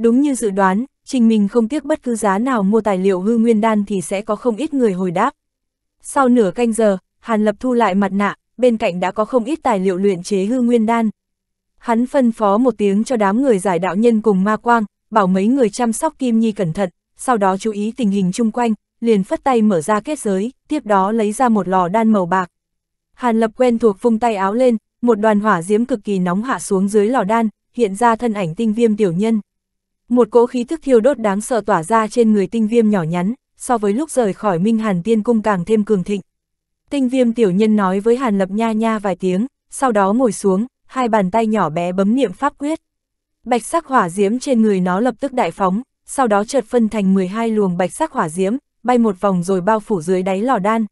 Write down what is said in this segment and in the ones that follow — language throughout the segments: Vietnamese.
Đúng như dự đoán, Trình Minh không tiếc bất cứ giá nào mua tài liệu hư nguyên đan thì sẽ có không ít người hồi đáp. Sau nửa canh giờ, Hàn Lập thu lại mặt nạ, bên cạnh đã có không ít tài liệu luyện chế hư nguyên đan. Hắn phân phó một tiếng cho đám người giải đạo nhân cùng ma quang, bảo mấy người chăm sóc Kim Nhi cẩn thận, sau đó chú ý tình hình chung quanh, liền phất tay mở ra kết giới, tiếp đó lấy ra một lò đan màu bạc. Hàn Lập quen thuộc vung tay áo lên, một đoàn hỏa diễm cực kỳ nóng hạ xuống dưới lò đan, hiện ra thân ảnh tinh viêm tiểu nhân. Một cỗ khí thức thiêu đốt đáng sợ tỏa ra trên người tinh viêm nhỏ nhắn, so với lúc rời khỏi Minh Hàn Tiên Cung càng thêm cường thịnh. Tinh viêm tiểu nhân nói với Hàn Lập nha nha vài tiếng, sau đó ngồi xuống, hai bàn tay nhỏ bé bấm niệm pháp quyết. Bạch sắc hỏa diễm trên người nó lập tức đại phóng, sau đó chợt phân thành 12 luồng bạch sắc hỏa diễm, bay một vòng rồi bao phủ dưới đáy lò đan.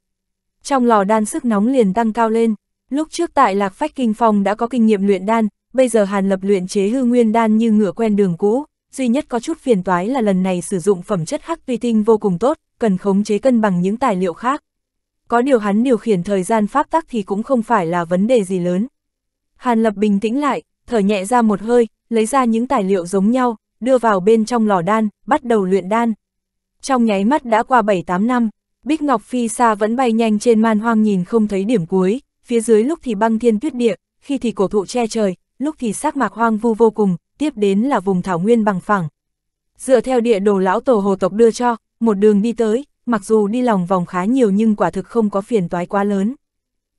Trong lò đan sức nóng liền tăng cao lên, lúc trước tại Lạc Phách Kinh Phong đã có kinh nghiệm luyện đan, bây giờ Hàn Lập luyện chế hư nguyên đan như ngựa quen đường cũ, duy nhất có chút phiền toái là lần này sử dụng phẩm chất hắc vi tinh vô cùng tốt, cần khống chế cân bằng những tài liệu khác. Có điều hắn điều khiển thời gian pháp tắc thì cũng không phải là vấn đề gì lớn. Hàn Lập bình tĩnh lại, thở nhẹ ra một hơi, lấy ra những tài liệu giống nhau, đưa vào bên trong lò đan, bắt đầu luyện đan. Trong nháy mắt đã qua 7-8 năm, Bích Ngọc Phi xa vẫn bay nhanh trên man hoang nhìn không thấy điểm cuối, phía dưới lúc thì băng thiên tuyết địa, khi thì cổ thụ che trời, lúc thì sắc mạc hoang vu vô cùng, tiếp đến là vùng thảo nguyên bằng phẳng. Dựa theo địa đồ lão tổ hồ tộc đưa cho, một đường đi tới, mặc dù đi lòng vòng khá nhiều nhưng quả thực không có phiền toái quá lớn.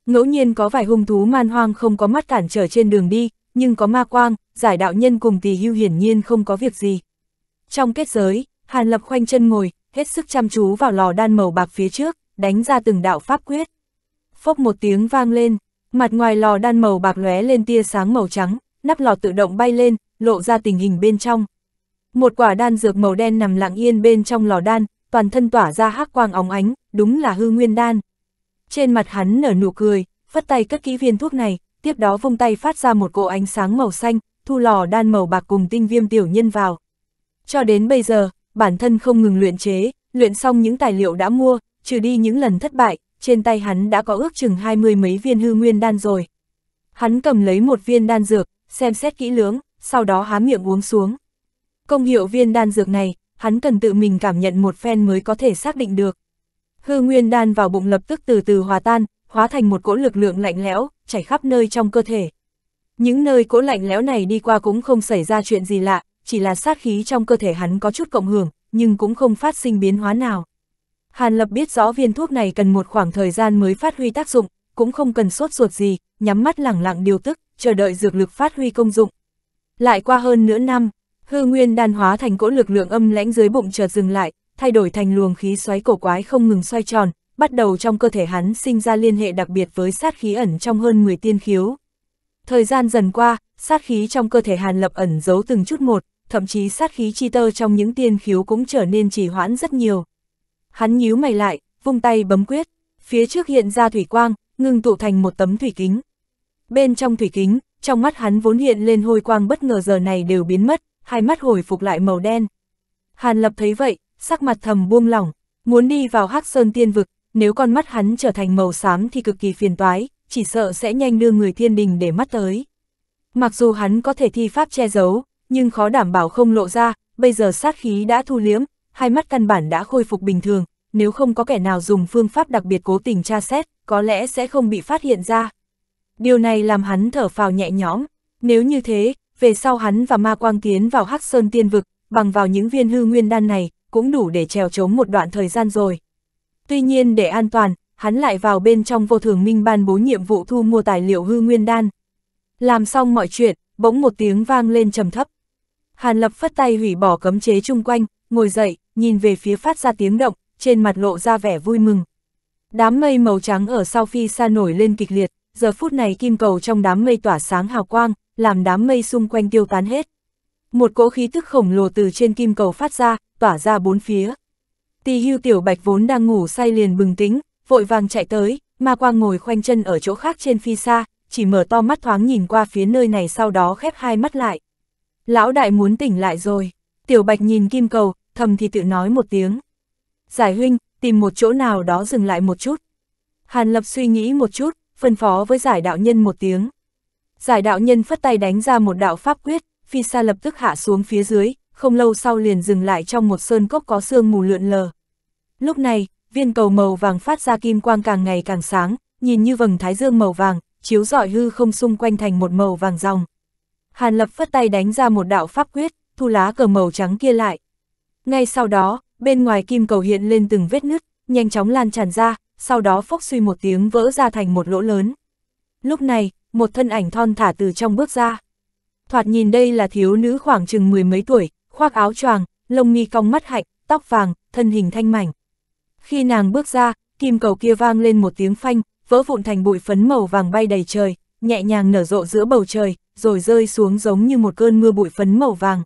Ngẫu nhiên có vài hung thú man hoang không có mắt cản trở trên đường đi, nhưng có ma quang, giải đạo nhân cùng tỳ hưu hiển nhiên không có việc gì. Trong kết giới, Hàn Lập khoanh chân ngồi, hết sức chăm chú vào lò đan màu bạc phía trước, đánh ra từng đạo pháp quyết. Phốc một tiếng vang lên, mặt ngoài lò đan màu bạc lóe lên tia sáng màu trắng, nắp lò tự động bay lên, lộ ra tình hình bên trong. Một quả đan dược màu đen nằm lặng yên bên trong lò đan, toàn thân tỏa ra hắc quang óng ánh, đúng là hư nguyên đan. Trên mặt hắn nở nụ cười, phất tay cất kỹ viên thuốc này, tiếp đó vung tay phát ra một cỗ ánh sáng màu xanh, thu lò đan màu bạc cùng tinh viêm tiểu nhân vào. Cho đến bây giờ, bản thân không ngừng luyện chế, luyện xong những tài liệu đã mua, trừ đi những lần thất bại, trên tay hắn đã có ước chừng hai mươi mấy viên hư nguyên đan rồi. Hắn cầm lấy một viên đan dược, xem xét kỹ lưỡng, sau đó há miệng uống xuống. Công hiệu viên đan dược này, hắn cần tự mình cảm nhận một phen mới có thể xác định được. Hư nguyên đan vào bụng lập tức từ từ hòa tan, hóa thành một cỗ lực lượng lạnh lẽo, chảy khắp nơi trong cơ thể. Những nơi cỗ lạnh lẽo này đi qua cũng không xảy ra chuyện gì lạ, chỉ là sát khí trong cơ thể hắn có chút cộng hưởng, nhưng cũng không phát sinh biến hóa nào. Hàn Lập biết rõ viên thuốc này cần một khoảng thời gian mới phát huy tác dụng, cũng không cần sốt ruột gì, nhắm mắt lẳng lặng điều tức, chờ đợi dược lực phát huy công dụng. Lại qua hơn nửa năm, hư nguyên đan hóa thành cỗ lực lượng âm lãnh dưới bụng chợt dừng lại, thay đổi thành luồng khí xoáy cổ quái không ngừng xoay tròn, bắt đầu trong cơ thể hắn sinh ra liên hệ đặc biệt với sát khí ẩn trong hơn 10 tiên khiếu. Thời gian dần qua, sát khí trong cơ thể Hàn Lập ẩn giấu từng chút một, thậm chí sát khí chi tơ trong những tiên khiếu cũng trở nên trì hoãn rất nhiều. Hắn nhíu mày lại, vung tay bấm quyết, phía trước hiện ra thủy quang, ngưng tụ thành một tấm thủy kính. Bên trong thủy kính, trong mắt hắn vốn hiện lên hôi quang bất ngờ giờ này đều biến mất, hai mắt hồi phục lại màu đen. Hàn Lập thấy vậy, sắc mặt thầm buông lỏng, muốn đi vào Hắc Sơn Tiên Vực, nếu con mắt hắn trở thành màu xám thì cực kỳ phiền toái, chỉ sợ sẽ nhanh đưa người thiên đình để mắt tới. Mặc dù hắn có thể thi pháp che giấu, nhưng khó đảm bảo không lộ ra, bây giờ sát khí đã thu liếm, hai mắt căn bản đã khôi phục bình thường, nếu không có kẻ nào dùng phương pháp đặc biệt cố tình tra xét, có lẽ sẽ không bị phát hiện ra. Điều này làm hắn thở phào nhẹ nhõm, nếu như thế, về sau hắn và ma quang tiến vào Hắc Sơn Tiên Vực, bằng vào những viên hư nguyên đan này, cũng đủ để trèo chống một đoạn thời gian rồi. Tuy nhiên để an toàn, hắn lại vào bên trong vô thường minh ban bố nhiệm vụ thu mua tài liệu hư nguyên đan. Làm xong mọi chuyện, bỗng một tiếng vang lên trầm thấp. Hàn Lập phất tay hủy bỏ cấm chế chung quanh, ngồi dậy, nhìn về phía phát ra tiếng động, trên mặt lộ ra vẻ vui mừng. Đám mây màu trắng ở sau phi xa nổi lên kịch liệt, giờ phút này kim cầu trong đám mây tỏa sáng hào quang, làm đám mây xung quanh tiêu tán hết. Một cỗ khí tức khổng lồ từ trên kim cầu phát ra, tỏa ra bốn phía. Tì hưu tiểu bạch vốn đang ngủ say liền bừng tính, vội vàng chạy tới, ma quang ngồi khoanh chân ở chỗ khác trên phi xa, chỉ mở to mắt thoáng nhìn qua phía nơi này sau đó khép hai mắt lại. Lão đại muốn tỉnh lại rồi, tiểu bạch nhìn kim cầu, thầm thì tự nói một tiếng. Giải huynh, tìm một chỗ nào đó dừng lại một chút. Hàn lập suy nghĩ một chút, phân phó với giải đạo nhân một tiếng. Giải đạo nhân phất tay đánh ra một đạo pháp quyết, phi xa lập tức hạ xuống phía dưới, không lâu sau liền dừng lại trong một sơn cốc có sương mù lượn lờ. Lúc này, viên cầu màu vàng phát ra kim quang càng ngày càng sáng, nhìn như vầng thái dương màu vàng, chiếu rọi hư không xung quanh thành một màu vàng ròng. Hàn Lập phất tay đánh ra một đạo pháp quyết, thu lá cờ màu trắng kia lại. Ngay sau đó, bên ngoài kim cầu hiện lên từng vết nứt, nhanh chóng lan tràn ra, sau đó phốc suy một tiếng vỡ ra thành một lỗ lớn. Lúc này, một thân ảnh thon thả từ trong bước ra. Thoạt nhìn đây là thiếu nữ khoảng chừng mười mấy tuổi, khoác áo choàng, lông mi cong mắt hạnh, tóc vàng, thân hình thanh mảnh. Khi nàng bước ra, kim cầu kia vang lên một tiếng phanh, vỡ vụn thành bụi phấn màu vàng bay đầy trời, nhẹ nhàng nở rộ giữa bầu trời, rồi rơi xuống giống như một cơn mưa bụi phấn màu vàng.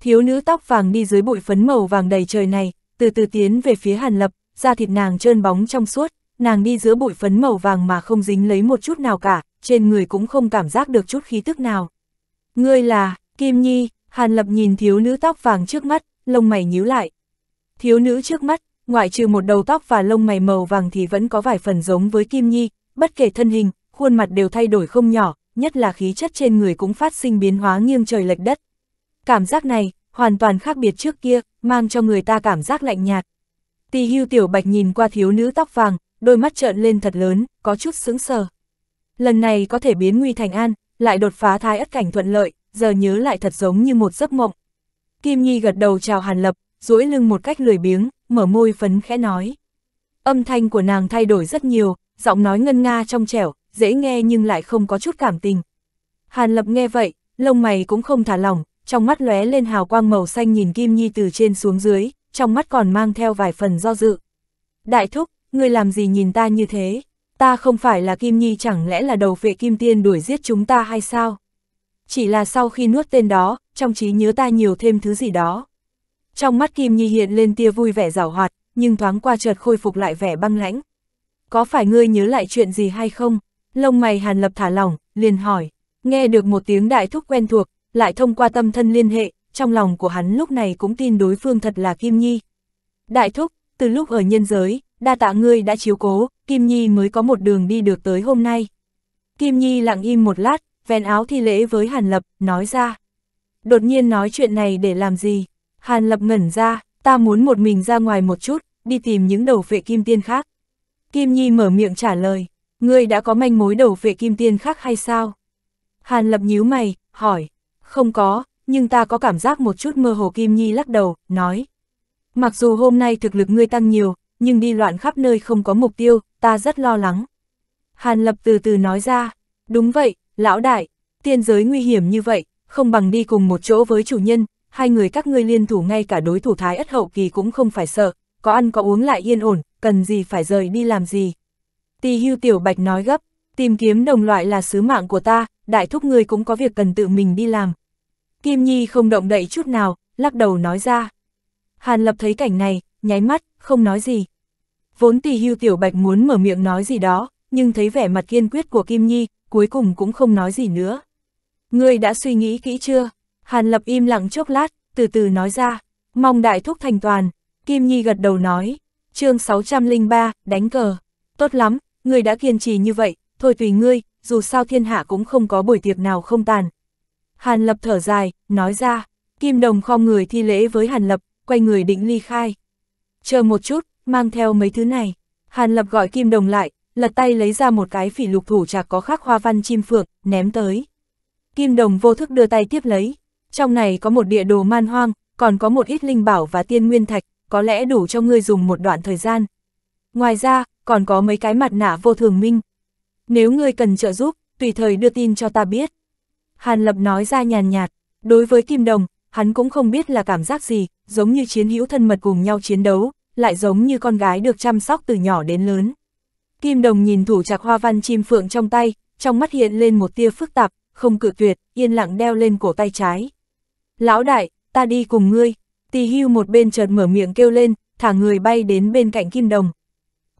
Thiếu nữ tóc vàng đi dưới bụi phấn màu vàng đầy trời này, từ từ tiến về phía Hàn Lập, da thịt nàng trơn bóng trong suốt, nàng đi giữa bụi phấn màu vàng mà không dính lấy một chút nào cả, trên người cũng không cảm giác được chút khí tức nào. Ngươi là, Kim Nhi, Hàn Lập nhìn thiếu nữ tóc vàng trước mắt, lông mày nhíu lại. Thiếu nữ trước mắt, ngoại trừ một đầu tóc và lông mày màu vàng thì vẫn có vài phần giống với Kim Nhi, bất kể thân hình, khuôn mặt đều thay đổi không nhỏ, nhất là khí chất trên người cũng phát sinh biến hóa nghiêng trời lệch đất. Cảm giác này, hoàn toàn khác biệt trước kia, mang cho người ta cảm giác lạnh nhạt. Tì hưu tiểu bạch nhìn qua thiếu nữ tóc vàng, đôi mắt trợn lên thật lớn, có chút sững sờ. Lần này có thể biến nguy thành an, lại đột phá thái ất cảnh thuận lợi, giờ nhớ lại thật giống như một giấc mộng. Kim Nhi gật đầu chào Hàn Lập, duỗi lưng một cách lười biếng, mở môi phấn khẽ nói. Âm thanh của nàng thay đổi rất nhiều, giọng nói ngân nga trong trẻo, dễ nghe nhưng lại không có chút cảm tình. Hàn Lập nghe vậy, lông mày cũng không thả lỏng, trong mắt lóe lên hào quang màu xanh nhìn Kim Nhi từ trên xuống dưới, trong mắt còn mang theo vài phần do dự. Đại thúc, ngươi làm gì nhìn ta như thế? Ta không phải là Kim Nhi chẳng lẽ là đầu vệ Kim Tiên đuổi giết chúng ta hay sao? Chỉ là sau khi nuốt tên đó, trong trí nhớ ta nhiều thêm thứ gì đó. Trong mắt Kim Nhi hiện lên tia vui vẻ rào hoạt, nhưng thoáng qua chợt khôi phục lại vẻ băng lãnh. Có phải ngươi nhớ lại chuyện gì hay không? Lông mày hàn lập thả lỏng, liền hỏi. Nghe được một tiếng đại thúc quen thuộc, lại thông qua tâm thân liên hệ, trong lòng của hắn lúc này cũng tin đối phương thật là Kim Nhi. Đại thúc, từ lúc ở nhân giới, đa tạ ngươi đã chiếu cố, Kim Nhi mới có một đường đi được tới hôm nay. Kim Nhi lặng im một lát, vén áo thi lễ với Hàn Lập, nói ra. Đột nhiên nói chuyện này để làm gì? Hàn Lập ngẩn ra, ta muốn một mình ra ngoài một chút, đi tìm những đầu vệ kim tiên khác. Kim Nhi mở miệng trả lời, ngươi đã có manh mối đầu vệ kim tiên khác hay sao? Hàn Lập nhíu mày, hỏi, không có, nhưng ta có cảm giác một chút mơ hồ Kim Nhi lắc đầu, nói. Mặc dù hôm nay thực lực ngươi tăng nhiều, nhưng đi loạn khắp nơi không có mục tiêu, ta rất lo lắng. Hàn Lập từ từ nói ra, đúng vậy, lão đại, tiên giới nguy hiểm như vậy, không bằng đi cùng một chỗ với chủ nhân, hai người các ngươi liên thủ ngay cả đối thủ thái ất hậu kỳ cũng không phải sợ, có ăn có uống lại yên ổn, cần gì phải rời đi làm gì. Tì hưu tiểu bạch nói gấp, tìm kiếm đồng loại là sứ mạng của ta, đại thúc ngươi cũng có việc cần tự mình đi làm. Kim Nhi không động đậy chút nào, lắc đầu nói ra. Hàn Lập thấy cảnh này, nháy mắt, không nói gì. Vốn tỷ hưu tiểu bạch muốn mở miệng nói gì đó, nhưng thấy vẻ mặt kiên quyết của Kim Nhi, cuối cùng cũng không nói gì nữa. Ngươi đã suy nghĩ kỹ chưa? Hàn Lập im lặng chốc lát, từ từ nói ra, mong đại thúc thành toàn. Kim Nhi gật đầu nói, chương 603, đánh cờ. Tốt lắm, ngươi đã kiên trì như vậy, thôi tùy ngươi, dù sao thiên hạ cũng không có buổi tiệc nào không tàn. Hàn Lập thở dài, nói ra, Kim Đồng khom người thi lễ với Hàn Lập, quay người định ly khai. Chờ một chút, mang theo mấy thứ này. Hàn Lập gọi Kim Đồng lại, lật tay lấy ra một cái phỉ lục thủ trạc có khắc hoa văn chim phượng, ném tới. Kim Đồng vô thức đưa tay tiếp lấy. Trong này có một địa đồ man hoang, còn có một ít linh bảo và tiên nguyên thạch, có lẽ đủ cho ngươi dùng một đoạn thời gian. Ngoài ra, còn có mấy cái mặt nạ vô thường minh. Nếu ngươi cần trợ giúp, tùy thời đưa tin cho ta biết. Hàn Lập nói ra nhàn nhạt, đối với Kim Đồng, hắn cũng không biết là cảm giác gì, giống như chiến hữu thân mật cùng nhau chiến đấu, lại giống như con gái được chăm sóc từ nhỏ đến lớn. Kim Đồng nhìn thủ trạc hoa văn chim phượng trong tay, trong mắt hiện lên một tia phức tạp, không cự tuyệt, yên lặng đeo lên cổ tay trái. Lão đại, ta đi cùng ngươi, tì hưu một bên chợt mở miệng kêu lên, thả người bay đến bên cạnh Kim Đồng.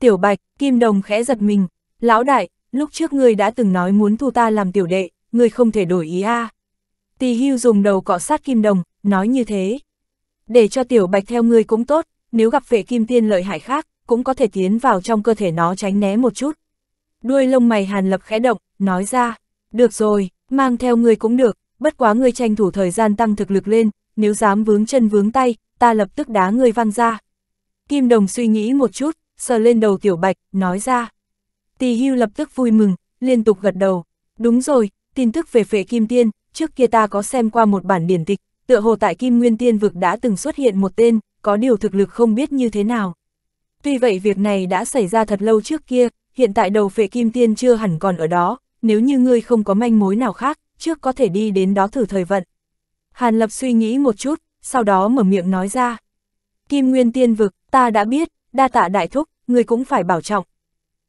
Tiểu Bạch, Kim Đồng khẽ giật mình, lão đại, lúc trước ngươi đã từng nói muốn thu ta làm tiểu đệ, ngươi không thể đổi ý a. À. Tì hưu dùng đầu cọ sát Kim Đồng, nói như thế. Để cho Tiểu Bạch theo ngươi cũng tốt, nếu gặp vệ kim tiên lợi hại khác, cũng có thể tiến vào trong cơ thể nó tránh né một chút. Đuôi lông mày hàn lập khẽ động, nói ra, được rồi, mang theo ngươi cũng được, bất quá ngươi tranh thủ thời gian tăng thực lực lên, nếu dám vướng chân vướng tay, ta lập tức đá ngươi văng ra. Kim Đồng suy nghĩ một chút, sờ lên đầu Tiểu Bạch, nói ra. Tỳ hưu lập tức vui mừng, liên tục gật đầu. Đúng rồi, tin tức về phệ Kim Tiên, trước kia ta có xem qua một bản điển tịch, tựa hồ tại Kim Nguyên Tiên vực đã từng xuất hiện một tên, có điều thực lực không biết như thế nào. Tuy vậy việc này đã xảy ra thật lâu trước kia, hiện tại đầu phệ Kim Tiên chưa hẳn còn ở đó, nếu như ngươi không có manh mối nào khác, trước có thể đi đến đó thử thời vận. Hàn Lập suy nghĩ một chút, sau đó mở miệng nói ra. Kim Nguyên Tiên vực, ta đã biết, đa tạ đại thúc, người cũng phải bảo trọng.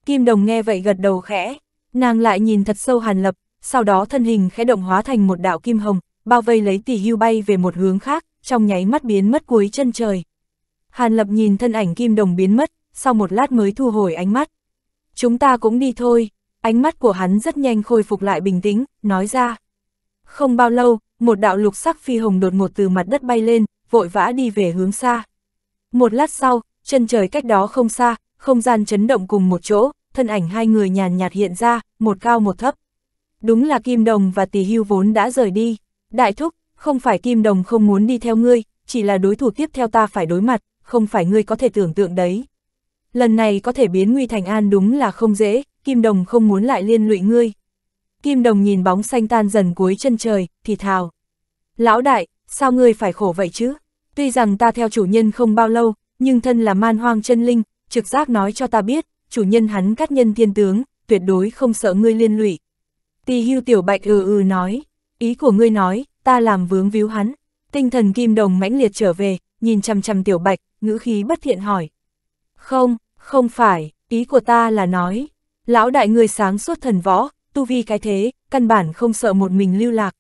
Kim Đồng nghe vậy gật đầu khẽ, nàng lại nhìn thật sâu Hàn Lập, sau đó thân hình khẽ động hóa thành một đạo kim hồng, bao vây lấy tỷ hưu bay về một hướng khác, trong nháy mắt biến mất cuối chân trời. Hàn Lập nhìn thân ảnh Kim Đồng biến mất, sau một lát mới thu hồi ánh mắt. Chúng ta cũng đi thôi, ánh mắt của hắn rất nhanh khôi phục lại bình tĩnh, nói ra. Không bao lâu, một đạo lục sắc phi hồng đột ngột từ mặt đất bay lên, vội vã đi về hướng xa. Một lát sau, chân trời cách đó không xa, không gian chấn động cùng một chỗ, thân ảnh hai người nhàn nhạt hiện ra, một cao một thấp. Đúng là Kim Đồng và Tỷ Hưu vốn đã rời đi. Đại thúc, không phải Kim Đồng không muốn đi theo ngươi, chỉ là đối thủ tiếp theo ta phải đối mặt, không phải ngươi có thể tưởng tượng đấy. Lần này có thể biến nguy thành an đúng là không dễ, Kim Đồng không muốn lại liên lụy ngươi. Kim Đồng nhìn bóng xanh tan dần cuối chân trời, thì thào. Lão đại, sao ngươi phải khổ vậy chứ? Tuy rằng ta theo chủ nhân không bao lâu, nhưng thân là man hoang chân linh, trực giác nói cho ta biết, chủ nhân hắn cắt nhân thiên tướng, tuyệt đối không sợ ngươi liên lụy. Tì hưu tiểu bạch ừ ừ nói, ý của ngươi nói, ta làm vướng víu hắn. Tinh thần kim đồng mãnh liệt trở về, nhìn chằm chằm tiểu bạch, ngữ khí bất thiện hỏi. Không, không phải, ý của ta là nói, lão đại người sáng suốt thần võ, tu vi cái thế, căn bản không sợ một mình lưu lạc.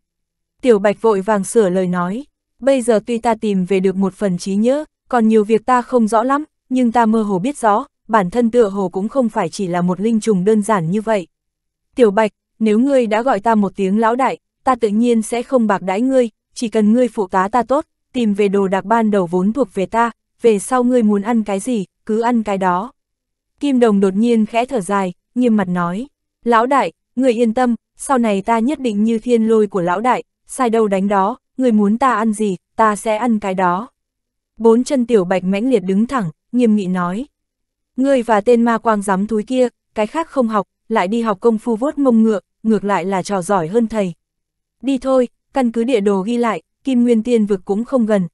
Tiểu bạch vội vàng sửa lời nói, bây giờ tuy ta tìm về được một phần trí nhớ, còn nhiều việc ta không rõ lắm, nhưng ta mơ hồ biết rõ, bản thân tựa hồ cũng không phải chỉ là một linh trùng đơn giản như vậy. Tiểu bạch, nếu ngươi đã gọi ta một tiếng lão đại, ta tự nhiên sẽ không bạc đãi ngươi, chỉ cần ngươi phụ tá ta tốt, tìm về đồ đạc ban đầu vốn thuộc về ta, về sau ngươi muốn ăn cái gì, cứ ăn cái đó. Kim Đồng đột nhiên khẽ thở dài, nghiêm mặt nói, lão đại, người yên tâm, sau này ta nhất định như thiên lôi của lão đại, sai đâu đánh đó, người muốn ta ăn gì, ta sẽ ăn cái đó. Bốn chân tiểu bạch mãnh liệt đứng thẳng, nghiêm nghị nói. Ngươi và tên ma quang giám túi kia, cái khác không học, lại đi học công phu vuốt mông ngựa, ngược lại là trò giỏi hơn thầy. Đi thôi, căn cứ địa đồ ghi lại, Kim Nguyên Tiên vực cũng không gần.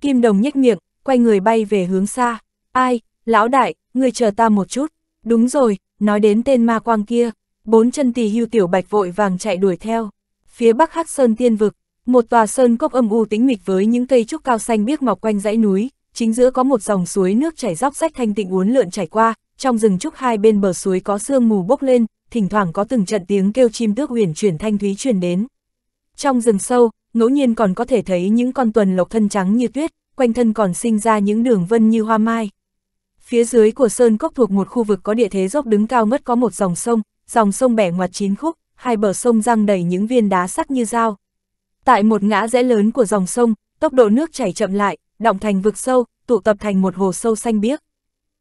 Kim Đồng nhếch miệng, quay người bay về hướng xa. Ai, lão đại, người chờ ta một chút. Đúng rồi, nói đến tên ma quang kia, bốn chân tỳ hưu tiểu bạch vội vàng chạy đuổi theo. Phía bắc Hắc Sơn Tiên vực, một tòa sơn cốc âm u tĩnh mịch với những cây trúc cao xanh biếc mọc quanh dãy núi, chính giữa có một dòng suối nước chảy róc rách thanh tịnh uốn lượn chảy qua, trong rừng trúc hai bên bờ suối có sương mù bốc lên, thỉnh thoảng có từng trận tiếng kêu chim tước huyền chuyển thanh thúy truyền đến. Trong rừng sâu, ngẫu nhiên còn có thể thấy những con tuần lộc thân trắng như tuyết, quanh thân còn sinh ra những đường vân như hoa mai. Phía dưới của sơn cốc thuộc một khu vực có địa thế dốc đứng cao mất có một dòng sông, dòng sông bẻ ngoặt chín khúc, hai bờ sông răng đầy những viên đá sắc như dao. Tại một ngã rẽ lớn của dòng sông, tốc độ nước chảy chậm lại, động thành vực sâu, tụ tập thành một hồ sâu xanh biếc.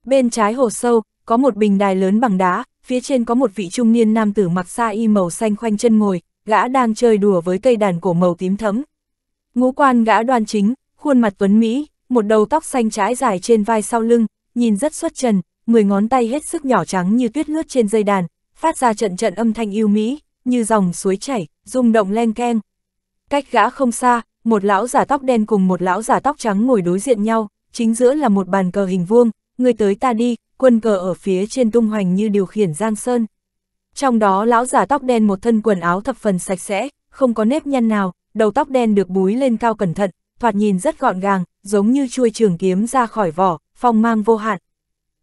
Bên trái hồ sâu, có một bình đài lớn bằng đá, phía trên có một vị trung niên nam tử mặc sa y màu xanh khoanh chân ngồi, gã đang chơi đùa với cây đàn cổ màu tím thấm. Ngũ quan gã đoan chính, khuôn mặt tuấn Mỹ, một đầu tóc xanh trái dài trên vai sau lưng, nhìn rất xuất trần, mười ngón tay hết sức nhỏ trắng như tuyết lướt trên dây đàn, phát ra trận trận âm thanh yêu mỹ, như dòng suối chảy, rung động len keng. Cách gã không xa, một lão giả tóc đen cùng một lão giả tóc trắng ngồi đối diện nhau, chính giữa là một bàn cờ hình vuông, người tới ta đi, quân cờ ở phía trên tung hoành như điều khiển giang sơn. Trong đó lão giả tóc đen một thân quần áo thập phần sạch sẽ, không có nếp nhăn nào, đầu tóc đen được búi lên cao cẩn thận, thoạt nhìn rất gọn gàng, giống như chuôi trường kiếm ra khỏi vỏ, phong mang vô hạn.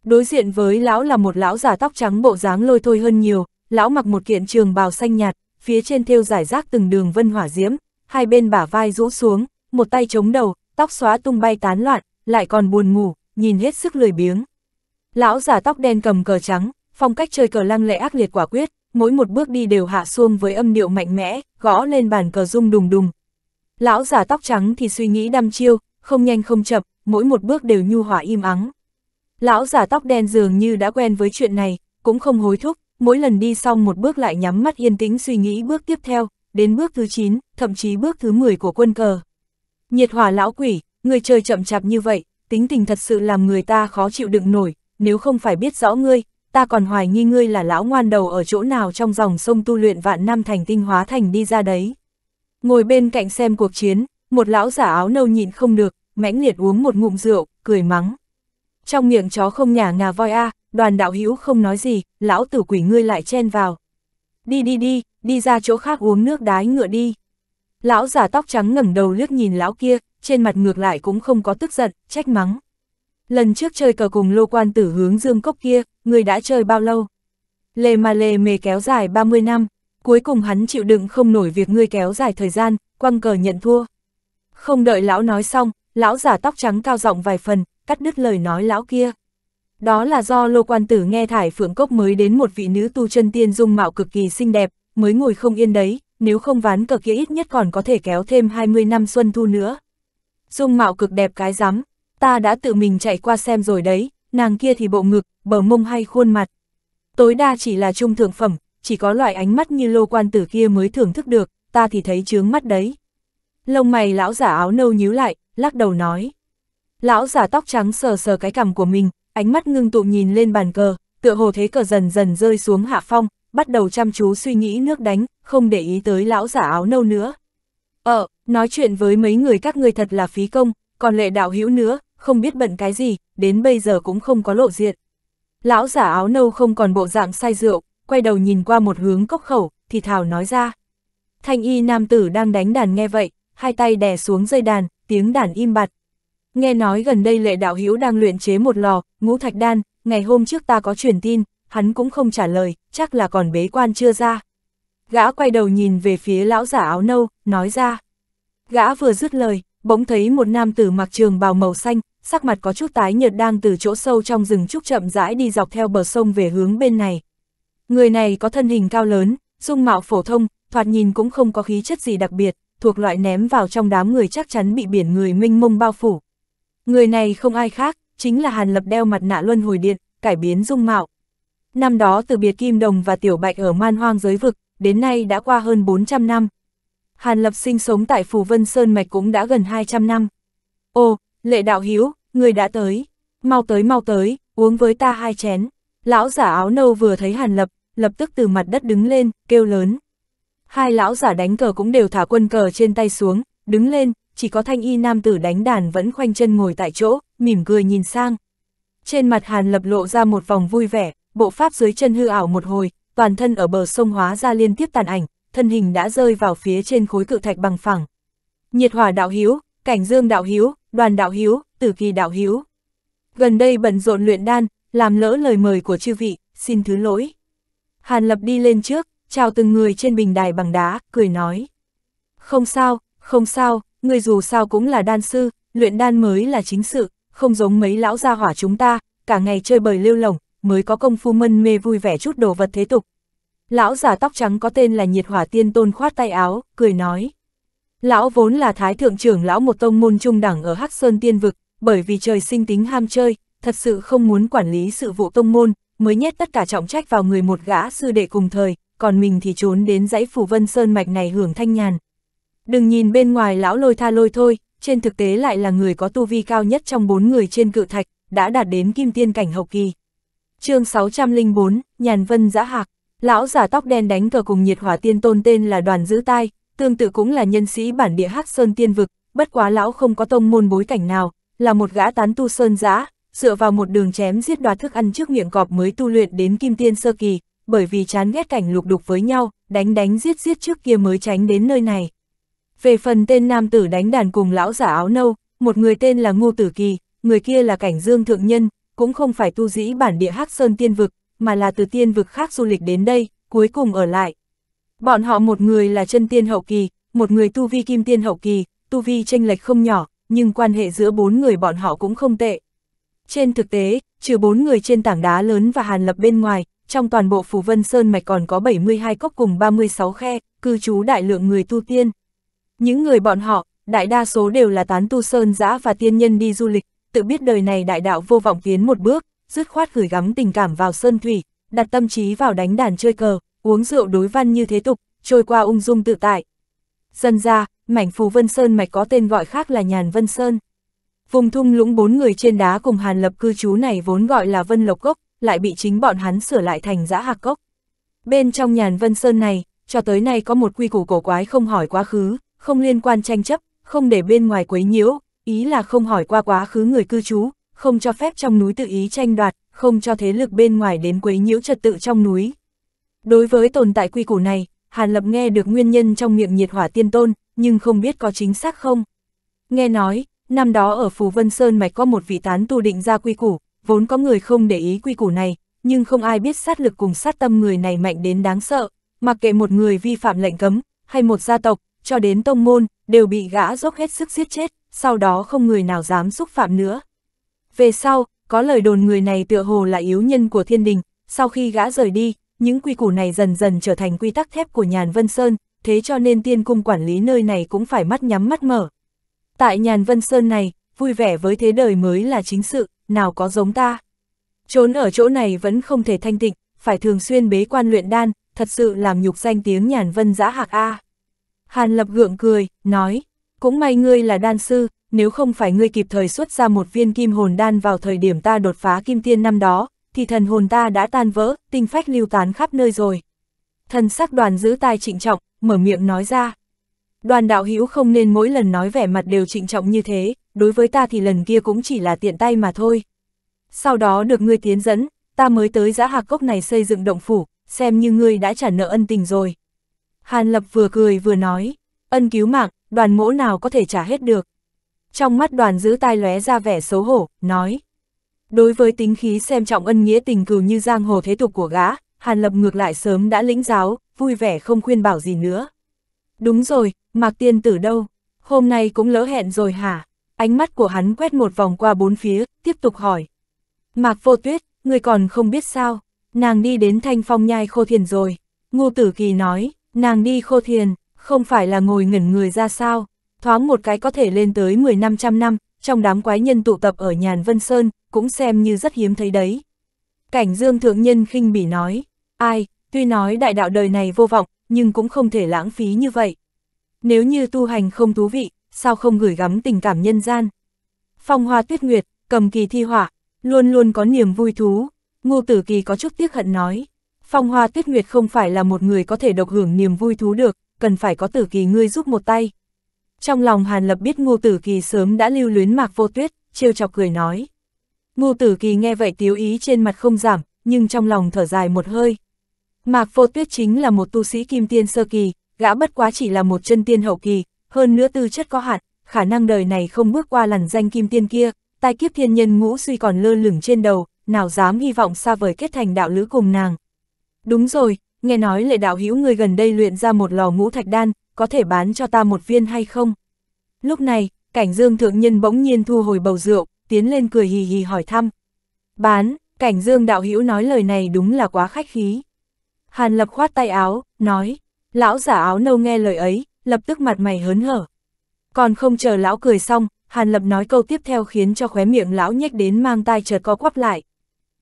Đối diện với lão là một lão giả tóc trắng bộ dáng lôi thôi hơn nhiều, lão mặc một kiện trường bào xanh nhạt, phía trên thêu giải rác từng đường vân hỏa diễm, hai bên bả vai rũ xuống, một tay chống đầu, tóc xóa tung bay tán loạn, lại còn buồn ngủ, nhìn hết sức lười biếng. Lão giả tóc đen cầm cờ trắng, phong cách chơi cờ lăng lệ ác liệt quả quyết, mỗi một bước đi đều hạ xuông với âm điệu mạnh mẽ, gõ lên bàn cờ rung đùng đùng. Lão giả tóc trắng thì suy nghĩ đăm chiêu, không nhanh không chậm, mỗi một bước đều nhu hòa im ắng. Lão giả tóc đen dường như đã quen với chuyện này, cũng không hối thúc, mỗi lần đi xong một bước lại nhắm mắt yên tĩnh suy nghĩ bước tiếp theo, đến bước thứ 9, thậm chí bước thứ 10 của quân cờ. Nhiệt hỏa lão quỷ, người chơi chậm chạp như vậy, tính tình thật sự làm người ta khó chịu đựng nổi, nếu không phải biết rõ ngươi, ta còn hoài nghi ngươi là lão ngoan đầu ở chỗ nào trong dòng sông tu luyện vạn năm thành tinh hóa thành đi ra đấy. Ngồi bên cạnh xem cuộc chiến, một lão giả áo nâu nhịn không được, mãnh liệt uống một ngụm rượu, cười mắng. Trong miệng chó không nhả ngà voi a, đoàn đạo hữu không nói gì, lão tử quỷ ngươi lại chen vào. Đi đi đi, đi ra chỗ khác uống nước đái ngựa đi. Lão giả tóc trắng ngẩng đầu liếc nhìn lão kia, trên mặt ngược lại cũng không có tức giận, trách mắng. Lần trước chơi cờ cùng lô quan tử hướng dương cốc kia, người đã chơi bao lâu? Lề mà lề mề kéo dài 30 năm, cuối cùng hắn chịu đựng không nổi việc ngươi kéo dài thời gian, quăng cờ nhận thua. Không đợi lão nói xong, lão giả tóc trắng cao giọng vài phần, cắt đứt lời nói lão kia. Đó là do lô quan tử nghe thải phượng cốc mới đến một vị nữ tu chân tiên dung mạo cực kỳ xinh đẹp, mới ngồi không yên đấy, nếu không ván cờ kia ít nhất còn có thể kéo thêm 20 năm xuân thu nữa. Dung mạo cực đẹp cái rắm ta đã tự mình chạy qua xem rồi đấy, nàng kia thì bộ ngực, bờ mông hay khuôn mặt. Tối đa chỉ là trung thượng phẩm, chỉ có loại ánh mắt như lô quan tử kia mới thưởng thức được, ta thì thấy chướng mắt đấy. Lông mày lão giả áo nâu nhíu lại, lắc đầu nói. Lão giả tóc trắng sờ sờ cái cằm của mình, ánh mắt ngưng tụ nhìn lên bàn cờ, tựa hồ thế cờ dần dần rơi xuống hạ phong, bắt đầu chăm chú suy nghĩ nước đánh, không để ý tới lão giả áo nâu nữa. Ờ, nói chuyện với mấy người các ngươi thật là phí công, còn lệ đạo hữu nữa, không biết bận cái gì, đến bây giờ cũng không có lộ diện. Lão giả áo nâu không còn bộ dạng say rượu, quay đầu nhìn qua một hướng cốc khẩu, thì thảo nói ra. Thanh y nam tử đang đánh đàn nghe vậy, hai tay đè xuống dây đàn, tiếng đàn im bặt. Nghe nói gần đây lệ đạo hữu đang luyện chế một lò, ngũ thạch đan, ngày hôm trước ta có truyền tin, hắn cũng không trả lời, chắc là còn bế quan chưa ra. Gã quay đầu nhìn về phía lão giả áo nâu, nói ra. Gã vừa dứt lời, bỗng thấy một nam tử mặc trường bào màu xanh, sắc mặt có chút tái nhợt đang từ chỗ sâu trong rừng trúc chậm rãi đi dọc theo bờ sông về hướng bên này. Người này có thân hình cao lớn, dung mạo phổ thông, thoạt nhìn cũng không có khí chất gì đặc biệt, thuộc loại ném vào trong đám người chắc chắn bị biển người minh mông bao phủ. Người này không ai khác, chính là Hàn Lập đeo mặt nạ luân hồi điện, cải biến dung mạo. Năm đó từ biệt Kim Đồng và Tiểu Bạch ở man hoang giới vực, đến nay đã qua hơn 400 năm. Hàn Lập sinh sống tại Phù Vân Sơn Mạch cũng đã gần 200 năm. Ô, lệ đạo hiếu, người đã tới. Mau tới mau tới, uống với ta hai chén. Lão giả áo nâu vừa thấy Hàn Lập, lập tức từ mặt đất đứng lên, kêu lớn. Hai lão giả đánh cờ cũng đều thả quân cờ trên tay xuống, đứng lên, chỉ có thanh y nam tử đánh đàn vẫn khoanh chân ngồi tại chỗ, mỉm cười nhìn sang. Trên mặt Hàn Lập lộ ra một vòng vui vẻ, bộ pháp dưới chân hư ảo một hồi, toàn thân ở bờ sông hóa ra liên tiếp tàn ảnh, thân hình đã rơi vào phía trên khối cự thạch bằng phẳng. Nhiệt hỏa đạo hiếu, cảnh dương đạo hiếu, đoàn đạo hiếu, tử kỳ đạo hiếu. Gần đây bận rộn luyện đan, làm lỡ lời mời của chư vị, xin thứ lỗi. Hàn Lập đi lên trước, chào từng người trên bình đài bằng đá, cười nói. Không sao, không sao, người dù sao cũng là đan sư, luyện đan mới là chính sự, không giống mấy lão gia hỏa chúng ta, cả ngày chơi bời lêu lỏng, mới có công phu mân mê vui vẻ chút đồ vật thế tục. Lão giả tóc trắng có tên là nhiệt hỏa tiên tôn khoát tay áo, cười nói. Lão vốn là thái thượng trưởng lão một tông môn trung đẳng ở Hắc Sơn Tiên Vực, bởi vì trời sinh tính ham chơi, thật sự không muốn quản lý sự vụ tông môn, mới nhét tất cả trọng trách vào người một gã sư đệ cùng thời, còn mình thì trốn đến dãy phủ vân sơn mạch này hưởng thanh nhàn. Đừng nhìn bên ngoài lão lôi tha lôi thôi, trên thực tế lại là người có tu vi cao nhất trong bốn người trên cự thạch, đã đạt đến kim tiên cảnh hậu kỳ chương 604, Nhàn Vân Giã Hạc, lão giả tóc đen đánh cờ cùng nhiệt hỏa tiên tôn tên là đoàn giữ tai, tương tự cũng là nhân sĩ bản địa Hắc Sơn Tiên Vực, bất quá lão không có tông môn bối cảnh nào, là một gã tán tu sơn giã, dựa vào một đường chém giết đoạt thức ăn trước miệng cọp mới tu luyện đến kim tiên sơ kỳ, bởi vì chán ghét cảnh lục đục với nhau, đánh đánh giết giết trước kia mới tránh đến nơi này. Về phần tên nam tử đánh đàn cùng lão giả áo nâu, một người tên là Ngô Tử Kỳ, người kia là cảnh dương thượng nhân, cũng không phải tu dĩ bản địa Hắc Sơn tiên vực, mà là từ tiên vực khác du lịch đến đây, cuối cùng ở lại. Bọn họ một người là chân tiên hậu kỳ, một người tu vi kim tiên hậu kỳ, tu vi tranh lệch không nhỏ, nhưng quan hệ giữa bốn người bọn họ cũng không tệ. Trên thực tế, trừ bốn người trên tảng đá lớn và hàn lập bên ngoài, trong toàn bộ Phù Vân Sơn Mạch còn có 72 cốc cùng 36 khe, cư trú đại lượng người tu tiên. Những người bọn họ, đại đa số đều là tán tu sơn giã và tiên nhân đi du lịch, tự biết đời này đại đạo vô vọng tiến một bước, dứt khoát gửi gắm tình cảm vào sơn thủy, đặt tâm trí vào đánh đàn chơi cờ, uống rượu đối văn như thế tục, trôi qua ung dung tự tại. Dần ra, mảnh phù Vân Sơn mạch có tên gọi khác là Nhàn Vân Sơn. Vùng thung lũng bốn người trên đá cùng Hàn Lập cư trú này vốn gọi là Vân Lộc Cốc, lại bị chính bọn hắn sửa lại thành giã hạc cốc. Bên trong Nhàn Vân Sơn này, cho tới nay có một quy củ cổ quái không hỏi quá khứ, không liên quan tranh chấp, không để bên ngoài quấy nhiễu, ý là không hỏi qua quá khứ người cư trú, không cho phép trong núi tự ý tranh đoạt, không cho thế lực bên ngoài đến quấy nhiễu trật tự trong núi. Đối với tồn tại quy củ này, Hàn Lập nghe được nguyên nhân trong miệng nhiệt hỏa tiên tôn, nhưng không biết có chính xác không. Nghe nói, năm đó ở Phú Vân Sơn Mạch có một vị tán tu định ra quy củ, vốn có người không để ý quy củ này, nhưng không ai biết sát lực cùng sát tâm người này mạnh đến đáng sợ, mặc kệ một người vi phạm lệnh cấm, hay một gia tộc, cho đến tông môn, đều bị gã dốc hết sức giết chết, sau đó không người nào dám xúc phạm nữa. Về sau, có lời đồn người này tựa hồ là yếu nhân của thiên đình, sau khi gã rời đi, những quy củ này dần dần trở thành quy tắc thép của nhàn Vân Sơn, thế cho nên tiên cung quản lý nơi này cũng phải mắt nhắm mắt mở. Tại nhàn Vân Sơn này, vui vẻ với thế đời mới là chính sự, nào có giống ta. Trốn ở chỗ này vẫn không thể thanh tịnh, phải thường xuyên bế quan luyện đan, thật sự làm nhục danh tiếng nhàn vân giã hạc A. Hàn lập gượng cười, nói, cũng may ngươi là đan sư, nếu không phải ngươi kịp thời xuất ra một viên kim hồn đan vào thời điểm ta đột phá kim tiên năm đó, thì thần hồn ta đã tan vỡ, tinh phách lưu tán khắp nơi rồi. Thần sắc đoàn giữ tai trịnh trọng, mở miệng nói ra. Đoàn đạo hữu không nên mỗi lần nói vẻ mặt đều trịnh trọng như thế, đối với ta thì lần kia cũng chỉ là tiện tay mà thôi. Sau đó được ngươi tiến dẫn, ta mới tới giã hạc cốc này xây dựng động phủ, xem như ngươi đã trả nợ ân tình rồi. Hàn Lập vừa cười vừa nói, ân cứu mạng, đoàn mỗ nào có thể trả hết được. Trong mắt đoàn giữ tai lóe ra vẻ xấu hổ, nói. Đối với tính khí xem trọng ân nghĩa tình cừu như giang hồ thế tục của gã, Hàn Lập ngược lại sớm đã lĩnh giáo, vui vẻ không khuyên bảo gì nữa. Đúng rồi, Mạc Tiên Tử đâu? Hôm nay cũng lỡ hẹn rồi hả? Ánh mắt của hắn quét một vòng qua bốn phía, tiếp tục hỏi. Mạc Vô Tuyết, người còn không biết sao? Nàng đi đến thanh phong nhai khô thiền rồi. Ngô Tử Kỳ nói, nàng đi khô thiền, không phải là ngồi ngẩn người ra sao? Thoáng một cái có thể lên tới 10 năm trăm năm, trong đám quái nhân tụ tập ở nhàn Vân Sơn, cũng xem như rất hiếm thấy đấy. Cảnh Dương Thượng Nhân khinh bỉ nói, ai, tuy nói đại đạo đời này vô vọng, nhưng cũng không thể lãng phí như vậy. Nếu như tu hành không thú vị, sao không gửi gắm tình cảm nhân gian? Phong hoa tuyết nguyệt, cầm kỳ thi họa, luôn luôn có niềm vui thú. Ngô Tử Kỳ có chút tiếc hận nói, Phong hoa tuyết nguyệt không phải là một người có thể độc hưởng niềm vui thú được, cần phải có Tử Kỳ ngươi giúp một tay. Trong lòng Hàn Lập biết Ngô Tử Kỳ sớm đã lưu luyến Mạc Vô Tuyết, trêu chọc cười nói. Ngô Tử Kỳ nghe vậy tiếu ý trên mặt không giảm, nhưng trong lòng thở dài một hơi. Mạc Vô Tuyết chính là một tu sĩ kim tiên sơ kỳ, gã bất quá chỉ là một chân tiên hậu kỳ, hơn nữa tư chất có hạn, khả năng đời này không bước qua lằn danh kim tiên kia, tai kiếp thiên nhân ngũ suy còn lơ lửng trên đầu, nào dám hy vọng xa vời kết thành đạo lữ cùng nàng. Đúng rồi, nghe nói lệ đạo hữu người gần đây luyện ra một lò ngũ thạch đan, có thể bán cho ta một viên hay không? Lúc này, cảnh dương thượng nhân bỗng nhiên thu hồi bầu rượu, tiến lên cười hì hì hỏi thăm. Bán, cảnh dương đạo hữu nói lời này đúng là quá khách khí. Hàn lập khoát tay áo, nói, lão giả áo nâu nghe lời ấy, lập tức mặt mày hớn hở. Còn không chờ lão cười xong, Hàn Lập nói câu tiếp theo khiến cho khóe miệng lão nhếch đến mang tai chợt co quắp lại.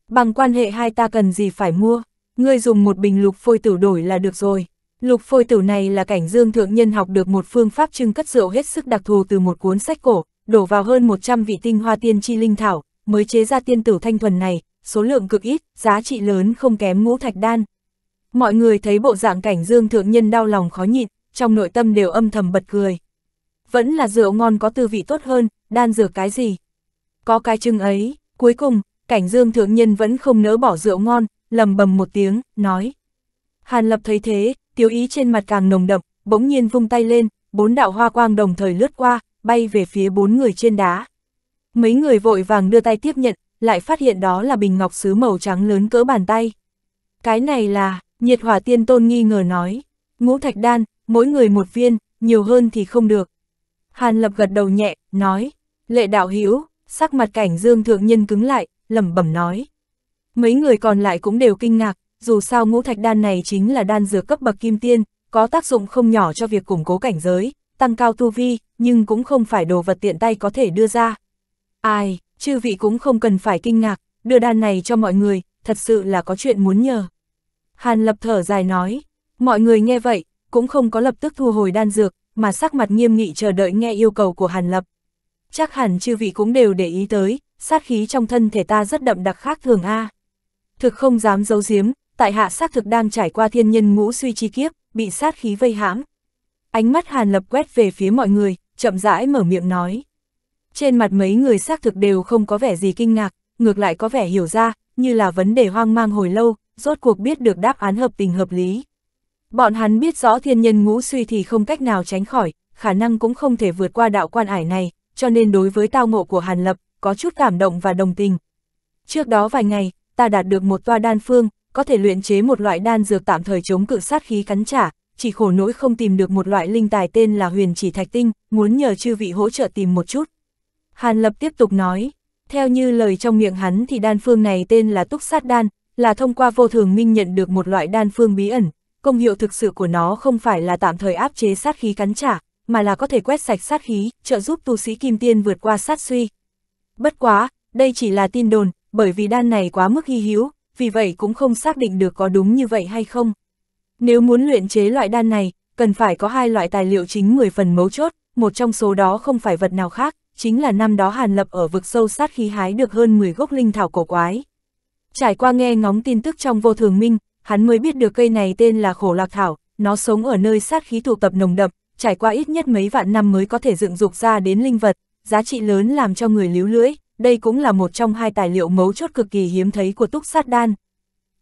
Bằng quan hệ hai ta cần gì phải mua, ngươi dùng một bình lục phôi tử đổi là được rồi. Lục phôi tử này là cảnh dương thượng nhân học được một phương pháp trưng cất rượu hết sức đặc thù từ một cuốn sách cổ, đổ vào hơn 100 vị tinh hoa tiên chi linh thảo, mới chế ra tiên tử thanh thuần này, số lượng cực ít, giá trị lớn không kém ngũ thạch đan. Mọi người thấy bộ dạng cảnh dương thượng nhân đau lòng khó nhịn, trong nội tâm đều âm thầm bật cười. Vẫn là rượu ngon có tư vị tốt hơn, đan dược cái gì? Có cái chưng ấy, cuối cùng, cảnh dương thượng nhân vẫn không nỡ bỏ rượu ngon, lầm bầm một tiếng, nói. Hàn lập thấy thế, tiêu ý trên mặt càng nồng đậm, bỗng nhiên vung tay lên, bốn đạo hoa quang đồng thời lướt qua, bay về phía bốn người trên đá. Mấy người vội vàng đưa tay tiếp nhận, lại phát hiện đó là bình ngọc sứ màu trắng lớn cỡ bàn tay. Cái này là, nhiệt hỏa tiên tôn nghi ngờ nói, ngũ thạch đan, mỗi người một viên, nhiều hơn thì không được. Hàn lập gật đầu nhẹ, nói, lệ đạo hiểu, sắc mặt cảnh dương thượng nhân cứng lại, lẩm bẩm nói. Mấy người còn lại cũng đều kinh ngạc, dù sao ngũ thạch đan này chính là đan dược cấp bậc kim tiên, có tác dụng không nhỏ cho việc củng cố cảnh giới, tăng cao tu vi, nhưng cũng không phải đồ vật tiện tay có thể đưa ra. Ai, chư vị cũng không cần phải kinh ngạc, đưa đan này cho mọi người, thật sự là có chuyện muốn nhờ. Hàn lập thở dài nói, mọi người nghe vậy, cũng không có lập tức thu hồi đan dược, mà sắc mặt nghiêm nghị chờ đợi nghe yêu cầu của Hàn Lập. Chắc hẳn chư vị cũng đều để ý tới, sát khí trong thân thể ta rất đậm đặc khác thường a. Thực không dám giấu giếm, tại hạ xác thực đang trải qua thiên nhân ngũ suy chi kiếp, bị sát khí vây hãm. Ánh mắt Hàn Lập quét về phía mọi người, chậm rãi mở miệng nói. Trên mặt mấy người xác thực đều không có vẻ gì kinh ngạc, ngược lại có vẻ hiểu ra, như là vấn đề hoang mang hồi lâu, rốt cuộc biết được đáp án hợp tình hợp lý. Bọn hắn biết rõ thiên nhân ngũ suy thì không cách nào tránh khỏi, khả năng cũng không thể vượt qua đạo quan ải này, cho nên đối với tao ngộ của Hàn Lập, có chút cảm động và đồng tình. Trước đó vài ngày, ta đạt được một toa đan phương, có thể luyện chế một loại đan dược tạm thời chống cự sát khí cắn trả, chỉ khổ nỗi không tìm được một loại linh tài tên là huyền chỉ thạch tinh, muốn nhờ chư vị hỗ trợ tìm một chút. Hàn Lập tiếp tục nói, theo như lời trong miệng hắn thì đan phương này tên là túc sát đan, là thông qua vô thường minh nhận được một loại đan phương bí ẩn, công hiệu thực sự của nó không phải là tạm thời áp chế sát khí cắn trả, mà là có thể quét sạch sát khí, trợ giúp tu sĩ kim tiên vượt qua sát suy. Bất quá, đây chỉ là tin đồn, bởi vì đan này quá mức hy hữu, vì vậy cũng không xác định được có đúng như vậy hay không. Nếu muốn luyện chế loại đan này, cần phải có hai loại tài liệu chính 10 phần mấu chốt, một trong số đó không phải vật nào khác, chính là năm đó Hàn Lập ở vực sâu sát khí hái được hơn 10 gốc linh thảo cổ quái. Trải qua nghe ngóng tin tức trong vô thường minh, hắn mới biết được cây này tên là khổ lạc thảo, nó sống ở nơi sát khí tụ tập nồng đậm, trải qua ít nhất mấy vạn năm mới có thể dựng dục ra đến linh vật, giá trị lớn làm cho người líu lưỡi, đây cũng là một trong hai tài liệu mấu chốt cực kỳ hiếm thấy của túc sát đan.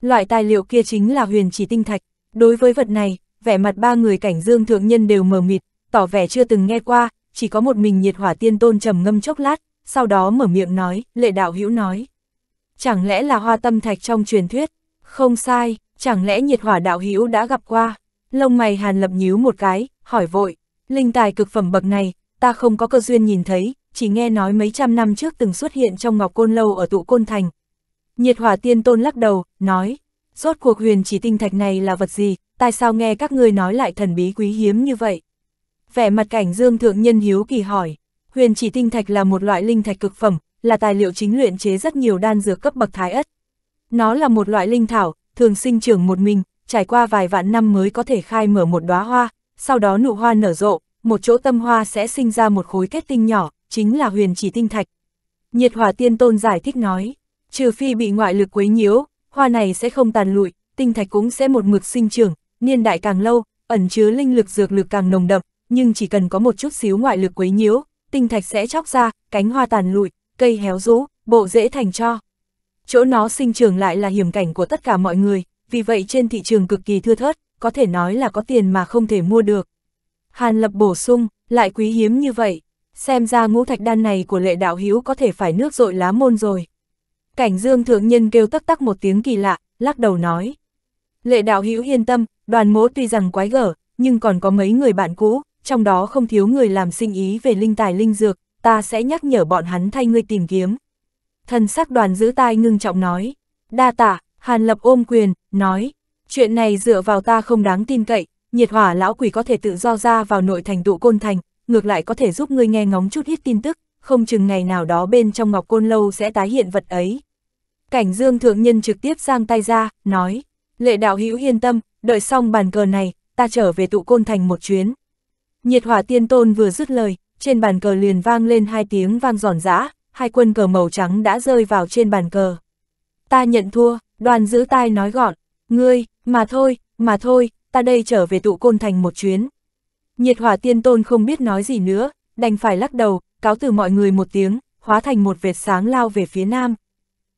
Loại tài liệu kia chính là huyền chỉ tinh thạch, đối với vật này, vẻ mặt ba người cảnh dương thượng nhân đều mờ mịt, tỏ vẻ chưa từng nghe qua, chỉ có một mình nhiệt hỏa tiên tôn trầm ngâm chốc lát, sau đó mở miệng nói, lệ đạo hữu nói. Chẳng lẽ là hoa tâm thạch trong truyền thuyết? Không sai, chẳng lẽ nhiệt hỏa đạo hữu đã gặp qua? Lông mày hàn lập nhíu một cái, hỏi vội, linh tài cực phẩm bậc này, ta không có cơ duyên nhìn thấy, chỉ nghe nói mấy trăm năm trước từng xuất hiện trong Ngọc Côn Lâu ở tụ Côn Thành. Nhiệt hỏa tiên tôn lắc đầu, nói, rốt cuộc huyền chỉ tinh thạch này là vật gì, tại sao nghe các ngươi nói lại thần bí quý hiếm như vậy? Vẻ mặt cảnh dương thượng nhân hiếu kỳ hỏi, huyền chỉ tinh thạch là một loại linh thạch cực phẩm, là tài liệu chính luyện chế rất nhiều đan dược cấp bậc thái ất. Nó là một loại linh thảo, thường sinh trưởng một mình, trải qua vài vạn năm mới có thể khai mở một đóa hoa, sau đó nụ hoa nở rộ, một chỗ tâm hoa sẽ sinh ra một khối kết tinh nhỏ, chính là huyền chỉ tinh thạch. Nhiệt hỏa tiên tôn giải thích nói, trừ phi bị ngoại lực quấy nhiễu, hoa này sẽ không tàn lụi, tinh thạch cũng sẽ một mực sinh trưởng, niên đại càng lâu, ẩn chứa linh lực dược lực càng nồng đậm, nhưng chỉ cần có một chút xíu ngoại lực quấy nhiễu, tinh thạch sẽ chóc ra, cánh hoa tàn lụi, cây héo rũ, bộ dễ thành cho. Chỗ nó sinh trưởng lại là hiểm cảnh của tất cả mọi người, vì vậy trên thị trường cực kỳ thưa thớt, có thể nói là có tiền mà không thể mua được. Hàn lập bổ sung, lại quý hiếm như vậy, xem ra ngũ thạch đan này của lệ đạo hữu có thể phải nước rội lá môn rồi. Cảnh dương thượng nhân kêu tắc tắc một tiếng kỳ lạ, lắc đầu nói. Lệ đạo hữu yên tâm, đoàn mỗ tuy rằng quái gở, nhưng còn có mấy người bạn cũ, trong đó không thiếu người làm sinh ý về linh tài linh dược, ta sẽ nhắc nhở bọn hắn thay ngươi tìm kiếm. Thần sắc đoàn giữ tai ngưng trọng nói, đa tạ, Hàn Lập ôm quyền, nói, chuyện này dựa vào ta không đáng tin cậy, nhiệt hỏa lão quỷ có thể tự do ra vào nội thành tụ côn thành, ngược lại có thể giúp ngươi nghe ngóng chút ít tin tức, không chừng ngày nào đó bên trong ngọc côn lâu sẽ tái hiện vật ấy. Cảnh dương thượng nhân trực tiếp sang tay ra, nói, lệ đạo hữu yên tâm, đợi xong bàn cờ này, ta trở về tụ côn thành một chuyến. Nhiệt hỏa tiên tôn vừa dứt lời, trên bàn cờ liền vang lên hai tiếng vang giòn giã, hai quân cờ màu trắng đã rơi vào trên bàn cờ. Ta nhận thua, đoàn giữ tai nói gọn, ngươi, mà thôi, mà thôi, ta đây trở về tụ côn thành một chuyến. Nhiệt hỏa tiên tôn không biết nói gì nữa, đành phải lắc đầu, cáo từ mọi người một tiếng, hóa thành một vệt sáng lao về phía nam.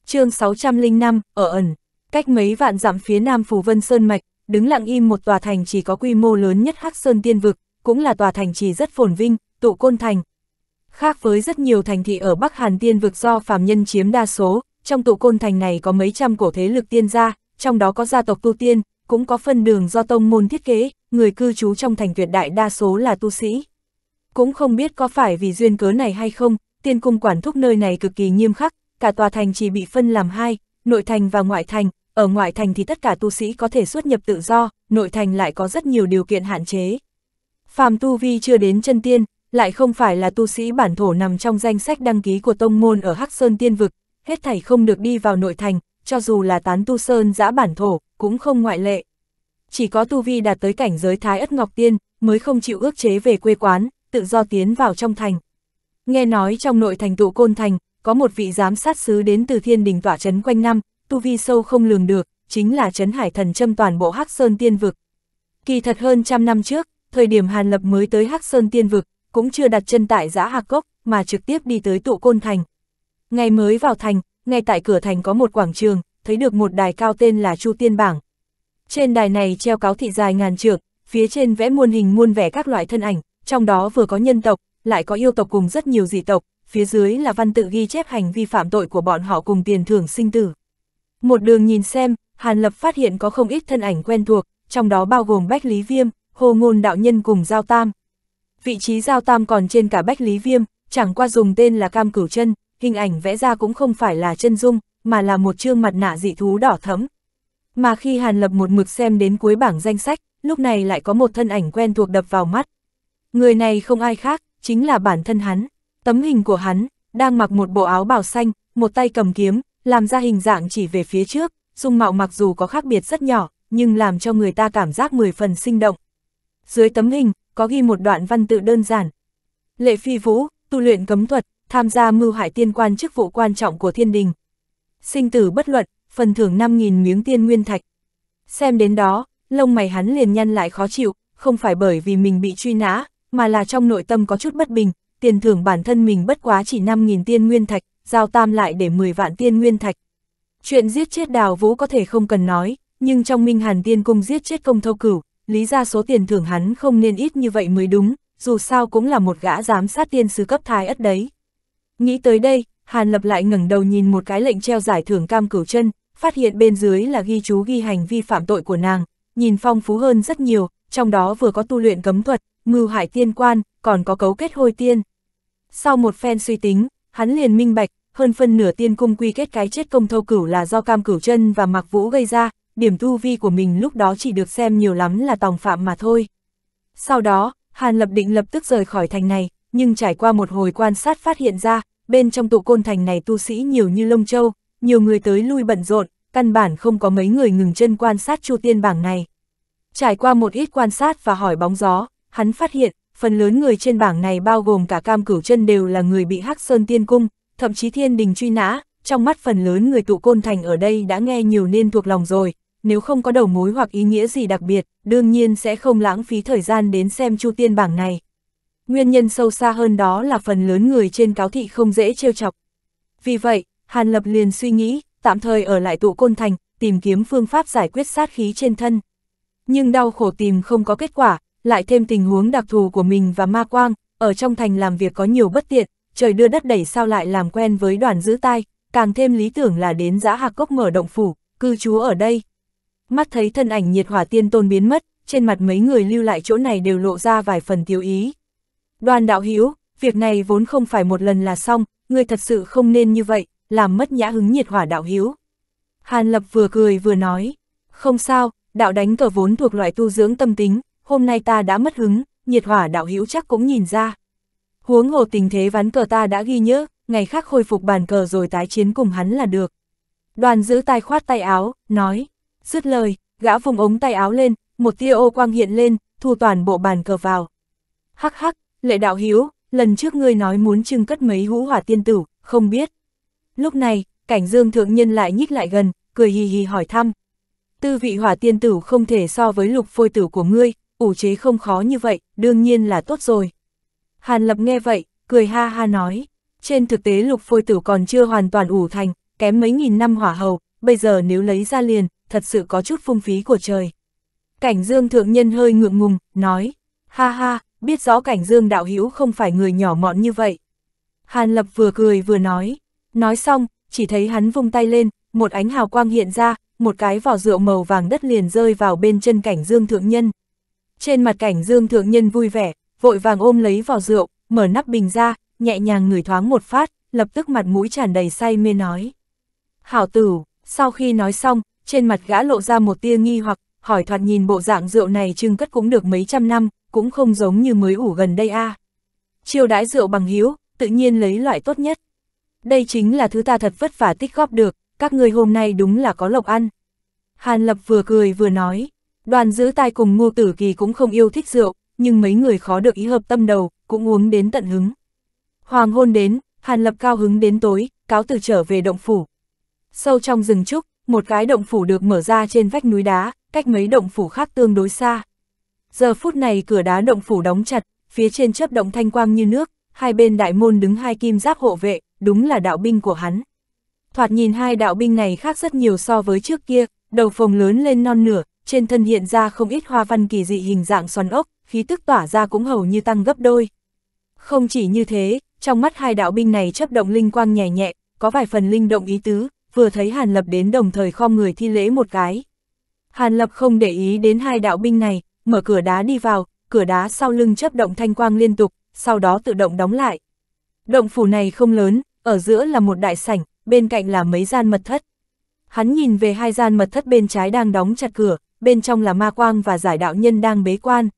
chương 605, ở ẩn, cách mấy vạn dặm phía nam Phù Vân Sơn Mạch, đứng lặng im một tòa thành chỉ có quy mô lớn nhất Hắc Sơn Tiên Vực, cũng là tòa thành trì rất phồn vinh, tụ côn thành. Khác với rất nhiều thành thị ở Bắc Hàn Tiên vực do phàm nhân chiếm đa số, trong tụ côn thành này có mấy trăm cổ thế lực tiên gia, trong đó có gia tộc tu tiên, cũng có phân đường do tông môn thiết kế, người cư trú trong thành tuyệt đại đa số là tu sĩ. Cũng không biết có phải vì duyên cớ này hay không, tiên cung quản thúc nơi này cực kỳ nghiêm khắc, cả tòa thành chỉ bị phân làm hai, nội thành và ngoại thành, ở ngoại thành thì tất cả tu sĩ có thể xuất nhập tự do, nội thành lại có rất nhiều điều kiện hạn chế. Phàm tu vi chưa đến chân tiên, lại không phải là tu sĩ bản thổ nằm trong danh sách đăng ký của tông môn ở Hắc Sơn Tiên Vực, hết thảy không được đi vào nội thành, cho dù là tán tu sơn giã bản thổ, cũng không ngoại lệ. Chỉ có tu vi đạt tới cảnh giới Thái Ất Ngọc Tiên, mới không chịu ước chế về quê quán, tự do tiến vào trong thành. Nghe nói trong nội thành tụ côn thành, có một vị giám sát sứ đến từ thiên đình tỏa trấn quanh năm, tu vi sâu không lường được, chính là trấn hải thần châm toàn bộ Hắc Sơn Tiên Vực. Kỳ thật hơn trăm năm trước, thời điểm Hàn Lập mới tới Hắc Sơn Tiên Vực, cũng chưa đặt chân tại giã Hạc Cốc, mà trực tiếp đi tới tụ côn thành. Ngày mới vào thành, ngay tại cửa thành có một quảng trường, thấy được một đài cao tên là Chu Tiên Bảng. Trên đài này treo cáo thị dài ngàn trượng, phía trên vẽ muôn hình muôn vẻ các loại thân ảnh, trong đó vừa có nhân tộc, lại có yêu tộc cùng rất nhiều dị tộc, phía dưới là văn tự ghi chép hành vi phạm tội của bọn họ cùng tiền thưởng sinh tử. Một đường nhìn xem, Hàn Lập phát hiện có không ít thân ảnh quen thuộc, trong đó bao gồm Bách Lý Viêm, Hồ Ngôn Đạo Nhân cùng Giao Tam. Vị trí Giao Tam còn trên cả Bách Lý Viêm, chẳng qua dùng tên là Cam Cửu chân hình ảnh vẽ ra cũng không phải là chân dung, mà là một chương mặt nạ dị thú đỏ thẫm. Mà khi Hàn Lập một mực xem đến cuối bảng danh sách, lúc này lại có một thân ảnh quen thuộc đập vào mắt. Người này không ai khác, chính là bản thân hắn. Tấm hình của hắn, đang mặc một bộ áo bào xanh, một tay cầm kiếm, làm ra hình dạng chỉ về phía trước, dung mạo mặc dù có khác biệt rất nhỏ, nhưng làm cho người ta cảm giác mười phần sinh động. Dưới tấm hình, có ghi một đoạn văn tự đơn giản. Lệ phi vũ, tu luyện cấm thuật, tham gia mưu hại tiên quan chức vụ quan trọng của thiên đình. Sinh tử bất luận, phần thưởng 5.000 miếng tiên nguyên thạch. Xem đến đó, lông mày hắn liền nhăn lại khó chịu, không phải bởi vì mình bị truy nã, mà là trong nội tâm có chút bất bình, tiền thưởng bản thân mình bất quá chỉ 5.000 tiên nguyên thạch, giao tam lại để 10 vạn tiên nguyên thạch. Chuyện giết chết đào vũ có thể không cần nói, nhưng trong minh hàn tiên cung giết chết công thâu cửu, lý ra số tiền thưởng hắn không nên ít như vậy mới đúng, dù sao cũng là một gã giám sát tiên sứ cấp thái ất đấy. Nghĩ tới đây, Hàn Lập lại ngẩng đầu nhìn một cái lệnh treo giải thưởng cam cửu chân, phát hiện bên dưới là ghi chú ghi hành vi phạm tội của nàng, nhìn phong phú hơn rất nhiều, trong đó vừa có tu luyện cấm thuật, mưu hại tiên quan, còn có cấu kết hôi tiên. Sau một phen suy tính, hắn liền minh bạch, hơn phân nửa tiên cung quy kết cái chết công thâu cửu là do cam cửu chân và mặc vũ gây ra, điểm tu vi của mình lúc đó chỉ được xem nhiều lắm là tòng phạm mà thôi. Sau đó, Hàn Lập định lập tức rời khỏi thành này, nhưng trải qua một hồi quan sát phát hiện ra, bên trong tụ côn thành này tu sĩ nhiều như lông châu, nhiều người tới lui bận rộn, căn bản không có mấy người ngừng chân quan sát chu tiên bảng này. Trải qua một ít quan sát và hỏi bóng gió, hắn phát hiện, phần lớn người trên bảng này bao gồm cả cam cửu chân đều là người bị hắc sơn tiên cung, thậm chí thiên đình truy nã, trong mắt phần lớn người tụ côn thành ở đây đã nghe nhiều nên thuộc lòng rồi, nếu không có đầu mối hoặc ý nghĩa gì đặc biệt, đương nhiên sẽ không lãng phí thời gian đến xem chu tiên bảng này. Nguyên nhân sâu xa hơn đó là phần lớn người trên cáo thị không dễ trêu chọc. Vì vậy, Hàn Lập liền suy nghĩ, tạm thời ở lại tụ côn thành, tìm kiếm phương pháp giải quyết sát khí trên thân. Nhưng đau khổ tìm không có kết quả, lại thêm tình huống đặc thù của mình và ma quang, ở trong thành làm việc có nhiều bất tiện, trời đưa đất đẩy sao lại làm quen với đoàn giữ tai, càng thêm lý tưởng là đến giã hạc cốc mở động phủ, cư trú ở đây. Mắt thấy thân ảnh nhiệt hỏa tiên tôn biến mất, trên mặt mấy người lưu lại chỗ này đều lộ ra vài phần tiêu ý. Đoàn đạo hiếu, việc này vốn không phải một lần là xong, người thật sự không nên như vậy, làm mất nhã hứng nhiệt hỏa đạo hiếu. Hàn Lập vừa cười vừa nói, không sao, đạo đánh cờ vốn thuộc loại tu dưỡng tâm tính, hôm nay ta đã mất hứng, nhiệt hỏa đạo hiếu chắc cũng nhìn ra. Huống hồ tình thế ván cờ ta đã ghi nhớ, ngày khác khôi phục bàn cờ rồi tái chiến cùng hắn là được. Đoàn giữ tay khoát tay áo, nói, dứt lời, gã vùng ống tay áo lên, một tia ô quang hiện lên, thu toàn bộ bàn cờ vào. Hắc hắc, lệ đạo hiếu, lần trước ngươi nói muốn trưng cất mấy hũ hỏa tiên tử, không biết. Lúc này, cảnh dương thượng nhân lại nhích lại gần, cười hì hì hỏi thăm. Tư vị hỏa tiên tử không thể so với lục phôi tử của ngươi, ủ chế không khó như vậy, đương nhiên là tốt rồi. Hàn Lập nghe vậy, cười ha ha nói, trên thực tế lục phôi tử còn chưa hoàn toàn ủ thành, kém mấy nghìn năm hỏa hầu, bây giờ nếu lấy ra liền, thật sự có chút phung phí của trời. Cảnh dương thượng nhân hơi ngượng ngùng, nói, ha ha, biết rõ cảnh dương đạo hữu không phải người nhỏ mọn như vậy. Hàn Lập vừa cười vừa nói, nói xong, chỉ thấy hắn vung tay lên, một ánh hào quang hiện ra, một cái vỏ rượu màu vàng đất liền rơi vào bên chân cảnh dương thượng nhân. Trên mặt cảnh dương thượng nhân vui vẻ, vội vàng ôm lấy vỏ rượu, mở nắp bình ra, nhẹ nhàng ngửi thoáng một phát, lập tức mặt mũi tràn đầy say mê nói. Hảo tử, sau khi nói xong, trên mặt gã lộ ra một tia nghi hoặc, hỏi thoạt nhìn bộ dạng rượu này trưng cất cũng được mấy trăm năm, cũng không giống như mới ủ gần đây a. À. Chiêu đãi rượu bằng hiếu, tự nhiên lấy loại tốt nhất. Đây chính là thứ ta thật vất vả tích góp được, các người hôm nay đúng là có lộc ăn. Hàn Lập vừa cười vừa nói, đoàn giữ tai cùng ngô tử kỳ cũng không yêu thích rượu, nhưng mấy người khó được ý hợp tâm đầu, cũng uống đến tận hứng. Hoàng hôn đến, Hàn Lập cao hứng đến tối, cáo từ trở về động phủ. Sâu trong rừng trúc, một cái động phủ được mở ra trên vách núi đá, cách mấy động phủ khác tương đối xa. Giờ phút này cửa đá động phủ đóng chặt, phía trên chấp động thanh quang như nước, hai bên đại môn đứng hai kim giáp hộ vệ, đúng là đạo binh của hắn. Thoạt nhìn hai đạo binh này khác rất nhiều so với trước kia, đầu phồng lớn lên non nửa, trên thân hiện ra không ít hoa văn kỳ dị hình dạng xoắn ốc, khí tức tỏa ra cũng hầu như tăng gấp đôi. Không chỉ như thế, trong mắt hai đạo binh này chấp động linh quang nhẹ nhẹ, có vài phần linh động ý tứ, vừa thấy Hàn Lập đến đồng thời khom người thi lễ một cái. Hàn Lập không để ý đến hai đạo binh này, mở cửa đá đi vào, cửa đá sau lưng chấp động thanh quang liên tục, sau đó tự động đóng lại. Động phủ này không lớn, ở giữa là một đại sảnh, bên cạnh là mấy gian mật thất. Hắn nhìn về hai gian mật thất bên trái đang đóng chặt cửa, bên trong là ma quang và giải đạo nhân đang bế quan.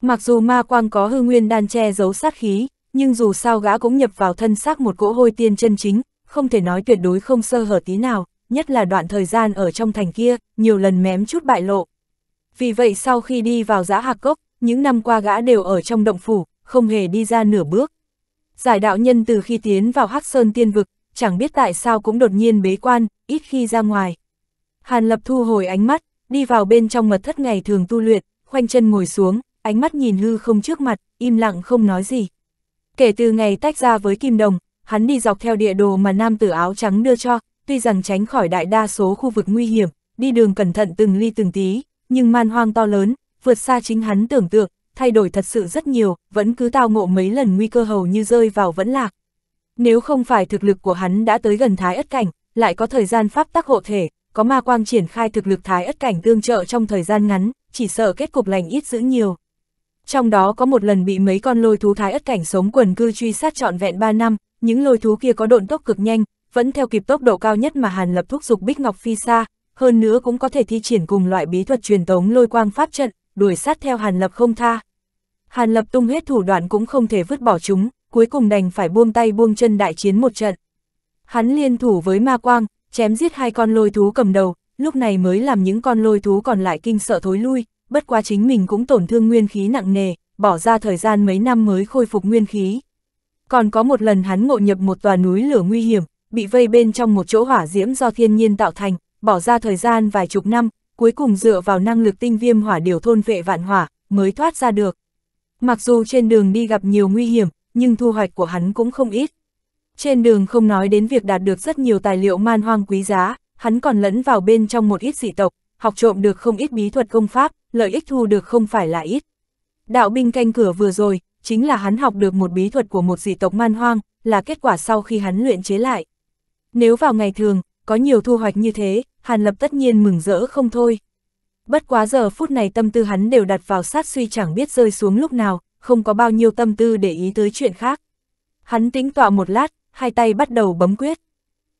Mặc dù ma quang có hư nguyên đan che giấu sát khí, nhưng dù sao gã cũng nhập vào thân xác một cỗ hôi tiên chân chính, không thể nói tuyệt đối không sơ hở tí nào, nhất là đoạn thời gian ở trong thành kia, nhiều lần mém chút bại lộ. Vì vậy sau khi đi vào giã hạc cốc, những năm qua gã đều ở trong động phủ, không hề đi ra nửa bước. Giải đạo nhân từ khi tiến vào Hắc Sơn Tiên Vực, chẳng biết tại sao cũng đột nhiên bế quan, ít khi ra ngoài. Hàn Lập thu hồi ánh mắt, đi vào bên trong mật thất ngày thường tu luyện, khoanh chân ngồi xuống, ánh mắt nhìn hư không trước mặt, im lặng không nói gì. Kể từ ngày tách ra với Kim Đồng, hắn đi dọc theo địa đồ mà nam tử áo trắng đưa cho, tuy rằng tránh khỏi đại đa số khu vực nguy hiểm, đi đường cẩn thận từng ly từng tí, nhưng man hoang to lớn, vượt xa chính hắn tưởng tượng, thay đổi thật sự rất nhiều, vẫn cứ tao ngộ mấy lần nguy cơ hầu như rơi vào vẫn lạc. Nếu không phải thực lực của hắn đã tới gần thái ất cảnh, lại có thời gian pháp tắc hộ thể, có ma quang triển khai thực lực thái ất cảnh tương trợ trong thời gian ngắn, chỉ sợ kết cục lành ít dữ nhiều. Trong đó có một lần bị mấy con lôi thú thái ất cảnh sống quần cư truy sát trọn vẹn 3 năm, những lôi thú kia có độn tốc cực nhanh, vẫn theo kịp tốc độ cao nhất mà Hàn Lập thúc dục Bích Ngọc Phi xa, hơn nữa cũng có thể thi triển cùng loại bí thuật truyền tống lôi quang pháp trận, đuổi sát theo Hàn Lập không tha. Hàn Lập tung hết thủ đoạn cũng không thể vứt bỏ chúng, cuối cùng đành phải buông tay buông chân đại chiến một trận. Hắn liên thủ với ma quang, chém giết hai con lôi thú cầm đầu, lúc này mới làm những con lôi thú còn lại kinh sợ thối lui, bất quá chính mình cũng tổn thương nguyên khí nặng nề, bỏ ra thời gian mấy năm mới khôi phục nguyên khí. Còn có một lần hắn ngộ nhập một tòa núi lửa nguy hiểm, bị vây bên trong một chỗ hỏa diễm do thiên nhiên tạo thành, bỏ ra thời gian vài chục năm, cuối cùng dựa vào năng lực tinh viêm hỏa điều thôn vệ vạn hỏa, mới thoát ra được. Mặc dù trên đường đi gặp nhiều nguy hiểm, nhưng thu hoạch của hắn cũng không ít. Trên đường không nói đến việc đạt được rất nhiều tài liệu man hoang quý giá, hắn còn lẫn vào bên trong một ít dị tộc, học trộm được không ít bí thuật công pháp, lợi ích thu được không phải là ít. Đạo binh canh cửa vừa rồi, chính là hắn học được một bí thuật của một dị tộc man hoang, là kết quả sau khi hắn luyện chế lại. Nếu vào ngày thường, có nhiều thu hoạch như thế, Hàn Lập tất nhiên mừng rỡ không thôi. Bất quá giờ phút này tâm tư hắn đều đặt vào sát suy chẳng biết rơi xuống lúc nào, không có bao nhiêu tâm tư để ý tới chuyện khác. Hắn tính tọa một lát, hai tay bắt đầu bấm quyết.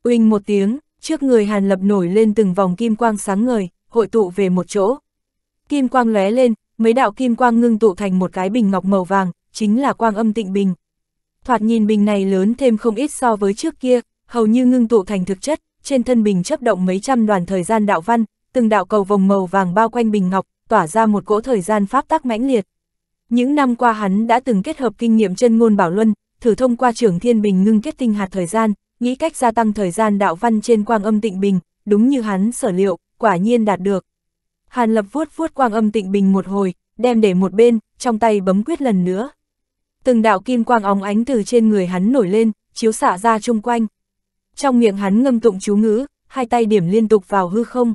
Uỳnh một tiếng, trước người Hàn Lập nổi lên từng vòng kim quang sáng ngời, hội tụ về một chỗ. Kim quang lóe lên, mấy đạo kim quang ngưng tụ thành một cái bình ngọc màu vàng, chính là quang âm tịnh bình. Thoạt nhìn bình này lớn thêm không ít so với trước kia, hầu như ngưng tụ thành thực chất, trên thân bình chấp động mấy trăm đoàn thời gian đạo văn, từng đạo cầu vòng màu vàng bao quanh bình ngọc, tỏa ra một cỗ thời gian pháp tắc mãnh liệt. Những năm qua hắn đã từng kết hợp kinh nghiệm chân ngôn bảo luân, thử thông qua trưởng thiên bình ngưng kết tinh hạt thời gian, nghĩ cách gia tăng thời gian đạo văn trên quang âm tịnh bình, đúng như hắn sở liệu, quả nhiên đạt được. Hàn lập vuốt vuốt quang âm tịnh bình một hồi, đem để một bên, trong tay bấm quyết lần nữa. Từng đạo kim quang óng ánh từ trên người hắn nổi lên, chiếu xạ ra chung quanh. Trong miệng hắn ngâm tụng chú ngữ, hai tay điểm liên tục vào hư không.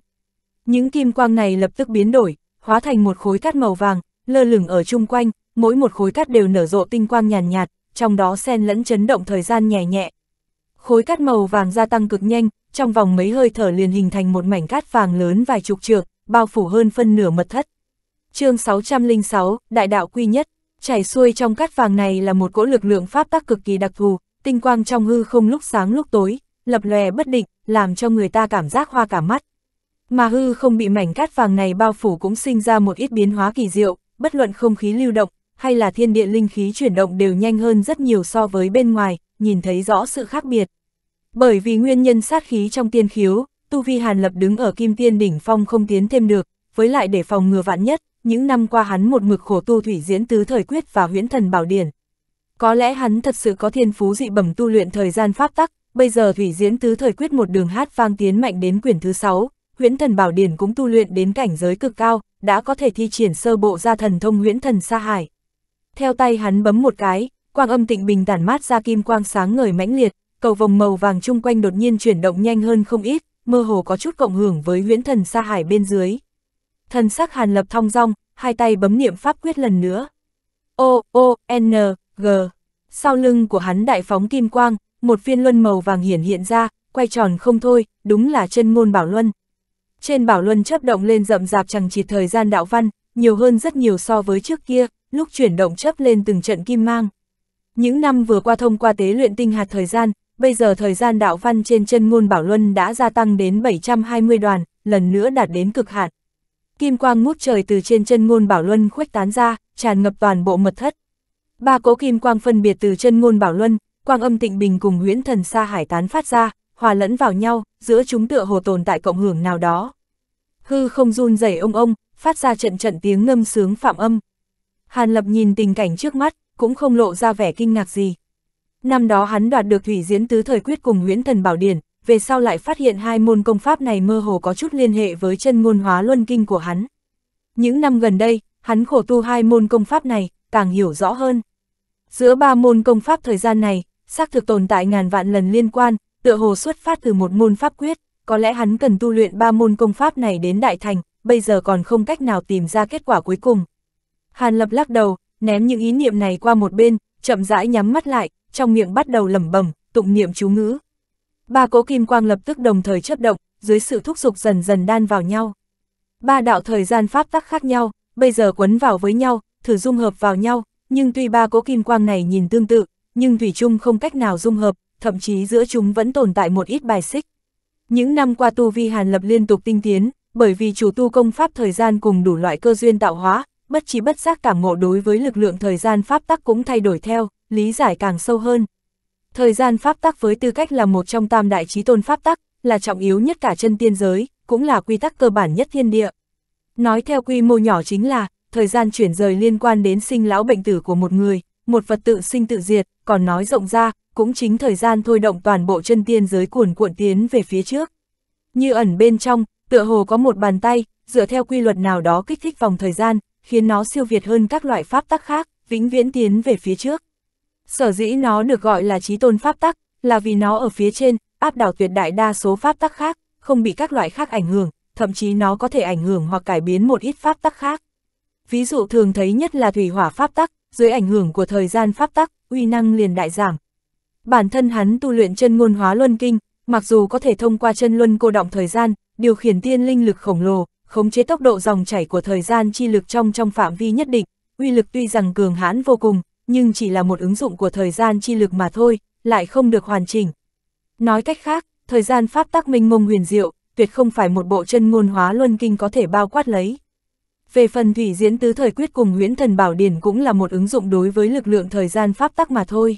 Những kim quang này lập tức biến đổi, hóa thành một khối cát màu vàng, lơ lửng ở chung quanh, mỗi một khối cát đều nở rộ tinh quang nhàn nhạt, trong đó xen lẫn chấn động thời gian nhẹ nhẹ. Khối cát màu vàng gia tăng cực nhanh, trong vòng mấy hơi thở liền hình thành một mảnh cát vàng lớn vài chục trượng, bao phủ hơn phân nửa mật thất. chương 606, Đại đạo quy nhất, chảy xuôi trong cát vàng này là một cỗ lực lượng pháp tắc cực kỳ đặc thù, tinh quang trong hư không lúc sáng lúc tối, lập lòe bất định, làm cho người ta cảm giác hoa cả mắt. Mà hư không bị mảnh cát vàng này bao phủ cũng sinh ra một ít biến hóa kỳ diệu, bất luận không khí lưu động, hay là thiên địa linh khí chuyển động đều nhanh hơn rất nhiều so với bên ngoài, nhìn thấy rõ sự khác biệt. Bởi vì nguyên nhân sát khí trong tiên khiếu, Tu Vi Hàn Lập đứng ở kim tiên đỉnh phong không tiến thêm được, với lại để phòng ngừa vạn nhất, những năm qua hắn một mực khổ tu thủy diễn tứ thời quyết và huyễn thần bảo điển. Có lẽ hắn thật sự có thiên phú dị bẩm tu luyện thời gian pháp tắc, bây giờ thủy diễn tứ thời quyết một đường hát vang tiến mạnh đến quyển thứ 6, huyễn thần bảo điển cũng tu luyện đến cảnh giới cực cao, đã có thể thi triển sơ bộ ra thần thông huyễn thần sa hải. Theo tay hắn bấm một cái, quang âm tịnh bình tản mát ra kim quang sáng ngời mãnh liệt, cầu vòng màu vàng chung quanh đột nhiên chuyển động nhanh hơn không ít, mơ hồ có chút cộng hưởng với huyễn thần sa hải bên dưới. Thần sắc hàn lập thong dong, hai tay bấm niệm pháp quyết lần nữa. O, O, N, G. Sau lưng của hắn đại phóng kim quang, một viên luân màu vàng hiển hiện ra, quay tròn không thôi, đúng là chân ngôn bảo luân. Trên bảo luân chấp động lên rậm rạp chẳng chịt thời gian đạo văn, nhiều hơn rất nhiều so với trước kia, lúc chuyển động chấp lên từng trận kim mang. Những năm vừa qua thông qua tế luyện tinh hạt thời gian, bây giờ thời gian đạo văn trên chân ngôn bảo luân đã gia tăng đến 720 đoàn, lần nữa đạt đến cực hạn. Kim quang ngút trời từ trên chân ngôn bảo luân khuếch tán ra, tràn ngập toàn bộ mật thất. Ba cỗ kim quang phân biệt từ chân ngôn bảo luân, quang âm tịnh bình cùng huyễn thần sa hải tán phát ra, hòa lẫn vào nhau, giữa chúng tựa hồ tồn tại cộng hưởng nào đó. Hư không run rẩy ông ông, phát ra trận trận tiếng ngâm sướng phạm âm. Hàn Lập nhìn tình cảnh trước mắt, cũng không lộ ra vẻ kinh ngạc gì. Năm đó hắn đoạt được thủy diễn tứ thời quyết cùng huyễn thần bảo điển, về sau lại phát hiện hai môn công pháp này mơ hồ có chút liên hệ với chân ngôn hóa luân kinh của hắn. Những năm gần đây, hắn khổ tu hai môn công pháp này, càng hiểu rõ hơn. Giữa ba môn công pháp thời gian này, xác thực tồn tại ngàn vạn lần liên quan, tựa hồ xuất phát từ một môn pháp quyết, có lẽ hắn cần tu luyện ba môn công pháp này đến đại thành, bây giờ còn không cách nào tìm ra kết quả cuối cùng. Hàn Lập lắc đầu, ném những ý niệm này qua một bên, chậm rãi nhắm mắt lại, trong miệng bắt đầu lẩm bẩm, tụng niệm chú ngữ. Ba cỗ kim quang lập tức đồng thời chớp động, dưới sự thúc giục dần dần đan vào nhau. Ba đạo thời gian pháp tắc khác nhau, bây giờ quấn vào với nhau, thử dung hợp vào nhau, nhưng tuy ba cỗ kim quang này nhìn tương tự, nhưng Thủy chung không cách nào dung hợp, thậm chí giữa chúng vẫn tồn tại một ít bài xích. Những năm qua tu vi Hàn Lập liên tục tinh tiến, bởi vì chủ tu công pháp thời gian cùng đủ loại cơ duyên tạo hóa, bất trí bất giác cảm ngộ đối với lực lượng thời gian pháp tắc cũng thay đổi theo, lý giải càng sâu hơn. Thời gian pháp tắc với tư cách là một trong tam đại trí tôn pháp tắc, là trọng yếu nhất cả chân tiên giới, cũng là quy tắc cơ bản nhất thiên địa. Nói theo quy mô nhỏ chính là, thời gian chuyển rời liên quan đến sinh lão bệnh tử của một người, một vật tự sinh tự diệt, còn nói rộng ra, cũng chính thời gian thôi động toàn bộ chân tiên giới cuồn cuộn tiến về phía trước. Như ẩn bên trong, tựa hồ có một bàn tay, dựa theo quy luật nào đó kích thích vòng thời gian, khiến nó siêu việt hơn các loại pháp tắc khác, vĩnh viễn tiến về phía trước. Sở dĩ nó được gọi là trí tôn pháp tắc, là vì nó ở phía trên, áp đảo tuyệt đại đa số pháp tắc khác, không bị các loại khác ảnh hưởng, thậm chí nó có thể ảnh hưởng hoặc cải biến một ít pháp tắc khác. Ví dụ thường thấy nhất là thủy hỏa pháp tắc, dưới ảnh hưởng của thời gian pháp tắc, uy năng liền đại giảm. Bản thân hắn tu luyện chân ngôn hóa luân kinh, mặc dù có thể thông qua chân luân cô động thời gian, điều khiển tiên linh lực khổng lồ, khống chế tốc độ dòng chảy của thời gian chi lực trong trong phạm vi nhất định, uy lực tuy rằng cường hãn vô cùng, nhưng chỉ là một ứng dụng của thời gian chi lực mà thôi, lại không được hoàn chỉnh. Nói cách khác, thời gian pháp tắc minh mông huyền diệu, tuyệt không phải một bộ chân ngôn hóa luân kinh có thể bao quát lấy. Về phần thủy diễn tứ thời quyết cùng huyễn thần bảo điển cũng là một ứng dụng đối với lực lượng thời gian pháp tắc mà thôi.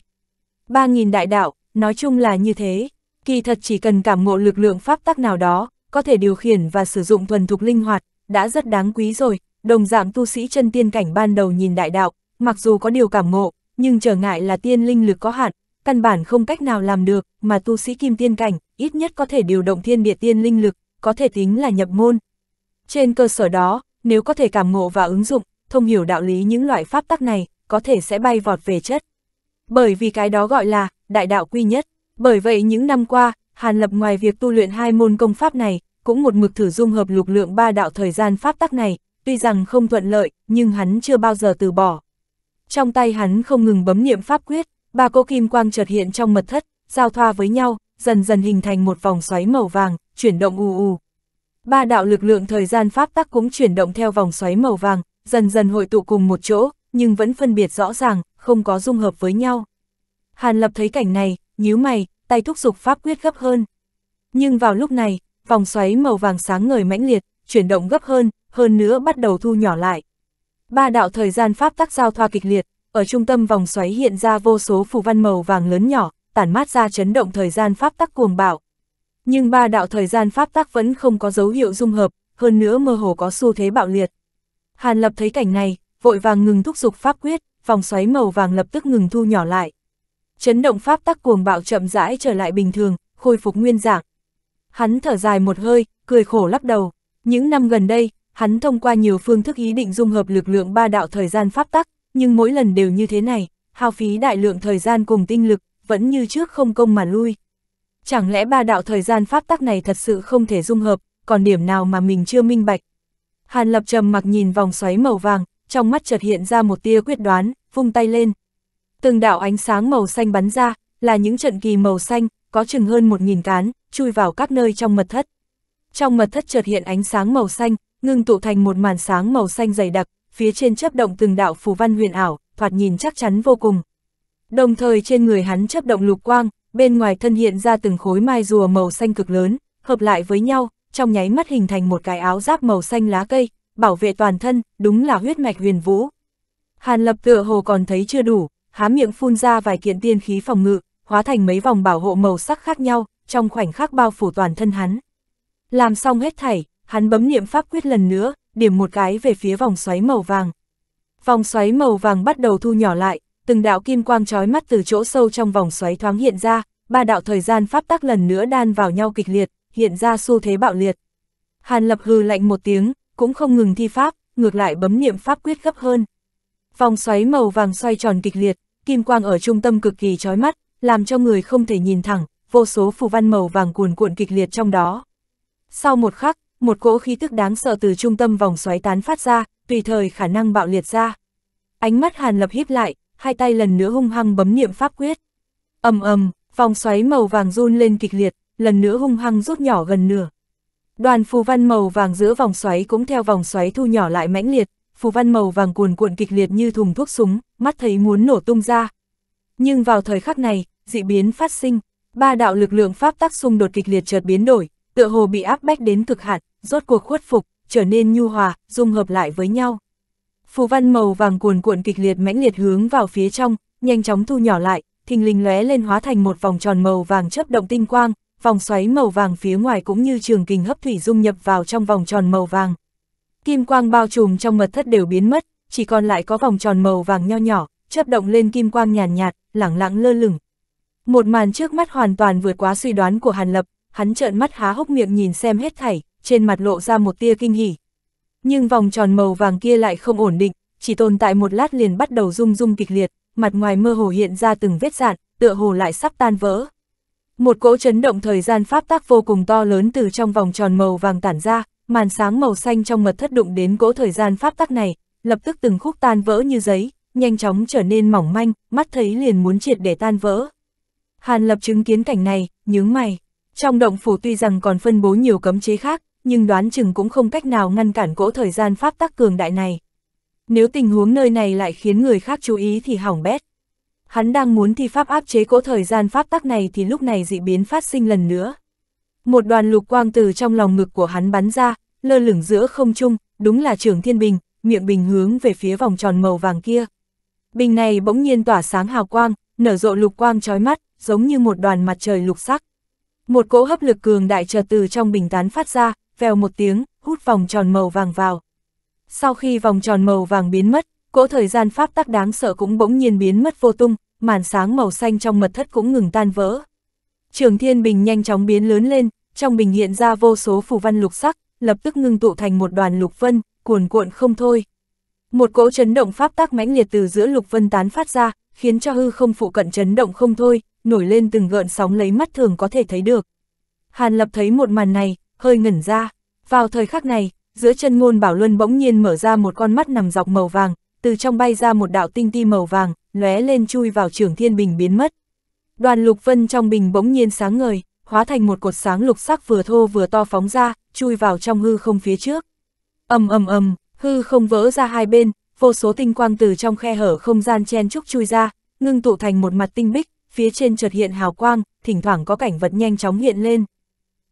3.000 đại đạo, nói chung là như thế, kỳ thật chỉ cần cảm ngộ lực lượng pháp tắc nào đó, có thể điều khiển và sử dụng thuần thục linh hoạt, đã rất đáng quý rồi, đồng dạng tu sĩ chân tiên cảnh ban đầu nhìn đại đạo, mặc dù có điều cảm ngộ, nhưng trở ngại là tiên linh lực có hạn, căn bản không cách nào làm được, mà tu sĩ kim tiên cảnh, ít nhất có thể điều động thiên địa tiên linh lực, có thể tính là nhập môn. Trên cơ sở đó, nếu có thể cảm ngộ và ứng dụng, thông hiểu đạo lý những loại pháp tắc này, có thể sẽ bay vọt về chất. Bởi vì cái đó gọi là, đại đạo quy nhất. Bởi vậy những năm qua, Hàn Lập ngoài việc tu luyện hai môn công pháp này, cũng một mực thử dung hợp lục lượng ba đạo thời gian pháp tắc này, tuy rằng không thuận lợi, nhưng hắn chưa bao giờ từ bỏ. Trong tay hắn không ngừng bấm niệm pháp quyết, ba cỗ kim quang chợt hiện trong mật thất, giao thoa với nhau, dần dần hình thành một vòng xoáy màu vàng, chuyển động ù ù. Ba đạo lực lượng thời gian pháp tắc cũng chuyển động theo vòng xoáy màu vàng, dần dần hội tụ cùng một chỗ, nhưng vẫn phân biệt rõ ràng, không có dung hợp với nhau. Hàn Lập thấy cảnh này, nhíu mày, tay thúc giục pháp quyết gấp hơn. Nhưng vào lúc này, vòng xoáy màu vàng sáng ngời mãnh liệt, chuyển động gấp hơn, hơn nữa bắt đầu thu nhỏ lại. Ba đạo thời gian pháp tắc giao thoa kịch liệt, ở trung tâm vòng xoáy hiện ra vô số phù văn màu vàng lớn nhỏ, tản mát ra chấn động thời gian pháp tắc cuồng bạo. Nhưng ba đạo thời gian pháp tắc vẫn không có dấu hiệu dung hợp, hơn nữa mơ hồ có xu thế bạo liệt. Hàn Lập thấy cảnh này, vội vàng ngừng thúc giục pháp quyết, vòng xoáy màu vàng lập tức ngừng thu nhỏ lại. Chấn động pháp tắc cuồng bạo chậm rãi trở lại bình thường, khôi phục nguyên dạng. Hắn thở dài một hơi, cười khổ lắc đầu. Những năm gần đây, hắn thông qua nhiều phương thức ý định dung hợp lực lượng ba đạo thời gian pháp tắc, nhưng mỗi lần đều như thế này, hao phí đại lượng thời gian cùng tinh lực, vẫn như trước không công mà lui. Chẳng lẽ ba đạo thời gian pháp tắc này thật sự không thể dung hợp, còn điểm nào mà mình chưa minh bạch. Hàn lập trầm mặc nhìn vòng xoáy màu vàng, trong mắt chợt hiện ra một tia quyết đoán, vung tay lên. Từng đạo ánh sáng màu xanh bắn ra, là những trận kỳ màu xanh, có chừng hơn một nghìn cán, chui vào các nơi trong mật thất. Trong mật thất chợt hiện ánh sáng màu xanh, ngưng tụ thành một màn sáng màu xanh dày đặc, phía trên chấp động từng đạo phù văn huyền ảo, thoạt nhìn chắc chắn vô cùng. Đồng thời trên người hắn chấp động lục quang, bên ngoài thân hiện ra từng khối mai rùa màu xanh cực lớn, hợp lại với nhau, trong nháy mắt hình thành một cái áo giáp màu xanh lá cây, bảo vệ toàn thân, đúng là huyết mạch huyền vũ. Hàn lập tựa hồ còn thấy chưa đủ, há miệng phun ra vài kiện tiên khí phòng ngự, hóa thành mấy vòng bảo hộ màu sắc khác nhau, trong khoảnh khắc bao phủ toàn thân hắn. Làm xong hết thảy, hắn bấm niệm pháp quyết lần nữa, điểm một cái về phía vòng xoáy màu vàng. Vòng xoáy màu vàng bắt đầu thu nhỏ lại, từng đạo kim quang trói mắt từ chỗ sâu trong vòng xoáy thoáng hiện ra, ba đạo thời gian pháp tắc lần nữa đan vào nhau kịch liệt, hiện ra xu thế bạo liệt. Hàn lập hừ lạnh một tiếng, cũng không ngừng thi pháp, ngược lại bấm niệm pháp quyết gấp hơn. Vòng xoáy màu vàng xoay tròn kịch liệt, kim quang ở trung tâm cực kỳ chói mắt, làm cho người không thể nhìn thẳng, vô số phù văn màu vàng cuồn cuộn kịch liệt trong đó. Sau một khắc, một cỗ khí tức đáng sợ từ trung tâm vòng xoáy tán phát ra, tùy thời khả năng bạo liệt ra. Ánh mắt Hàn Lập híp lại, hai tay lần nữa hung hăng bấm niệm pháp quyết. Ầm ầm, vòng xoáy màu vàng run lên kịch liệt, lần nữa hung hăng rút nhỏ gần nửa. Đoàn phù văn màu vàng giữa vòng xoáy cũng theo vòng xoáy thu nhỏ lại mãnh liệt, phù văn màu vàng cuồn cuộn kịch liệt như thùng thuốc súng, mắt thấy muốn nổ tung ra. Nhưng vào thời khắc này, dị biến phát sinh, ba đạo lực lượng pháp tác xung đột kịch liệt chợt biến đổi, tựa hồ bị áp bách đến cực hạn, rốt cuộc khuất phục, trở nên nhu hòa, dung hợp lại với nhau. Phù văn màu vàng cuồn cuộn kịch liệt mãnh liệt hướng vào phía trong, nhanh chóng thu nhỏ lại, thình lình lóe lên hóa thành một vòng tròn màu vàng chớp động tinh quang, vòng xoáy màu vàng phía ngoài cũng như trường kình hấp thủy dung nhập vào trong vòng tròn màu vàng. Kim quang bao trùm trong mật thất đều biến mất, chỉ còn lại có vòng tròn màu vàng nho nhỏ, chớp động lên kim quang nhàn nhạt, nhạt, lẳng lặng lơ lửng. Một màn trước mắt hoàn toàn vượt quá suy đoán của Hàn Lập, hắn trợn mắt há hốc miệng nhìn xem hết thảy, trên mặt lộ ra một tia kinh hỉ. Nhưng vòng tròn màu vàng kia lại không ổn định, chỉ tồn tại một lát liền bắt đầu rung rung kịch liệt, mặt ngoài mơ hồ hiện ra từng vết dạn, tựa hồ lại sắp tan vỡ. Một cỗ chấn động thời gian pháp tác vô cùng to lớn từ trong vòng tròn màu vàng tản ra, màn sáng màu xanh trong mật thất đụng đến cỗ thời gian pháp tắc này, lập tức từng khúc tan vỡ như giấy, nhanh chóng trở nên mỏng manh, mắt thấy liền muốn triệt để tan vỡ. Hàn lập chứng kiến cảnh này, nhướng mày. Trong động phủ tuy rằng còn phân bố nhiều cấm chế khác, nhưng đoán chừng cũng không cách nào ngăn cản cỗ thời gian pháp tắc cường đại này. Nếu tình huống nơi này lại khiến người khác chú ý thì hỏng bét. Hắn đang muốn thi pháp áp chế cỗ thời gian pháp tắc này thì lúc này dị biến phát sinh lần nữa. Một đoàn lục quang từ trong lòng ngực của hắn bắn ra, lơ lửng giữa không trung, đúng là trường thiên bình, miệng bình hướng về phía vòng tròn màu vàng kia. Bình này bỗng nhiên tỏa sáng hào quang, nở rộ lục quang trói mắt, giống như một đoàn mặt trời lục sắc. Một cỗ hấp lực cường đại chợt từ trong bình tán phát ra, vèo một tiếng, hút vòng tròn màu vàng vào. Sau khi vòng tròn màu vàng biến mất, cỗ thời gian pháp tắc đáng sợ cũng bỗng nhiên biến mất vô tung, màn sáng màu xanh trong mật thất cũng ngừng tan vỡ. Trường Thiên Bình nhanh chóng biến lớn lên, trong bình hiện ra vô số phù văn lục sắc, lập tức ngưng tụ thành một đoàn lục vân, cuồn cuộn không thôi. Một cỗ chấn động pháp tắc mãnh liệt từ giữa lục vân tán phát ra, khiến cho hư không phụ cận chấn động không thôi, nổi lên từng gợn sóng lấy mắt thường có thể thấy được. Hàn Lập thấy một màn này, hơi ngẩn ra. Vào thời khắc này, giữa chân ngôn bảo luân bỗng nhiên mở ra một con mắt nằm dọc màu vàng, từ trong bay ra một đạo tinh ti màu vàng, lóe lên chui vào trường thiên bình biến mất. Đoàn lục vân trong bình bỗng nhiên sáng ngời, hóa thành một cột sáng lục sắc vừa thô vừa to phóng ra, chui vào trong hư không phía trước. ầm ầm ầm, hư không vỡ ra hai bên, vô số tinh quang từ trong khe hở không gian chen trúc chui ra, ngưng tụ thành một mặt tinh bích, phía trên chợt hiện hào quang, thỉnh thoảng có cảnh vật nhanh chóng hiện lên.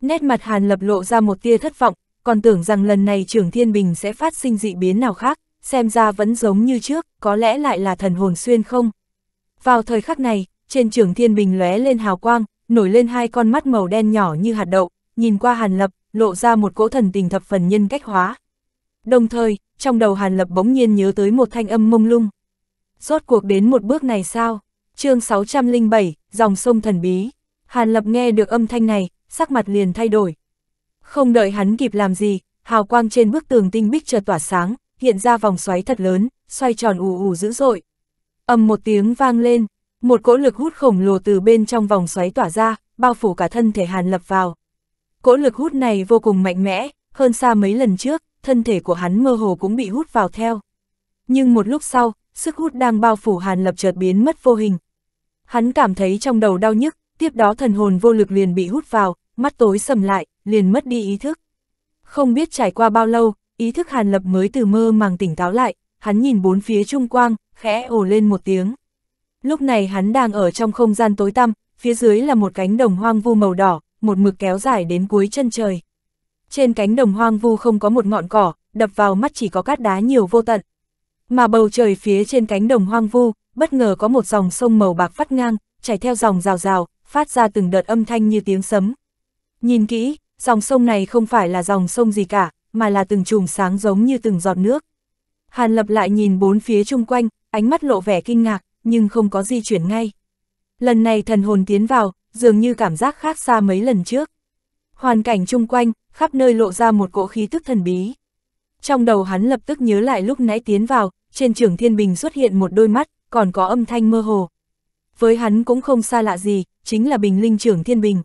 Nét mặt Hàn Lập lộ ra một tia thất vọng, còn tưởng rằng lần này Trường thiên bình sẽ phát sinh dị biến nào khác, xem ra vẫn giống như trước, có lẽ lại là thần hồn xuyên không. Vào thời khắc này, trên Trường thiên bình lóe lên hào quang, nổi lên hai con mắt màu đen nhỏ như hạt đậu, nhìn qua Hàn Lập, lộ ra một cỗ thần tình thập phần nhân cách hóa. đồng thời, trong đầu Hàn Lập bỗng nhiên nhớ tới một thanh âm mông lung. Rốt cuộc đến một bước này sao? Chương 607, dòng sông thần bí. Hàn Lập nghe được âm thanh này, sắc mặt liền thay đổi. Không đợi hắn kịp làm gì, hào quang trên bức tường tinh bích chợt tỏa sáng, hiện ra vòng xoáy thật lớn, xoay tròn ù ù dữ dội. ầm một tiếng vang lên, một cỗ lực hút khổng lồ từ bên trong vòng xoáy tỏa ra, bao phủ cả thân thể Hàn Lập vào. Cỗ lực hút này vô cùng mạnh mẽ, hơn xa mấy lần trước, thân thể của hắn mơ hồ cũng bị hút vào theo. Nhưng một lúc sau, sức hút đang bao phủ Hàn Lập chợt biến mất vô hình. Hắn cảm thấy trong đầu đau nhức, tiếp đó thần hồn vô lực liền bị hút vào, mắt tối sầm lại, liền mất đi ý thức. Không biết trải qua bao lâu, ý thức Hàn Lập mới từ mơ màng tỉnh táo lại, hắn nhìn bốn phía trung quang, khẽ ồ lên một tiếng. Lúc này hắn đang ở trong không gian tối tăm, phía dưới là một cánh đồng hoang vu màu đỏ, một mực kéo dài đến cuối chân trời. Trên cánh đồng hoang vu không có một ngọn cỏ, đập vào mắt chỉ có cát đá nhiều vô tận. Mà bầu trời phía trên cánh đồng hoang vu, bất ngờ có một dòng sông màu bạc phát ngang, chảy theo dòng rào rào, phát ra từng đợt âm thanh như tiếng sấm. Nhìn kỹ, dòng sông này không phải là dòng sông gì cả, mà là từng chùm sáng giống như từng giọt nước. Hàn lập lại nhìn bốn phía chung quanh, ánh mắt lộ vẻ kinh ngạc, nhưng không có di chuyển ngay. Lần này thần hồn tiến vào, dường như cảm giác khác xa mấy lần trước. Hoàn cảnh chung quanh, khắp nơi lộ ra một cỗ khí tức thần bí. Trong đầu hắn lập tức nhớ lại lúc nãy tiến vào, trên trường thiên bình xuất hiện một đôi mắt, còn có âm thanh mơ hồ. Với hắn cũng không xa lạ gì, chính là bình linh trưởng thiên bình.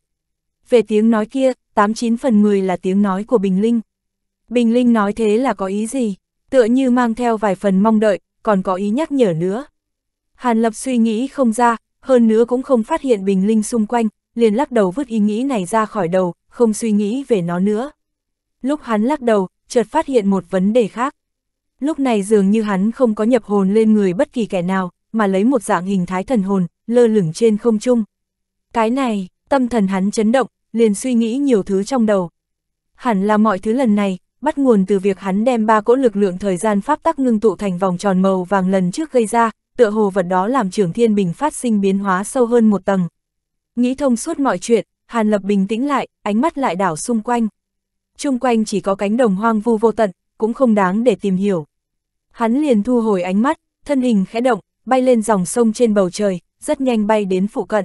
Về tiếng nói kia, 89 phần 10 là tiếng nói của bình linh. Bình linh nói thế là có ý gì? Tựa như mang theo vài phần mong đợi, còn có ý nhắc nhở nữa. Hàn Lập suy nghĩ không ra, hơn nữa cũng không phát hiện bình linh xung quanh, liền lắc đầu vứt ý nghĩ này ra khỏi đầu, không suy nghĩ về nó nữa. Lúc hắn lắc đầu, chợt phát hiện một vấn đề khác. Lúc này dường như hắn không có nhập hồn lên người bất kỳ kẻ nào, mà lấy một dạng hình thái thần hồn, lơ lửng trên không trung. Cái này, tâm thần hắn chấn động, liền suy nghĩ nhiều thứ trong đầu. Hẳn là mọi thứ lần này, bắt nguồn từ việc hắn đem ba cỗ lực lượng thời gian pháp tắc ngưng tụ thành vòng tròn màu vàng lần trước gây ra, tựa hồ vật đó làm trưởng thiên bình phát sinh biến hóa sâu hơn một tầng. Nghĩ thông suốt mọi chuyện, Hàn Lập bình tĩnh lại, ánh mắt lại đảo xung quanh. Trung quanh chỉ có cánh đồng hoang vu vô tận, cũng không đáng để tìm hiểu. Hắn liền thu hồi ánh mắt, thân hình khẽ động, bay lên dòng sông trên bầu trời, rất nhanh bay đến phụ cận.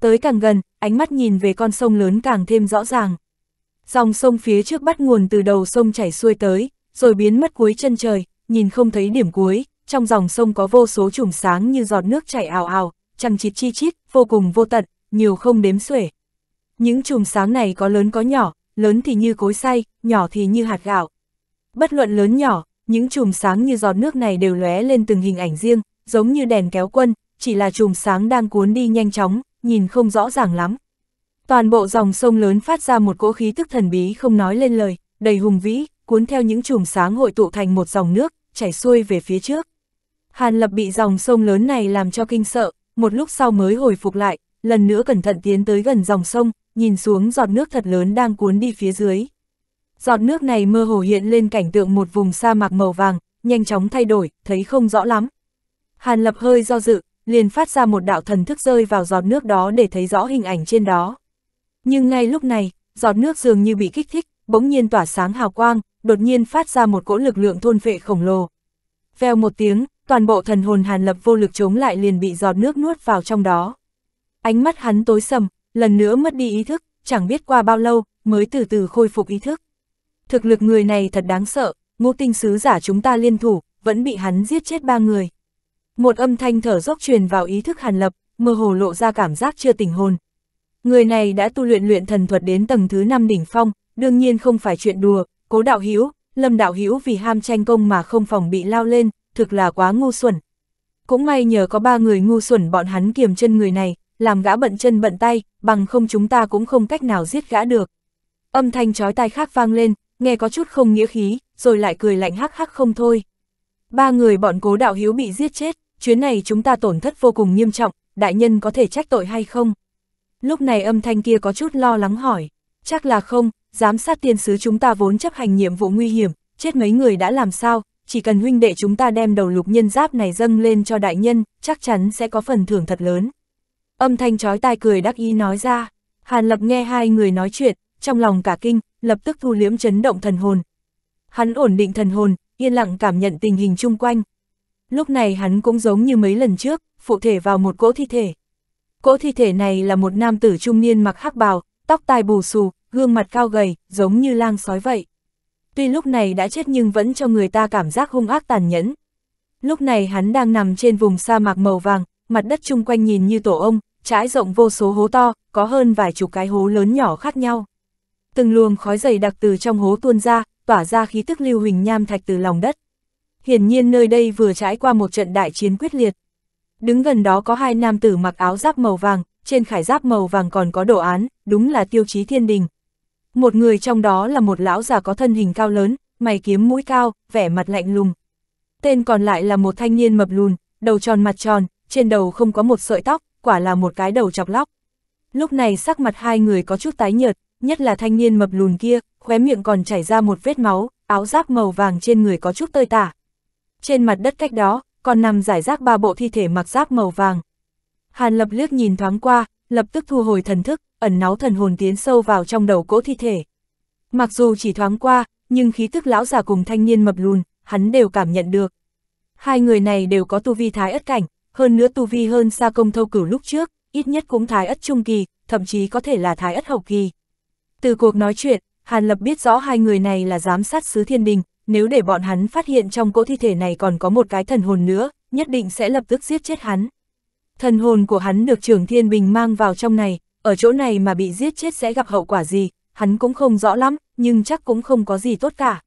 Tới càng gần, ánh mắt nhìn về con sông lớn càng thêm rõ ràng. Dòng sông phía trước bắt nguồn từ đầu sông chảy xuôi tới, rồi biến mất cuối chân trời, nhìn không thấy điểm cuối, trong dòng sông có vô số chùm sáng như giọt nước chảy ào ào, chằng chịt chi chít, vô cùng vô tận, nhiều không đếm xuể. Những chùm sáng này có lớn có nhỏ, lớn thì như cối xay, nhỏ thì như hạt gạo. Bất luận lớn nhỏ, những chùm sáng như giọt nước này đều lóe lên từng hình ảnh riêng, giống như đèn kéo quân, chỉ là chùm sáng đang cuốn đi nhanh chóng, nhìn không rõ ràng lắm. Toàn bộ dòng sông lớn phát ra một cỗ khí tức thần bí không nói lên lời, đầy hùng vĩ, cuốn theo những chùm sáng hội tụ thành một dòng nước, chảy xuôi về phía trước. Hàn Lập bị dòng sông lớn này làm cho kinh sợ, một lúc sau mới hồi phục lại, lần nữa cẩn thận tiến tới gần dòng sông, nhìn xuống giọt nước thật lớn đang cuốn đi phía dưới. Giọt nước này mơ hồ hiện lên cảnh tượng một vùng sa mạc màu vàng, nhanh chóng thay đổi, thấy không rõ lắm. Hàn Lập hơi do dự, liền phát ra một đạo thần thức rơi vào giọt nước đó để thấy rõ hình ảnh trên đó. Nhưng ngay lúc này, giọt nước dường như bị kích thích, bỗng nhiên tỏa sáng hào quang, đột nhiên phát ra một cỗ lực lượng thôn phệ khổng lồ. Vèo một tiếng, toàn bộ thần hồn Hàn Lập vô lực chống lại liền bị giọt nước nuốt vào trong đó. Ánh mắt hắn tối sầm, lần nữa mất đi ý thức, chẳng biết qua bao lâu, mới từ từ khôi phục ý thức. Thực lực người này thật đáng sợ, ngũ tinh sứ giả chúng ta liên thủ, vẫn bị hắn giết chết ba người. Một âm thanh thở dốc truyền vào ý thức Hàn Lập, mơ hồ lộ ra cảm giác chưa tỉnh hồn. Người này đã tu luyện luyện thần thuật đến tầng thứ 5 đỉnh phong, đương nhiên không phải chuyện đùa, cố đạo hữu lâm đạo hữu vì ham tranh công mà không phòng bị lao lên, thực là quá ngu xuẩn. Cũng may nhờ có ba người ngu xuẩn bọn hắn kiềm chân người này, làm gã bận chân bận tay, bằng không chúng ta cũng không cách nào giết gã được. Âm thanh chói tai khác vang lên, nghe có chút không nghĩa khí, rồi lại cười lạnh hắc hắc không thôi. Ba người bọn cố đạo hiếu bị giết chết, chuyến này chúng ta tổn thất vô cùng nghiêm trọng, đại nhân có thể trách tội hay không? Lúc này âm thanh kia có chút lo lắng hỏi, chắc là không, giám sát tiên sứ chúng ta vốn chấp hành nhiệm vụ nguy hiểm, chết mấy người đã làm sao, chỉ cần huynh đệ chúng ta đem đầu lục nhân giáp này dâng lên cho đại nhân, chắc chắn sẽ có phần thưởng thật lớn. Âm thanh chói tai cười đắc ý nói ra, Hàn Lập nghe hai người nói chuyện, trong lòng cả kinh, lập tức thu liếm chấn động thần hồn. Hắn ổn định thần hồn, yên lặng cảm nhận tình hình chung quanh. Lúc này hắn cũng giống như mấy lần trước, phụ thể vào một cỗ thi thể. Cỗ thi thể này là một nam tử trung niên mặc hắc bào, tóc tai bù xù, gương mặt cao gầy, giống như lang sói vậy. Tuy lúc này đã chết nhưng vẫn cho người ta cảm giác hung ác tàn nhẫn. Lúc này hắn đang nằm trên vùng sa mạc màu vàng, mặt đất chung quanh nhìn như tổ ông, trái rộng vô số hố to, có hơn vài chục cái hố lớn nhỏ khác nhau. Từng luồng khói dày đặc từ trong hố tuôn ra, tỏa ra khí tức lưu huỳnh nham thạch từ lòng đất. Hiển nhiên nơi đây vừa trải qua một trận đại chiến quyết liệt. Đứng gần đó có hai nam tử mặc áo giáp màu vàng, trên khải giáp màu vàng còn có đồ án, đúng là tiêu chí thiên đình. Một người trong đó là một lão già có thân hình cao lớn, mày kiếm mũi cao, vẻ mặt lạnh lùng. Tên còn lại là một thanh niên mập lùn, đầu tròn mặt tròn, trên đầu không có một sợi tóc, quả là một cái đầu chọc lóc. Lúc này sắc mặt hai người có chút tái nhợt, nhất là thanh niên mập lùn kia, khóe miệng còn chảy ra một vết máu, áo giáp màu vàng trên người có chút tơi tả. Trên mặt đất cách đó, còn nằm giải rác ba bộ thi thể mặc giáp màu vàng. Hàn lập liếc nhìn thoáng qua, lập tức thu hồi thần thức, ẩn náu thần hồn tiến sâu vào trong đầu cỗ thi thể. Mặc dù chỉ thoáng qua, nhưng khí tức lão già cùng thanh niên mập lùn, hắn đều cảm nhận được. Hai người này đều có tu vi thái ất cảnh, hơn nữa tu vi hơn xa công thâu cửu lúc trước, ít nhất cũng thái ất trung kỳ, thậm chí có thể là thái ất hậu kỳ. Từ cuộc nói chuyện, Hàn Lập biết rõ hai người này là giám sát sứ thiên đình, nếu để bọn hắn phát hiện trong cỗ thi thể này còn có một cái thần hồn nữa, nhất định sẽ lập tức giết chết hắn. Thần hồn của hắn được trưởng thiên bình mang vào trong này, ở chỗ này mà bị giết chết sẽ gặp hậu quả gì, hắn cũng không rõ lắm, nhưng chắc cũng không có gì tốt cả.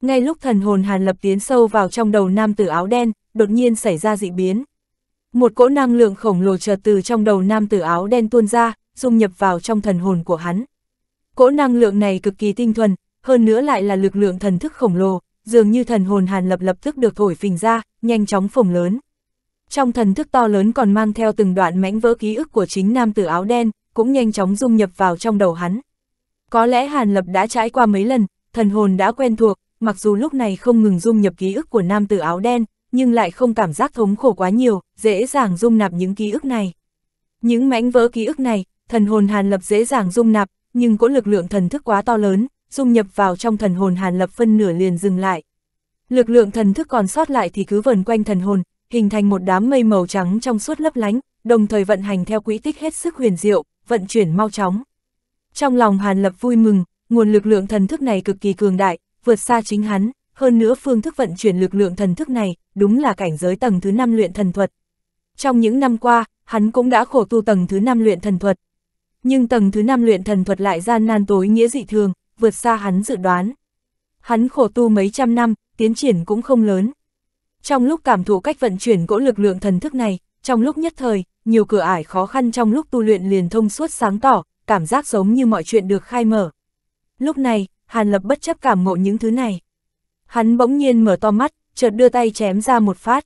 Ngay lúc thần hồn Hàn Lập tiến sâu vào trong đầu nam tử áo đen, đột nhiên xảy ra dị biến. Một cỗ năng lượng khổng lồ chợt từ trong đầu nam tử áo đen tuôn ra, dung nhập vào trong thần hồn của hắn. Cỗ năng lượng này cực kỳ tinh thuần, hơn nữa lại là lực lượng thần thức khổng lồ, dường như thần hồn Hàn Lập lập tức được thổi phình ra, nhanh chóng phồng lớn. Trong thần thức to lớn còn mang theo từng đoạn mảnh vỡ ký ức của chính nam tử áo đen, cũng nhanh chóng dung nhập vào trong đầu hắn. Có lẽ Hàn Lập đã trải qua mấy lần, thần hồn đã quen thuộc, mặc dù lúc này không ngừng dung nhập ký ức của nam tử áo đen, nhưng lại không cảm giác thống khổ quá nhiều, dễ dàng dung nạp những ký ức này. Những mảnh vỡ ký ức này, thần hồn Hàn Lập dễ dàng dung nạp, nhưng cỗ lực lượng thần thức quá to lớn, dung nhập vào trong thần hồn Hàn Lập phân nửa liền dừng lại. Lực lượng thần thức còn sót lại thì cứ vần quanh thần hồn, hình thành một đám mây màu trắng trong suốt lấp lánh, đồng thời vận hành theo quỹ tích hết sức huyền diệu, vận chuyển mau chóng. Trong lòng Hàn Lập vui mừng, nguồn lực lượng thần thức này cực kỳ cường đại, vượt xa chính hắn, hơn nữa phương thức vận chuyển lực lượng thần thức này, đúng là cảnh giới tầng thứ 5 luyện thần thuật. Trong những năm qua, hắn cũng đã khổ tu tầng thứ 5 luyện thần thuật. Nhưng tầng thứ 5 luyện thần thuật lại gian nan tối nghĩa dị thường, vượt xa hắn dự đoán. Hắn khổ tu mấy trăm năm, tiến triển cũng không lớn. Trong lúc cảm thụ cách vận chuyển cỗ lực lượng thần thức này, trong lúc nhất thời, nhiều cửa ải khó khăn trong lúc tu luyện liền thông suốt sáng tỏ, cảm giác giống như mọi chuyện được khai mở. Lúc này, Hàn Lập bất chấp cảm ngộ những thứ này. Hắn bỗng nhiên mở to mắt, chợt đưa tay chém ra một phát.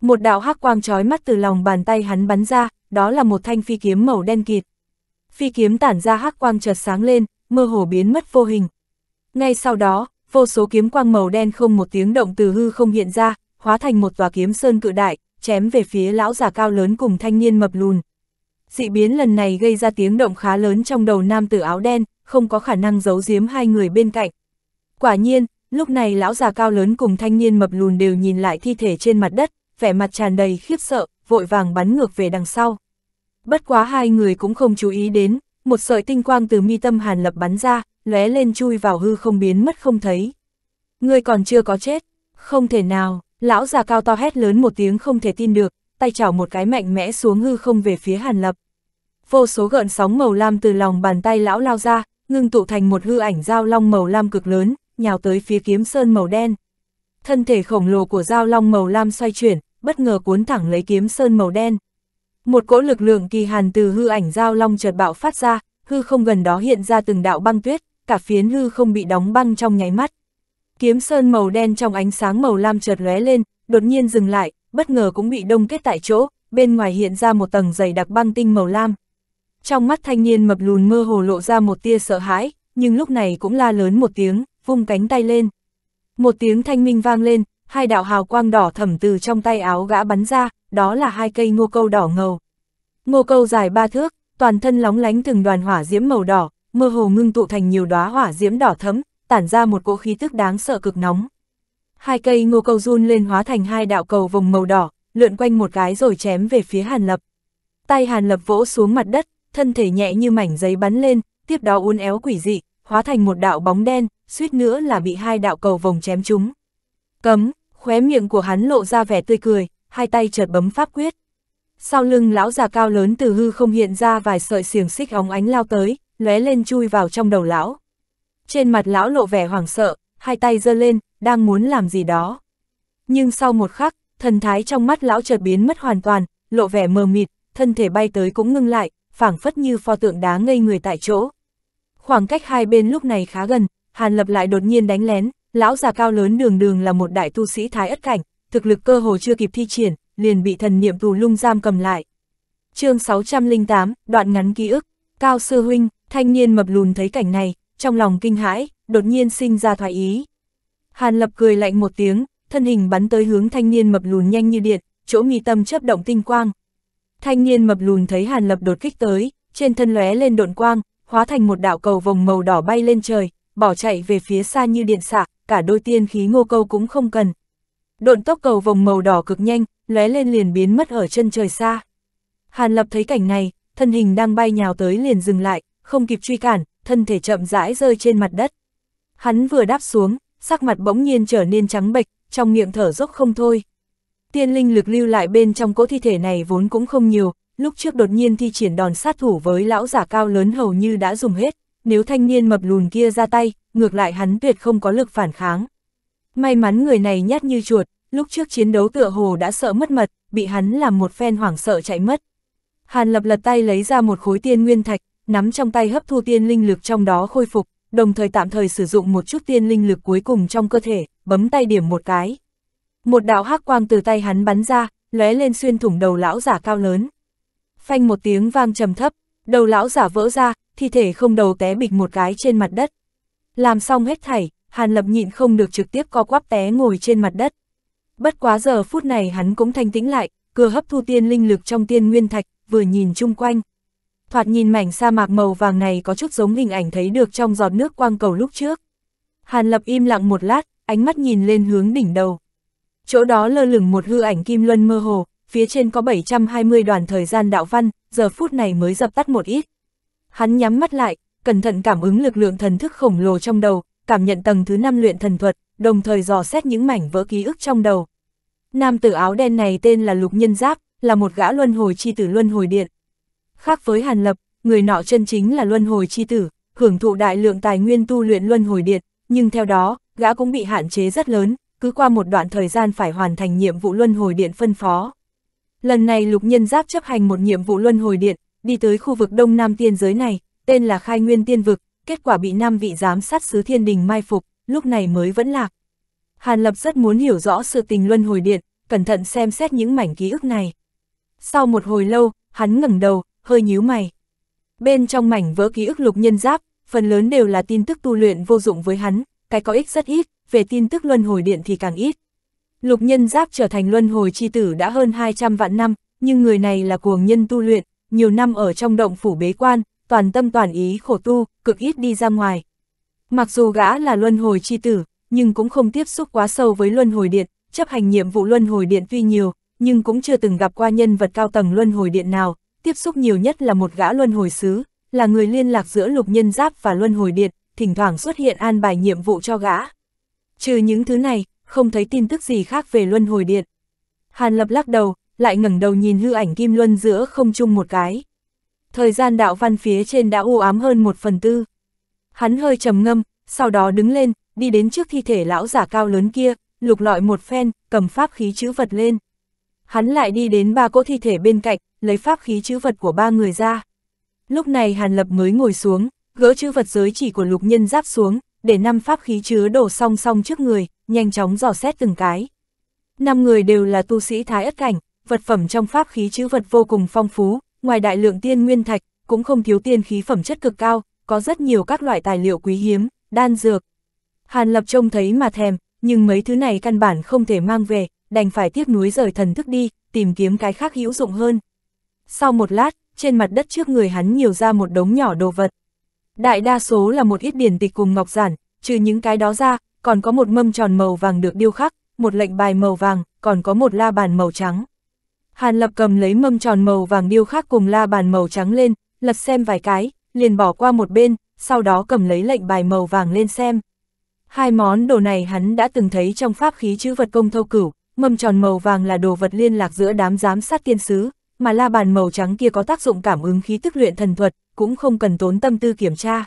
Một đạo hắc quang chói mắt từ lòng bàn tay hắn bắn ra, đó là một thanh phi kiếm màu đen kịt. Phi kiếm tản ra hắc quang chợt sáng lên, mơ hồ biến mất vô hình. Ngay sau đó, vô số kiếm quang màu đen không một tiếng động từ hư không hiện ra, hóa thành một tòa kiếm sơn cự đại, chém về phía lão già cao lớn cùng thanh niên mập lùn. Dị biến lần này gây ra tiếng động khá lớn trong đầu nam tử áo đen, không có khả năng giấu giếm hai người bên cạnh. Quả nhiên, lúc này lão già cao lớn cùng thanh niên mập lùn đều nhìn lại thi thể trên mặt đất, vẻ mặt tràn đầy khiếp sợ, vội vàng bắn ngược về đằng sau. Bất quá hai người cũng không chú ý đến, một sợi tinh quang từ mi tâm hàn lập bắn ra, lóe lên chui vào hư không biến mất không thấy. Người còn chưa có chết, không thể nào, lão già cao to hét lớn một tiếng không thể tin được, tay chảo một cái mạnh mẽ xuống hư không về phía hàn lập. Vô số gợn sóng màu lam từ lòng bàn tay lão lao ra, ngưng tụ thành một hư ảnh dao long màu lam cực lớn, nhào tới phía kiếm sơn màu đen. Thân thể khổng lồ của dao long màu lam xoay chuyển, bất ngờ cuốn thẳng lấy kiếm sơn màu đen. Một cỗ lực lượng kỳ hàn từ hư ảnh dao long chợt bạo phát ra, hư không gần đó hiện ra từng đạo băng tuyết, cả phiến hư không bị đóng băng trong nháy mắt. Kiếm sơn màu đen trong ánh sáng màu lam chợt lóe lên, đột nhiên dừng lại, bất ngờ cũng bị đông kết tại chỗ, bên ngoài hiện ra một tầng dày đặc băng tinh màu lam. Trong mắt thanh niên mập lùn mơ hồ lộ ra một tia sợ hãi, nhưng lúc này cũng la lớn một tiếng, vung cánh tay lên. Một tiếng thanh minh vang lên, hai đạo hào quang đỏ thẩm từ trong tay áo gã bắn ra, đó là hai cây ngô câu đỏ ngầu. Ngô câu dài ba thước, toàn thân lóng lánh từng đoàn hỏa diễm màu đỏ, mơ hồ ngưng tụ thành nhiều đóa hỏa diễm đỏ thấm, tản ra một cỗ khí tức đáng sợ cực nóng. Hai cây ngô câu run lên hóa thành hai đạo cầu vòng màu đỏ, lượn quanh một cái rồi chém về phía Hàn Lập. Tay Hàn Lập vỗ xuống mặt đất, thân thể nhẹ như mảnh giấy bắn lên, tiếp đó uốn éo quỷ dị, hóa thành một đạo bóng đen, suýt nữa là bị hai đạo cầu vòng chém trúng. Cấm, khóe miệng của hắn lộ ra vẻ tươi cười, hai tay chợt bấm pháp quyết. Sau lưng lão già cao lớn từ hư không hiện ra vài sợi xiềng xích óng ánh lao tới, lóe lên chui vào trong đầu lão. Trên mặt lão lộ vẻ hoảng sợ, hai tay giơ lên, đang muốn làm gì đó. Nhưng sau một khắc, thần thái trong mắt lão chợt biến mất hoàn toàn, lộ vẻ mờ mịt, thân thể bay tới cũng ngưng lại, phảng phất như pho tượng đá ngây người tại chỗ. Khoảng cách hai bên lúc này khá gần, Hàn Lập lại đột nhiên đánh lén, lão già cao lớn đường đường là một đại tu sĩ thái ất cảnh, thực lực cơ hồ chưa kịp thi triển, liền bị thần niệm tù lung giam cầm lại. chương 608, đoạn ngắn ký ức, Cao Sư Huynh, thanh niên mập lùn thấy cảnh này, trong lòng kinh hãi, đột nhiên sinh ra thoái ý. Hàn Lập cười lạnh một tiếng, thân hình bắn tới hướng thanh niên mập lùn nhanh như điện, chỗ nghi tâm chấp động tinh quang. Thanh niên mập lùn thấy Hàn Lập đột kích tới, trên thân lóe lên độn quang, hóa thành một đạo cầu vòng màu đỏ bay lên trời, bỏ chạy về phía xa như điện xạ, cả đôi tiên khí ngô câu cũng không cần. Độn tốc cầu vòng màu đỏ cực nhanh, lóe lên liền biến mất ở chân trời xa. Hàn Lập thấy cảnh này, thân hình đang bay nhào tới liền dừng lại, không kịp truy cản, thân thể chậm rãi rơi trên mặt đất. Hắn vừa đáp xuống, sắc mặt bỗng nhiên trở nên trắng bệch, trong miệng thở dốc không thôi. Tiên linh lực lưu lại bên trong cỗ thi thể này vốn cũng không nhiều, lúc trước đột nhiên thi triển đòn sát thủ với lão giả cao lớn hầu như đã dùng hết, nếu thanh niên mập lùn kia ra tay, ngược lại hắn tuyệt không có lực phản kháng. May mắn người này nhát như chuột, lúc trước chiến đấu tựa hồ đã sợ mất mật, bị hắn làm một phen hoảng sợ chạy mất. Hàn lập lật tay lấy ra một khối tiên nguyên thạch, nắm trong tay hấp thu tiên linh lực trong đó khôi phục, đồng thời tạm thời sử dụng một chút tiên linh lực cuối cùng trong cơ thể, bấm tay điểm một cái. Một đạo hắc quang từ tay hắn bắn ra, lóe lên xuyên thủng đầu lão giả cao lớn. Phanh một tiếng vang trầm thấp, đầu lão giả vỡ ra, thi thể không đầu té bịch một cái trên mặt đất. Làm xong hết thảy, Hàn Lập nhịn không được trực tiếp co quắp té ngồi trên mặt đất. Bất quá giờ phút này hắn cũng thanh tĩnh lại, cửa hấp thu tiên linh lực trong tiên nguyên thạch, vừa nhìn chung quanh. Thoạt nhìn mảnh sa mạc màu vàng này có chút giống hình ảnh thấy được trong giọt nước quang cầu lúc trước. Hàn Lập im lặng một lát, ánh mắt nhìn lên hướng đỉnh đầu. Chỗ đó lơ lửng một hư ảnh kim luân mơ hồ, phía trên có 720 đoàn thời gian đạo văn, giờ phút này mới dập tắt một ít. Hắn nhắm mắt lại, cẩn thận cảm ứng lực lượng thần thức khổng lồ trong đầu, cảm nhận tầng thứ 5 luyện thần thuật, đồng thời dò xét những mảnh vỡ ký ức trong đầu. Nam tử áo đen này tên là Lục Nhân Giáp, là một gã luân hồi chi tử luân hồi điện. Khác với Hàn Lập, người nọ chân chính là luân hồi chi tử, hưởng thụ đại lượng tài nguyên tu luyện luân hồi điện, nhưng theo đó, gã cũng bị hạn chế rất lớn, cứ qua một đoạn thời gian phải hoàn thành nhiệm vụ luân hồi điện phân phó. Lần này Lục Nhân Giáp chấp hành một nhiệm vụ luân hồi điện, đi tới khu vực Đông Nam tiên giới này, tên là Khai Nguyên Tiên Vực, kết quả bị năm vị giám sát sứ thiên đình mai phục, lúc này mới vẫn lạc. Hàn Lập rất muốn hiểu rõ sự tình luân hồi điện, cẩn thận xem xét những mảnh ký ức này. Sau một hồi lâu, hắn ngẩng đầu, hơi nhíu mày. Bên trong mảnh vỡ ký ức lục nhân giáp, phần lớn đều là tin tức tu luyện vô dụng với hắn, cái có ích rất ít, về tin tức luân hồi điện thì càng ít. Lục nhân giáp trở thành luân hồi chi tử đã hơn 200 vạn năm, nhưng người này là cuồng nhân tu luyện, nhiều năm ở trong động phủ bế quan, toàn tâm toàn ý khổ tu, cực ít đi ra ngoài. Mặc dù gã là luân hồi chi tử, nhưng cũng không tiếp xúc quá sâu với luân hồi điện, chấp hành nhiệm vụ luân hồi điện tuy nhiều, nhưng cũng chưa từng gặp qua nhân vật cao tầng luân hồi điện nào, tiếp xúc nhiều nhất là một gã luân hồi sứ, là người liên lạc giữa lục nhân giáp và luân hồi điện, thỉnh thoảng xuất hiện an bài nhiệm vụ cho gã. Trừ những thứ này, không thấy tin tức gì khác về luân hồi điện. Hàn lập lắc đầu, lại ngẩng đầu nhìn hư ảnh kim luân giữa không chung một cái. Thời gian đạo văn phía trên đã u ám hơn một phần tư. Hắn hơi trầm ngâm, sau đó đứng lên, đi đến trước thi thể lão giả cao lớn kia, lục lọi một phen, cầm pháp khí chữ vật lên. Hắn lại đi đến ba cỗ thi thể bên cạnh, lấy pháp khí chữ vật của ba người ra. Lúc này Hàn Lập mới ngồi xuống, gỡ chữ vật giới chỉ của lục nhân giáp xuống, để năm pháp khí chứa đổ song song trước người, nhanh chóng dò xét từng cái. Năm người đều là tu sĩ thái ất cảnh, vật phẩm trong pháp khí chữ vật vô cùng phong phú, ngoài đại lượng tiên nguyên thạch, cũng không thiếu tiên khí phẩm chất cực cao, có rất nhiều các loại tài liệu quý hiếm, đan dược. Hàn Lập trông thấy mà thèm, nhưng mấy thứ này căn bản không thể mang về, đành phải tiếc núi rời thần thức đi, tìm kiếm cái khác hữu dụng hơn. Sau một lát, trên mặt đất trước người hắn nhiều ra một đống nhỏ đồ vật. Đại đa số là một ít điển tịch cùng ngọc giản, trừ những cái đó ra, còn có một mâm tròn màu vàng được điêu khắc, một lệnh bài màu vàng, còn có một la bàn màu trắng. Hàn Lập cầm lấy mâm tròn màu vàng điêu khắc cùng la bàn màu trắng lên, lật xem vài cái, liền bỏ qua một bên, sau đó cầm lấy lệnh bài màu vàng lên xem. Hai món đồ này hắn đã từng thấy trong pháp khí chữ vật công thâu cửu, mâm tròn màu vàng là đồ vật liên lạc giữa đám giám sát tiên sứ, mà la bàn màu trắng kia có tác dụng cảm ứng khí tức luyện thần thuật, cũng không cần tốn tâm tư kiểm tra.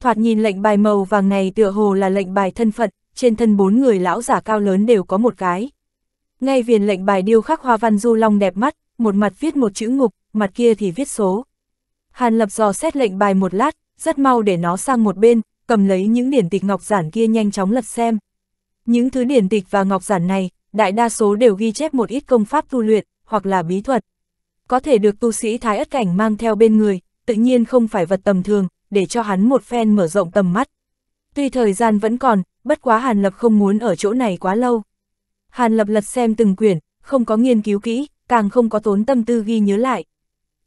Thoạt nhìn lệnh bài màu vàng này tựa hồ là lệnh bài thân phận, trên thân bốn người lão giả cao lớn đều có một cái. Ngay viền lệnh bài điêu khắc hoa văn du long đẹp mắt, một mặt viết một chữ ngục, mặt kia thì viết số. Hàn lập dò xét lệnh bài một lát, rất mau để nó sang một bên, cầm lấy những điển tịch ngọc giản kia nhanh chóng lật xem. Những thứ điển tịch và ngọc giản này, đại đa số đều ghi chép một ít công pháp tu luyện, hoặc là bí thuật. Có thể được tu sĩ Thái ất cảnh mang theo bên người, tự nhiên không phải vật tầm thường, để cho hắn một phen mở rộng tầm mắt. Tuy thời gian vẫn còn, bất quá Hàn Lập không muốn ở chỗ này quá lâu. Hàn Lập lật xem từng quyển, không có nghiên cứu kỹ, càng không có tốn tâm tư ghi nhớ lại.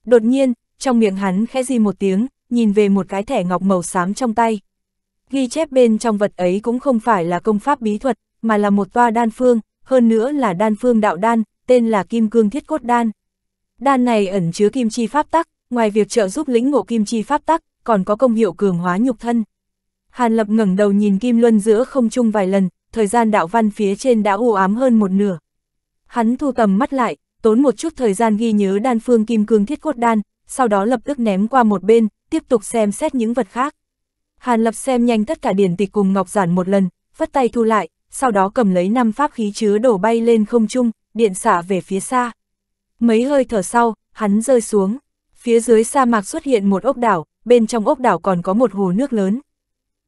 Đột nhiên, trong miệng hắn khẽ di một tiếng, nhìn về một cái thẻ ngọc màu xám trong tay. Ghi chép bên trong vật ấy cũng không phải là công pháp bí thuật, mà là một toa đan phương, hơn nữa là đan phương đạo đan, tên là Kim Cương Thiết Cốt Đan. Đan này ẩn chứa kim chi pháp tắc, ngoài việc trợ giúp lĩnh ngộ kim chi pháp tắc, còn có công hiệu cường hóa nhục thân. Hàn Lập ngẩng đầu nhìn Kim Luân giữa không trung vài lần, thời gian đạo văn phía trên đã u ám hơn một nửa. Hắn thu tầm mắt lại, tốn một chút thời gian ghi nhớ đan phương kim cương thiết cốt đan, sau đó lập tức ném qua một bên, tiếp tục xem xét những vật khác. Hàn Lập xem nhanh tất cả điển tịch cùng ngọc giản một lần, vất tay thu lại, sau đó cầm lấy năm pháp khí chứa đổ bay lên không trung, điện xả về phía xa. Mấy hơi thở sau, hắn rơi xuống. Phía dưới sa mạc xuất hiện một ốc đảo, bên trong ốc đảo còn có một hồ nước lớn.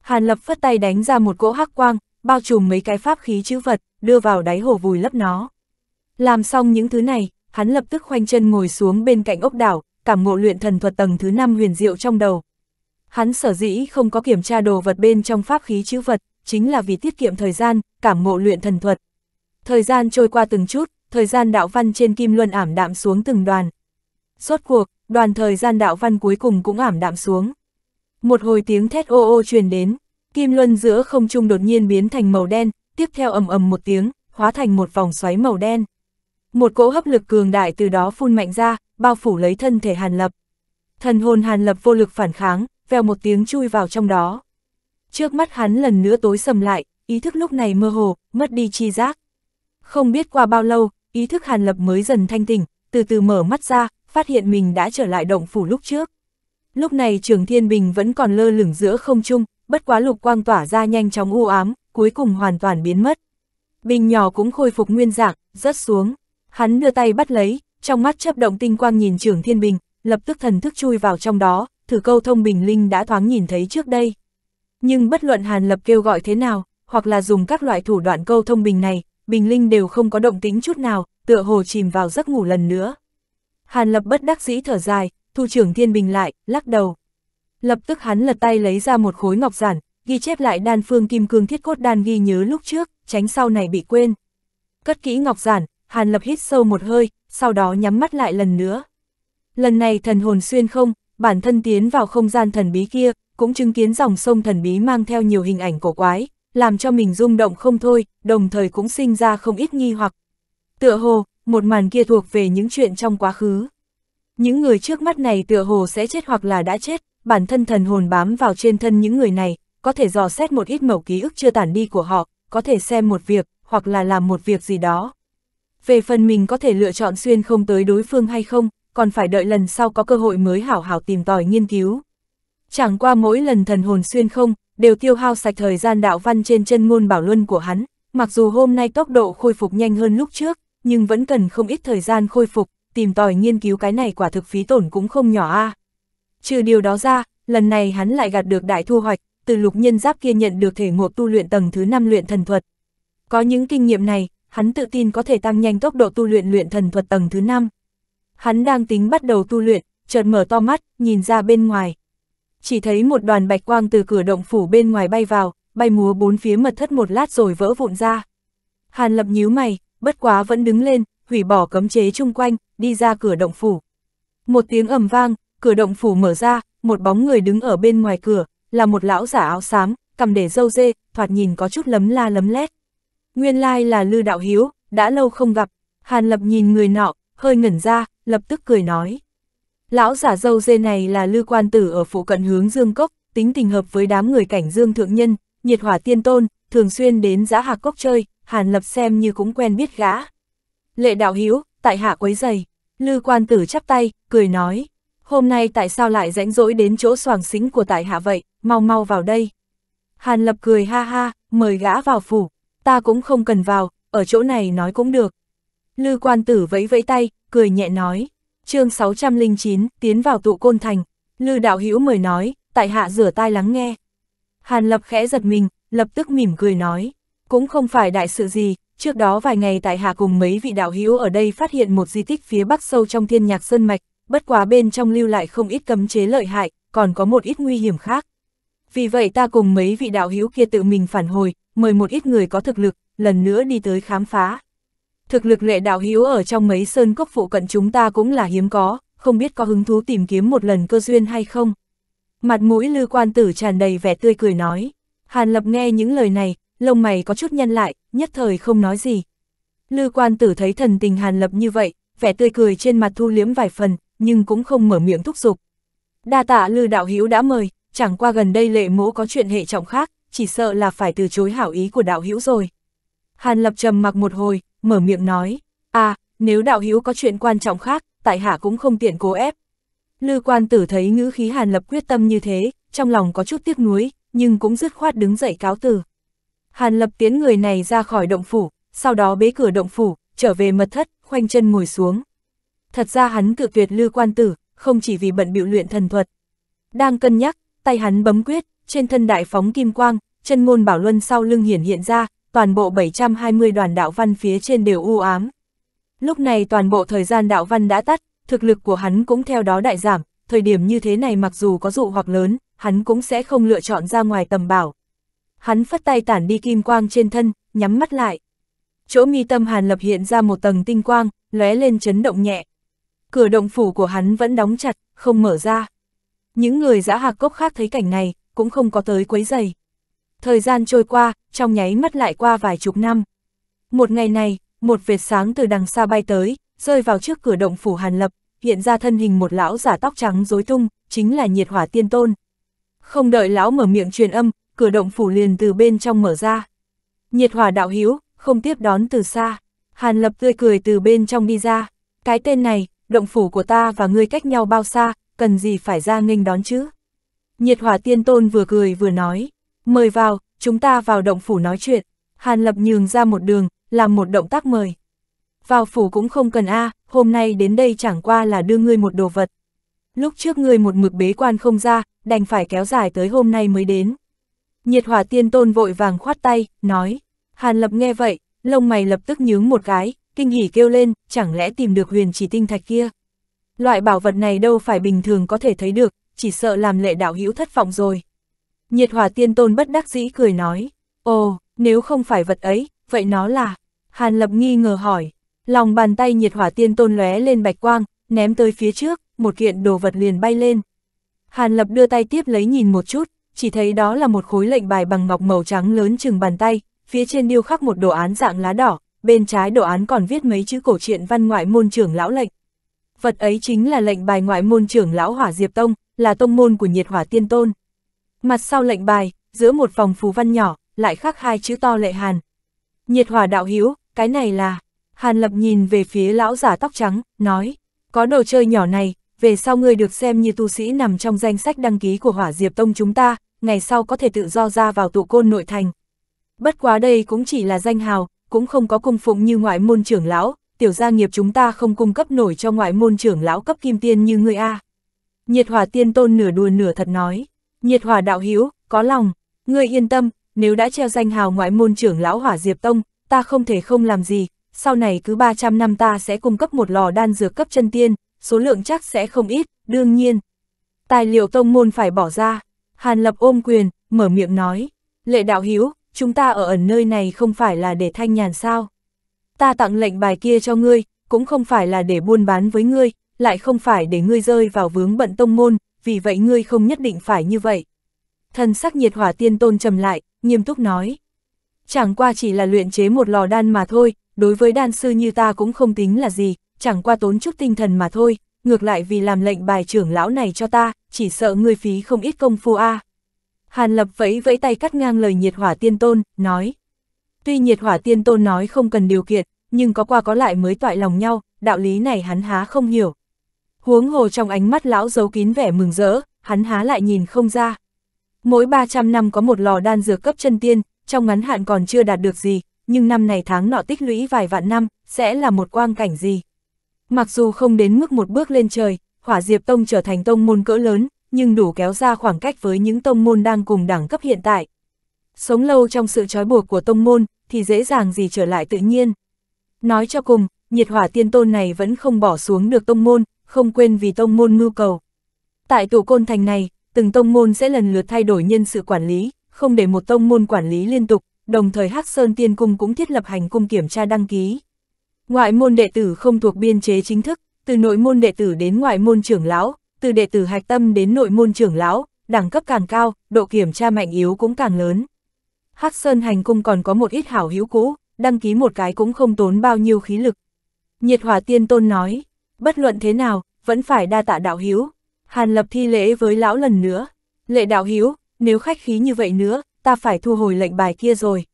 Hàn Lập phất tay đánh ra một cỗ hắc quang, bao trùm mấy cái pháp khí chữ vật, đưa vào đáy hồ vùi lấp nó. Làm xong những thứ này, hắn lập tức khoanh chân ngồi xuống bên cạnh ốc đảo, cảm ngộ luyện thần thuật tầng thứ 5 huyền diệu trong đầu. Hắn sở dĩ không có kiểm tra đồ vật bên trong pháp khí chữ vật, chính là vì tiết kiệm thời gian, cảm ngộ luyện thần thuật. Thời gian trôi qua từng chút, thời gian đạo văn trên kim luân ảm đạm xuống từng đoàn. Suốt cuộc, đoàn thời gian đạo văn cuối cùng cũng ảm đạm xuống. Một hồi tiếng thét ô ô truyền đến, kim luân giữa không trung đột nhiên biến thành màu đen, tiếp theo ầm ầm một tiếng, hóa thành một vòng xoáy màu đen. Một cỗ hấp lực cường đại từ đó phun mạnh ra, bao phủ lấy thân thể Hàn Lập. Thần hồn Hàn Lập vô lực phản kháng, vèo một tiếng chui vào trong đó. Trước mắt hắn lần nữa tối sầm lại, ý thức lúc này mơ hồ, mất đi chi giác. Không biết qua bao lâu, ý thức Hàn Lập mới dần thanh tỉnh, từ từ mở mắt ra, phát hiện mình đã trở lại động phủ lúc trước. Lúc này Trường Thiên Bình vẫn còn lơ lửng giữa không trung, bất quá lục quang tỏa ra nhanh chóng u ám, cuối cùng hoàn toàn biến mất. Bình nhỏ cũng khôi phục nguyên dạng, rớt xuống. Hắn đưa tay bắt lấy, trong mắt chấp động tinh quang nhìn trưởng Thiên Bình, lập tức thần thức chui vào trong đó, thử câu thông bình linh đã thoáng nhìn thấy trước đây. Nhưng bất luận Hàn Lập kêu gọi thế nào, hoặc là dùng các loại thủ đoạn câu thông bình này, bình linh đều không có động tính chút nào, tựa hồ chìm vào giấc ngủ lần nữa. Hàn Lập bất đắc dĩ thở dài, thu trưởng thiên bình lại, lắc đầu. Lập tức hắn lật tay lấy ra một khối ngọc giản, ghi chép lại đan phương kim cương thiết cốt đan ghi nhớ lúc trước, tránh sau này bị quên. Cất kỹ ngọc giản, Hàn Lập hít sâu một hơi, sau đó nhắm mắt lại lần nữa. Lần này thần hồn xuyên không, bản thân tiến vào không gian thần bí kia, cũng chứng kiến dòng sông thần bí mang theo nhiều hình ảnh cổ quái, làm cho mình rung động không thôi, đồng thời cũng sinh ra không ít nghi hoặc. Tựa hồ, một màn kia thuộc về những chuyện trong quá khứ. Những người trước mắt này tựa hồ sẽ chết hoặc là đã chết, bản thân thần hồn bám vào trên thân những người này, có thể dò xét một ít mẩu ký ức chưa tản đi của họ, có thể xem một việc, hoặc là làm một việc gì đó. Về phần mình có thể lựa chọn xuyên không tới đối phương hay không, còn phải đợi lần sau có cơ hội mới hảo hảo tìm tòi nghiên cứu. Chẳng qua mỗi lần thần hồn xuyên không, đều tiêu hao sạch thời gian đạo văn trên chân ngôn bảo luân của hắn, mặc dù hôm nay tốc độ khôi phục nhanh hơn lúc trước, nhưng vẫn cần không ít thời gian khôi phục, tìm tòi nghiên cứu cái này quả thực phí tổn cũng không nhỏ a. Trừ điều đó ra, lần này hắn lại gặt được đại thu hoạch, từ lục nhân giáp kia nhận được thể ngộ tu luyện tầng thứ 5 luyện thần thuật. Có những kinh nghiệm này, hắn tự tin có thể tăng nhanh tốc độ tu luyện luyện thần thuật tầng thứ 5. Hắn đang tính bắt đầu tu luyện, chợt mở to mắt, nhìn ra bên ngoài. Chỉ thấy một đoàn bạch quang từ cửa động phủ bên ngoài bay vào, bay múa bốn phía mật thất một lát rồi vỡ vụn ra. Hàn lập nhíu mày, bất quá vẫn đứng lên, hủy bỏ cấm chế chung quanh, đi ra cửa động phủ. Một tiếng ầm vang, cửa động phủ mở ra, một bóng người đứng ở bên ngoài cửa, là một lão giả áo xám, cầm để dâu dê, thoạt nhìn có chút lấm la lấm lét. Nguyên lai là Lư Đạo Hiếu, đã lâu không gặp, Hàn Lập nhìn người nọ, hơi ngẩn ra, lập tức cười nói. Lão giả dâu dê này là Lư Quan Tử ở phụ cận hướng Dương Cốc, tính tình hợp với đám người cảnh Dương Thượng Nhân, nhiệt hỏa tiên tôn, thường xuyên đến giã hạc cốc chơi, Hàn Lập xem như cũng quen biết gã. Lệ đạo hiếu, tại hạ quấy giày, Lư Quan Tử chắp tay, cười nói, hôm nay tại sao lại rãnh rỗi đến chỗ soàng xính của tại hạ vậy, mau mau vào đây. Hàn Lập cười ha ha, mời gã vào phủ, ta cũng không cần vào, ở chỗ này nói cũng được. Lư Quan Tử vẫy vẫy tay, cười nhẹ nói, chương 609, tiến vào tụ côn thành, Lư Đạo Hữu mời nói, tại hạ rửa tai lắng nghe. Hàn Lập khẽ giật mình, lập tức mỉm cười nói, cũng không phải đại sự gì, trước đó vài ngày tại hạ cùng mấy vị đạo hữu ở đây phát hiện một di tích phía bắc sâu trong thiên nhạc sơn mạch, bất quá bên trong lưu lại không ít cấm chế lợi hại, còn có một ít nguy hiểm khác. Vì vậy ta cùng mấy vị đạo hữu kia tự mình phản hồi, mời một ít người có thực lực, lần nữa đi tới khám phá. Thực lực lệ đạo hữu ở trong mấy sơn cốc phụ cận chúng ta cũng là hiếm có, không biết có hứng thú tìm kiếm một lần cơ duyên hay không. Mặt mũi lư quan tử tràn đầy vẻ tươi cười nói. Hàn lập nghe những lời này, lông mày có chút nhăn lại, nhất thời không nói gì. Lư quan tử thấy thần tình hàn lập như vậy, vẻ tươi cười trên mặt thu liếm vài phần, nhưng cũng không mở miệng thúc giục. Đa tạ lư đạo hữu đã mời, chẳng qua gần đây lệ mỗ có chuyện hệ trọng khác, chỉ sợ là phải từ chối hảo ý của đạo hữu rồi. Hàn lập trầm mặc một hồi, mở miệng nói, à, nếu đạo hữu có chuyện quan trọng khác, tại hạ cũng không tiện cố ép. Lư quan tử thấy ngữ khí hàn lập quyết tâm như thế, trong lòng có chút tiếc nuối, nhưng cũng dứt khoát đứng dậy cáo từ. Hàn lập tiến người này ra khỏi động phủ, sau đó bế cửa động phủ, trở về mật thất, khoanh chân ngồi xuống. Thật ra hắn cự tuyệt lư quan tử, không chỉ vì bận biểu luyện thần thuật. Đang cân nhắc, tay hắn bấm quyết, trên thân đại phóng kim quang, chân ngôn bảo luân sau lưng hiển hiện ra, toàn bộ 720 đoàn đạo văn phía trên đều u ám. Lúc này toàn bộ thời gian đạo văn đã tắt, thực lực của hắn cũng theo đó đại giảm, thời điểm như thế này mặc dù có dụ hoặc lớn, hắn cũng sẽ không lựa chọn ra ngoài tầm bảo. Hắn phất tay tản đi kim quang trên thân, nhắm mắt lại. Chỗ mi tâm hàn lập hiện ra một tầng tinh quang, lóe lên chấn động nhẹ. Cửa động phủ của hắn vẫn đóng chặt, không mở ra. Những người giã hạc cốc khác thấy cảnh này, cũng không có tới quấy giày. Thời gian trôi qua, trong nháy mắt lại qua vài chục năm. Một ngày này, một vệt sáng từ đằng xa bay tới, rơi vào trước cửa động phủ Hàn Lập, hiện ra thân hình một lão giả tóc trắng rối tung, chính là nhiệt hỏa tiên tôn. Không đợi lão mở miệng truyền âm, cửa động phủ liền từ bên trong mở ra. Nhiệt hỏa đạo hiếu, không tiếp đón từ xa. Hàn Lập tươi cười từ bên trong đi ra. Cái tên này, động phủ của ta và ngươi cách nhau bao xa, cần gì phải ra nghênh đón chứ? Nhiệt hỏa tiên tôn vừa cười vừa nói. Mời vào, chúng ta vào động phủ nói chuyện. Hàn Lập nhường ra một đường, làm một động tác mời. Vào phủ cũng không cần a hôm nay đến đây chẳng qua là đưa ngươi một đồ vật. Lúc trước ngươi một mực bế quan không ra, đành phải kéo dài tới hôm nay mới đến. Nhiệt hỏa tiên tôn vội vàng khoát tay, nói. Hàn Lập nghe vậy, lông mày lập tức nhướng một cái, kinh hỉ kêu lên, chẳng lẽ tìm được huyền chỉ tinh thạch kia. Loại bảo vật này đâu phải bình thường có thể thấy được, chỉ sợ làm lệ đạo hữu thất vọng rồi. Nhiệt hỏa tiên tôn bất đắc dĩ cười nói, ồ, nếu không phải vật ấy, vậy nó là... Hàn Lập nghi ngờ hỏi, lòng bàn tay nhiệt hỏa tiên tôn lóe lên bạch quang, ném tới phía trước, một kiện đồ vật liền bay lên. Hàn Lập đưa tay tiếp lấy nhìn một chút, chỉ thấy đó là một khối lệnh bài bằng ngọc màu trắng lớn chừng bàn tay, phía trên điêu khắc một đồ án dạng lá đỏ, bên trái đồ án còn viết mấy chữ cổ truyện văn ngoại môn trưởng lão lệnh. Vật ấy chính là lệnh bài ngoại môn trưởng lão Hỏa Diệp Tông, là tông môn của nhiệt hỏa tiên tôn. Mặt sau lệnh bài, giữa một vòng phù văn nhỏ, lại khắc hai chữ to lệ hàn. Nhiệt hỏa đạo hiếu, cái này là... Hàn lập nhìn về phía lão giả tóc trắng, nói, có đồ chơi nhỏ này, về sau ngươi được xem như tu sĩ nằm trong danh sách đăng ký của hỏa diệp tông chúng ta, ngày sau có thể tự do ra vào tụ côn nội thành. Bất quá đây cũng chỉ là danh hào, cũng không có cung phụng như ngoại môn trưởng lão, tiểu gia nghiệp chúng ta không cung cấp nổi cho ngoại môn trưởng lão cấp kim tiên như ngươi A. Nhiệt hỏa tiên tôn nửa đùa nửa thật nói, nhiệt hỏa đạo hiếu, có lòng, ngươi yên tâm, nếu đã treo danh hào ngoại môn trưởng lão hỏa diệp tông, ta không thể không làm gì, sau này cứ 300 năm ta sẽ cung cấp một lò đan dược cấp chân tiên, số lượng chắc sẽ không ít, đương nhiên. Tài liệu tông môn phải bỏ ra, Hàn Lập ôm quyền, mở miệng nói, lệ đạo hiếu, chúng ta ở ẩn nơi này không phải là để thanh nhàn sao. Ta tặng lệnh bài kia cho ngươi, cũng không phải là để buôn bán với ngươi, lại không phải để ngươi rơi vào vướng bận tông môn, vì vậy ngươi không nhất định phải như vậy. Thần sắc nhiệt hỏa tiên tôn trầm lại, nghiêm túc nói. Chẳng qua chỉ là luyện chế một lò đan mà thôi, đối với đan sư như ta cũng không tính là gì, chẳng qua tốn chút tinh thần mà thôi, ngược lại vì làm lệnh bài trưởng lão này cho ta, chỉ sợ ngươi phí không ít công phu a. Hàn Lập vẫy vẫy tay cắt ngang lời nhiệt hỏa tiên tôn, nói. Tuy nhiệt hỏa tiên tôn nói không cần điều kiện, nhưng có qua có lại mới toại lòng nhau, đạo lý này hắn há không hiểu. Huống hồ trong ánh mắt lão giấu kín vẻ mừng rỡ, hắn há lại nhìn không ra. Mỗi 300 năm có một lò đan dược cấp chân tiên, trong ngắn hạn còn chưa đạt được gì, nhưng năm này tháng nọ tích lũy vài vạn năm, sẽ là một quang cảnh gì. Mặc dù không đến mức một bước lên trời, hỏa diệp tông trở thành tông môn cỡ lớn, nhưng đủ kéo ra khoảng cách với những tông môn đang cùng đẳng cấp hiện tại. Sống lâu trong sự trói buộc của tông môn, thì dễ dàng gì trở lại tự nhiên. Nói cho cùng, nhiệt hỏa tiên tôn này vẫn không bỏ xuống được tông môn, không quên vì tông môn mưu cầu. Tại tụ côn thành này, từng tông môn sẽ lần lượt thay đổi nhân sự quản lý, không để một tông môn quản lý liên tục, đồng thời Hắc Sơn Tiên Cung cũng thiết lập hành cung kiểm tra đăng ký. Ngoại môn đệ tử không thuộc biên chế chính thức, từ nội môn đệ tử đến ngoại môn trưởng lão, từ đệ tử hạch tâm đến nội môn trưởng lão, đẳng cấp càng cao, độ kiểm tra mạnh yếu cũng càng lớn. Hắc Sơn hành cung còn có một ít hảo hữu cũ, đăng ký một cái cũng không tốn bao nhiêu khí lực. Nhiệt hỏa tiên tôn nói, bất luận thế nào, vẫn phải đa tạ đạo hiếu. Hàn lập thi lễ với lão lần nữa. Lệ đạo hiếu, nếu khách khí như vậy nữa, ta phải thu hồi lệnh bài kia rồi.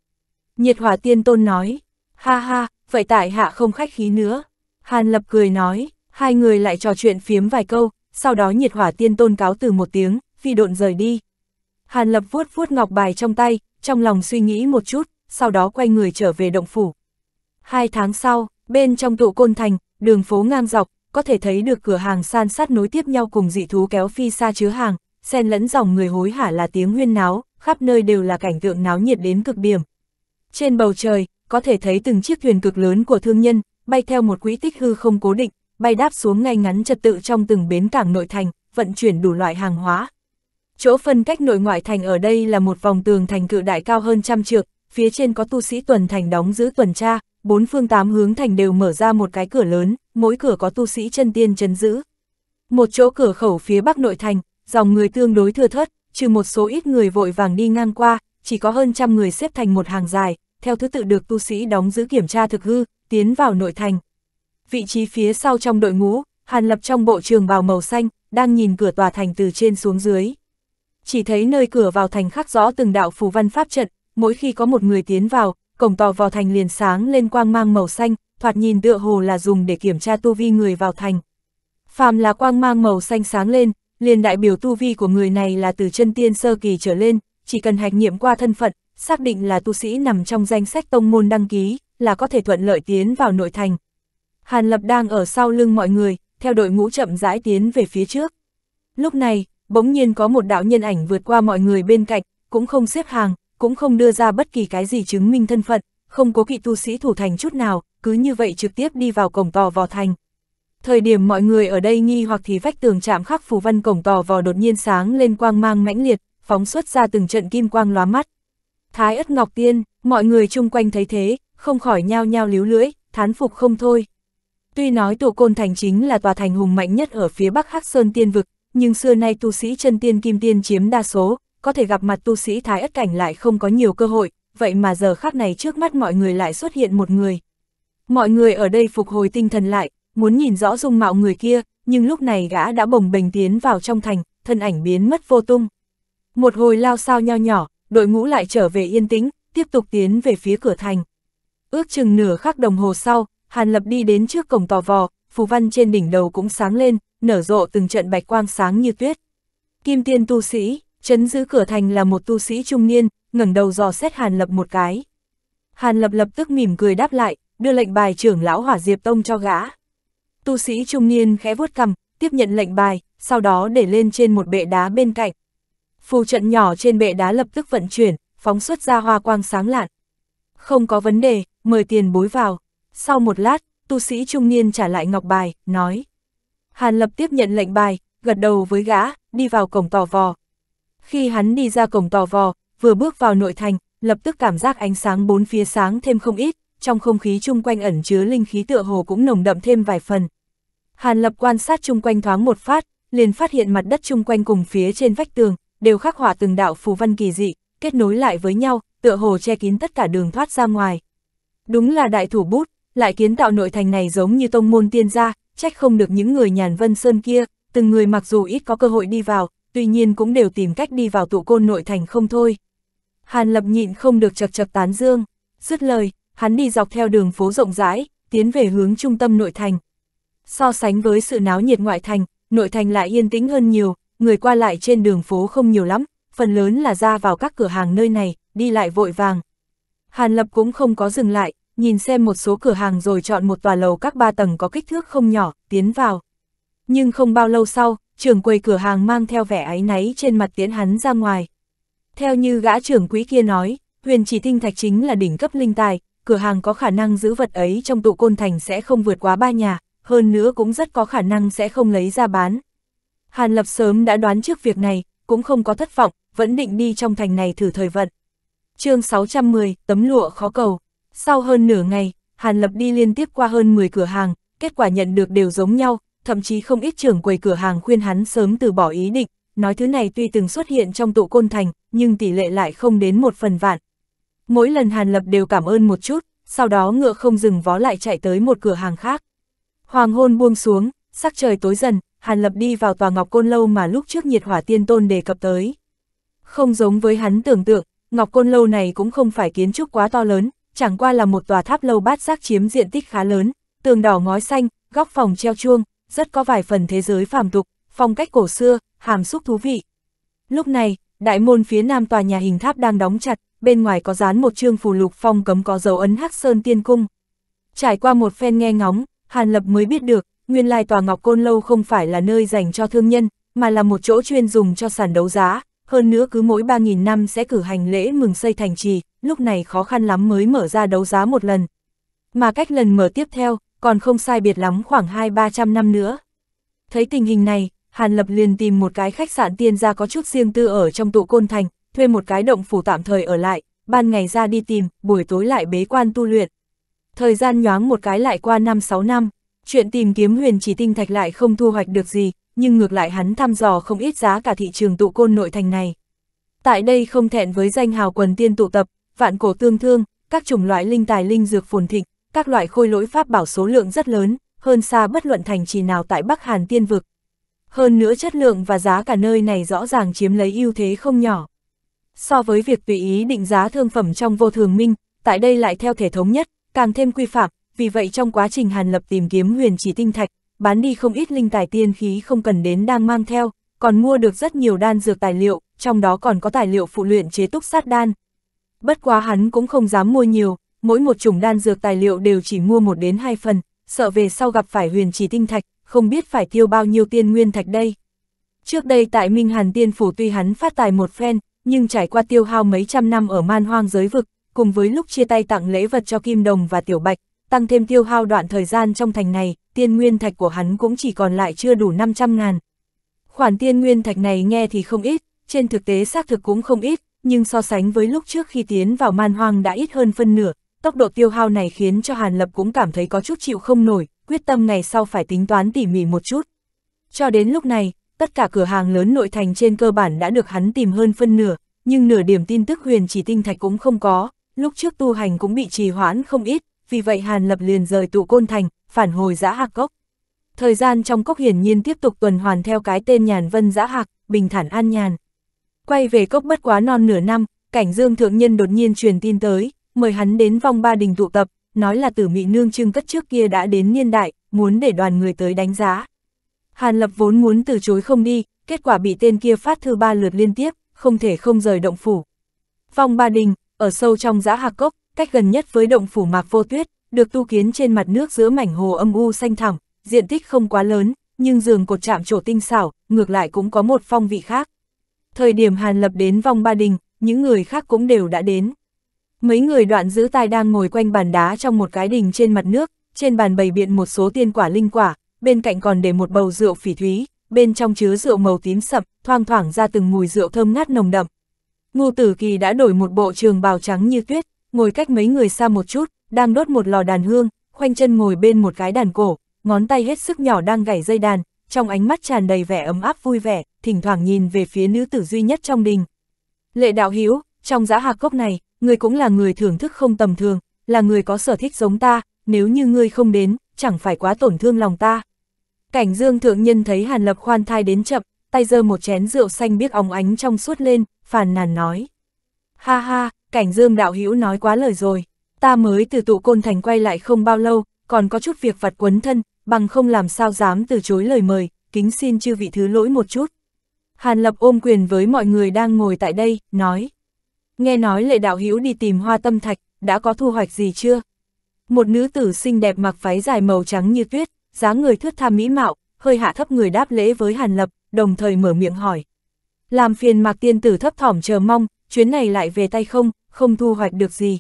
Nhiệt hỏa tiên tôn nói, ha ha, vậy tại hạ không khách khí nữa. Hàn lập cười nói, hai người lại trò chuyện phiếm vài câu, sau đó nhiệt hỏa tiên tôn cáo từ một tiếng, phi độn rời đi. Hàn lập vuốt vuốt ngọc bài trong tay, trong lòng suy nghĩ một chút, sau đó quay người trở về động phủ. Hai tháng sau, bên trong tụ côn thành, đường phố ngang dọc, có thể thấy được cửa hàng san sát nối tiếp nhau cùng dị thú kéo phi xa chứa hàng, xen lẫn dòng người hối hả là tiếng huyên náo, khắp nơi đều là cảnh tượng náo nhiệt đến cực điểm. Trên bầu trời, có thể thấy từng chiếc thuyền cực lớn của thương nhân, bay theo một quỹ tích hư không cố định, bay đáp xuống ngay ngắn trật tự trong từng bến cảng nội thành, vận chuyển đủ loại hàng hóa. Chỗ phân cách nội ngoại thành ở đây là một vòng tường thành cự đại cao hơn trăm trượng, phía trên có tu sĩ tuần thành đóng giữ tuần tra, bốn phương tám hướng thành đều mở ra một cái cửa lớn, mỗi cửa có tu sĩ chân tiên chấn giữ. Một chỗ cửa khẩu phía bắc nội thành, dòng người tương đối thừa thớt, trừ một số ít người vội vàng đi ngang qua, chỉ có hơn trăm người xếp thành một hàng dài, theo thứ tự được tu sĩ đóng giữ kiểm tra thực hư, tiến vào nội thành. Vị trí phía sau trong đội ngũ, Hàn Lập trong bộ trường bào màu xanh, đang nhìn cửa tòa thành từ trên xuống dưới. Chỉ thấy nơi cửa vào thành khắc rõ từng đạo phù văn pháp trận, mỗi khi có một người tiến vào, cổng tò vào thành liền sáng lên quang mang màu xanh, thoạt nhìn tựa hồ là dùng để kiểm tra tu vi người vào thành. Phàm là quang mang màu xanh sáng lên, liền đại biểu tu vi của người này là từ chân tiên sơ kỳ trở lên, chỉ cần hạch nghiệm qua thân phận, xác định là tu sĩ nằm trong danh sách tông môn đăng ký, là có thể thuận lợi tiến vào nội thành. Hàn Lập đang ở sau lưng mọi người, theo đội ngũ chậm rãi tiến về phía trước. Lúc này, bỗng nhiên có một đạo nhân ảnh vượt qua mọi người bên cạnh, cũng không xếp hàng, cũng không đưa ra bất kỳ cái gì chứng minh thân phận, không có kỵ tu sĩ thủ thành chút nào, cứ như vậy trực tiếp đi vào cổng tò vò thành. Thời điểm mọi người ở đây nghi hoặc thì vách tường chạm khắc phù văn cổng tò vò đột nhiên sáng lên quang mang mãnh liệt, phóng xuất ra từng trận kim quang lóa mắt. Thái ất ngọc tiên, mọi người chung quanh thấy thế, không khỏi nhao nhao líu lưỡi, thán phục không thôi. Tuy nói tụ côn thành chính là tòa thành hùng mạnh nhất ở phía bắc Hắc Sơn Tiên Vực, nhưng xưa nay tu sĩ chân tiên kim tiên chiếm đa số, có thể gặp mặt tu sĩ thái ất cảnh lại không có nhiều cơ hội, vậy mà giờ khác này trước mắt mọi người lại xuất hiện một người. Mọi người ở đây phục hồi tinh thần lại, muốn nhìn rõ dung mạo người kia, nhưng lúc này gã đã bồng bềnh tiến vào trong thành, thân ảnh biến mất vô tung. Một hồi lao sao nho nhỏ, đội ngũ lại trở về yên tĩnh, tiếp tục tiến về phía cửa thành. Ước chừng nửa khắc đồng hồ sau, Hàn Lập đi đến trước cổng tò vò, phù văn trên đỉnh đầu cũng sáng lên, nở rộ từng trận bạch quang sáng như tuyết. Kim tiên tu sĩ, chấn giữ cửa thành là một tu sĩ trung niên, ngẩng đầu dò xét Hàn Lập một cái. Hàn Lập lập tức mỉm cười đáp lại, đưa lệnh bài trưởng lão hỏa diệp tông cho gã. Tu sĩ trung niên khẽ vuốt cầm, tiếp nhận lệnh bài, sau đó để lên trên một bệ đá bên cạnh. Phù trận nhỏ trên bệ đá lập tức vận chuyển, phóng xuất ra hoa quang sáng lạn. Không có vấn đề, mời tiền bối vào. Sau một lát, tu sĩ trung niên trả lại ngọc bài, nói. Hàn lập tiếp nhận lệnh bài, gật đầu với gã, đi vào cổng tò vò. Khi hắn đi ra cổng tò vò, vừa bước vào nội thành, lập tức cảm giác ánh sáng bốn phía sáng thêm không ít, trong không khí chung quanh ẩn chứa linh khí tựa hồ cũng nồng đậm thêm vài phần. Hàn lập quan sát chung quanh thoáng một phát, liền phát hiện mặt đất chung quanh cùng phía trên vách tường, đều khắc họa từng đạo phù văn kỳ dị, kết nối lại với nhau, tựa hồ che kín tất cả đường thoát ra ngoài. Đúng là đại thủ bút, lại kiến tạo nội thành này giống như tông môn tiên gia, trách không được những người nhàn vân sơn kia, từng người mặc dù ít có cơ hội đi vào, tuy nhiên cũng đều tìm cách đi vào tụ côn nội thành không thôi. Hàn Lập nhịn không được chật chật tán dương, dứt lời, hắn đi dọc theo đường phố rộng rãi, tiến về hướng trung tâm nội thành. So sánh với sự náo nhiệt ngoại thành, nội thành lại yên tĩnh hơn nhiều, người qua lại trên đường phố không nhiều lắm, phần lớn là ra vào các cửa hàng nơi này, đi lại vội vàng. Hàn Lập cũng không có dừng lại, nhìn xem một số cửa hàng rồi chọn một tòa lầu các ba tầng có kích thước không nhỏ, tiến vào. Nhưng không bao lâu sau, trưởng quầy cửa hàng mang theo vẻ áy náy trên mặt tiến hắn ra ngoài. Theo như gã trưởng quý kia nói, huyền chỉ tinh thạch chính là đỉnh cấp linh tài, cửa hàng có khả năng giữ vật ấy trong tụ côn thành sẽ không vượt quá ba nhà, hơn nữa cũng rất có khả năng sẽ không lấy ra bán. Hàn Lập sớm đã đoán trước việc này, cũng không có thất vọng, vẫn định đi trong thành này thử thời vận. chương 610, tấm lụa khó cầu. Sau hơn nửa ngày, Hàn Lập đi liên tiếp qua hơn 10 cửa hàng, kết quả nhận được đều giống nhau, thậm chí không ít trưởng quầy cửa hàng khuyên hắn sớm từ bỏ ý định, nói thứ này tuy từng xuất hiện trong tụ côn thành, nhưng tỷ lệ lại không đến một phần vạn. Mỗi lần Hàn Lập đều cảm ơn một chút, sau đó ngựa không dừng vó lại chạy tới một cửa hàng khác. Hoàng hôn buông xuống, sắc trời tối dần, Hàn Lập đi vào tòa Ngọc Côn Lâu mà lúc trước nhiệt hỏa tiên tôn đề cập tới. Không giống với hắn tưởng tượng, Ngọc Côn Lâu này cũng không phải kiến trúc quá to lớn, chẳng qua là một tòa tháp lâu bát giác chiếm diện tích khá lớn, tường đỏ ngói xanh, góc phòng treo chuông, rất có vài phần thế giới phàm tục, phong cách cổ xưa, hàm xúc thú vị. Lúc này, đại môn phía nam tòa nhà hình tháp đang đóng chặt, bên ngoài có dán một chương phù lục phong cấm có dấu ấn Hắc Sơn Tiên Cung. Trải qua một phen nghe ngóng, Hàn Lập mới biết được, nguyên lai tòa Ngọc Côn Lâu không phải là nơi dành cho thương nhân, mà là một chỗ chuyên dùng cho sàn đấu giá, hơn nữa cứ mỗi 3.000 năm sẽ cử hành lễ mừng xây thành trì, lúc này khó khăn lắm mới mở ra đấu giá một lần. Mà cách lần mở tiếp theo, còn không sai biệt lắm khoảng 2-300 năm nữa. Thấy tình hình này, Hàn Lập liền tìm một cái khách sạn tiên gia có chút riêng tư ở trong tụ côn thành, thuê một cái động phủ tạm thời ở lại, ban ngày ra đi tìm, buổi tối lại bế quan tu luyện. Thời gian nhoáng một cái lại qua 5-6 năm, chuyện tìm kiếm huyền chỉ tinh thạch lại không thu hoạch được gì, nhưng ngược lại hắn thăm dò không ít giá cả thị trường tụ côn nội thành này. Tại đây không thẹn với danh hào quần tiên tụ tập, vạn cổ tương thương, các chủng loại linh tài linh dược phồn thịnh, các loại khôi lỗi pháp bảo số lượng rất lớn, hơn xa bất luận thành trì nào tại Bắc Hàn tiên vực. Hơn nữa chất lượng và giá cả nơi này rõ ràng chiếm lấy ưu thế không nhỏ. So với việc tùy ý định giá thương phẩm trong vô thường minh, tại đây lại theo thể thống nhất, càng thêm quy phạm, vì vậy trong quá trình Hàn Lập tìm kiếm huyền chỉ tinh thạch, bán đi không ít linh tài tiên khí không cần đến đang mang theo, còn mua được rất nhiều đan dược tài liệu, trong đó còn có tài liệu phụ luyện chế túc sát đan. Bất quá hắn cũng không dám mua nhiều, mỗi một chủng đan dược tài liệu đều chỉ mua một đến hai phần, sợ về sau gặp phải huyền chỉ tinh thạch, không biết phải tiêu bao nhiêu tiên nguyên thạch đây. Trước đây tại Minh Hàn Tiên Phủ tuy hắn phát tài một phen, nhưng trải qua tiêu hao mấy trăm năm ở man hoang giới vực, cùng với lúc chia tay tặng lễ vật cho Kim Đồng và Tiểu Bạch, tăng thêm tiêu hao đoạn thời gian trong thành này, tiên nguyên thạch của hắn cũng chỉ còn lại chưa đủ 500 ngàn. Khoản tiên nguyên thạch này nghe thì không ít, trên thực tế xác thực cũng không ít, nhưng so sánh với lúc trước khi tiến vào man hoang đã ít hơn phân nửa, tốc độ tiêu hao này khiến cho Hàn Lập cũng cảm thấy có chút chịu không nổi, quyết tâm ngày sau phải tính toán tỉ mỉ một chút. Cho đến lúc này, tất cả cửa hàng lớn nội thành trên cơ bản đã được hắn tìm hơn phân nửa, nhưng nửa điểm tin tức huyền chỉ tinh thạch cũng không có, lúc trước tu hành cũng bị trì hoãn không ít, vì vậy Hàn Lập liền rời tụ côn thành, phản hồi giã hạc cốc. Thời gian trong cốc hiển nhiên tiếp tục tuần hoàn theo cái tên nhàn vân giã hạc, bình thản an nhàn. Quay về cốc bất quá non nửa năm, cảnh dương thượng nhân đột nhiên truyền tin tới, mời hắn đến vong ba đình tụ tập, nói là tử mị nương trưng cất trước kia đã đến niên đại, muốn để đoàn người tới đánh giá. Hàn Lập vốn muốn từ chối không đi, kết quả bị tên kia phát thư ba lượt liên tiếp, không thể không rời động phủ. Vong ba đình, ở sâu trong giã hạc cốc, cách gần nhất với động phủ mạc vô tuyết, được tu kiến trên mặt nước giữa mảnh hồ âm u xanh thẳm, diện tích không quá lớn, nhưng giường cột chạm trổ tinh xảo, ngược lại cũng có một phong vị khác. Thời điểm Hàn Lập đến vong ba đình, những người khác cũng đều đã đến. Mấy người đoạn giữ tai đang ngồi quanh bàn đá trong một cái đình trên mặt nước, trên bàn bày biện một số tiên quả linh quả, bên cạnh còn để một bầu rượu phỉ thúy, bên trong chứa rượu màu tím sậm, thoang thoảng ra từng mùi rượu thơm ngát nồng đậm. Ngô Tử Kỳ đã đổi một bộ trường bào trắng như tuyết, ngồi cách mấy người xa một chút, đang đốt một lò đàn hương, khoanh chân ngồi bên một cái đàn cổ, ngón tay hết sức nhỏ đang gảy dây đàn, trong ánh mắt tràn đầy vẻ ấm áp vui vẻ, thỉnh thoảng nhìn về phía nữ tử duy nhất trong đình. Lệ đạo Hữu trong giã hạc cốc này, người cũng là người thưởng thức không tầm thường, là người có sở thích giống ta, nếu như ngươi không đến, chẳng phải quá tổn thương lòng ta. Cảnh dương thượng nhân thấy Hàn Lập khoan thai đến chậm, tay giơ một chén rượu xanh biếc óng ánh trong suốt lên, phàn nàn nói. Ha ha, cảnh dương đạo hữu nói quá lời rồi, ta mới từ tụ côn thành quay lại không bao lâu, còn có chút việc vặt quấn thân, bằng không làm sao dám từ chối lời mời, kính xin chư vị thứ lỗi một chút. Hàn Lập ôm quyền với mọi người đang ngồi tại đây, nói. Nghe nói lệ đạo hữu đi tìm hoa tâm thạch, đã có thu hoạch gì chưa? Một nữ tử xinh đẹp mặc váy dài màu trắng như tuyết, dáng người thướt tha mỹ mạo, hơi hạ thấp người đáp lễ với Hàn Lập, đồng thời mở miệng hỏi. Làm phiền mạc tiên tử thấp thỏm chờ mong, chuyến này lại về tay không, không thu hoạch được gì.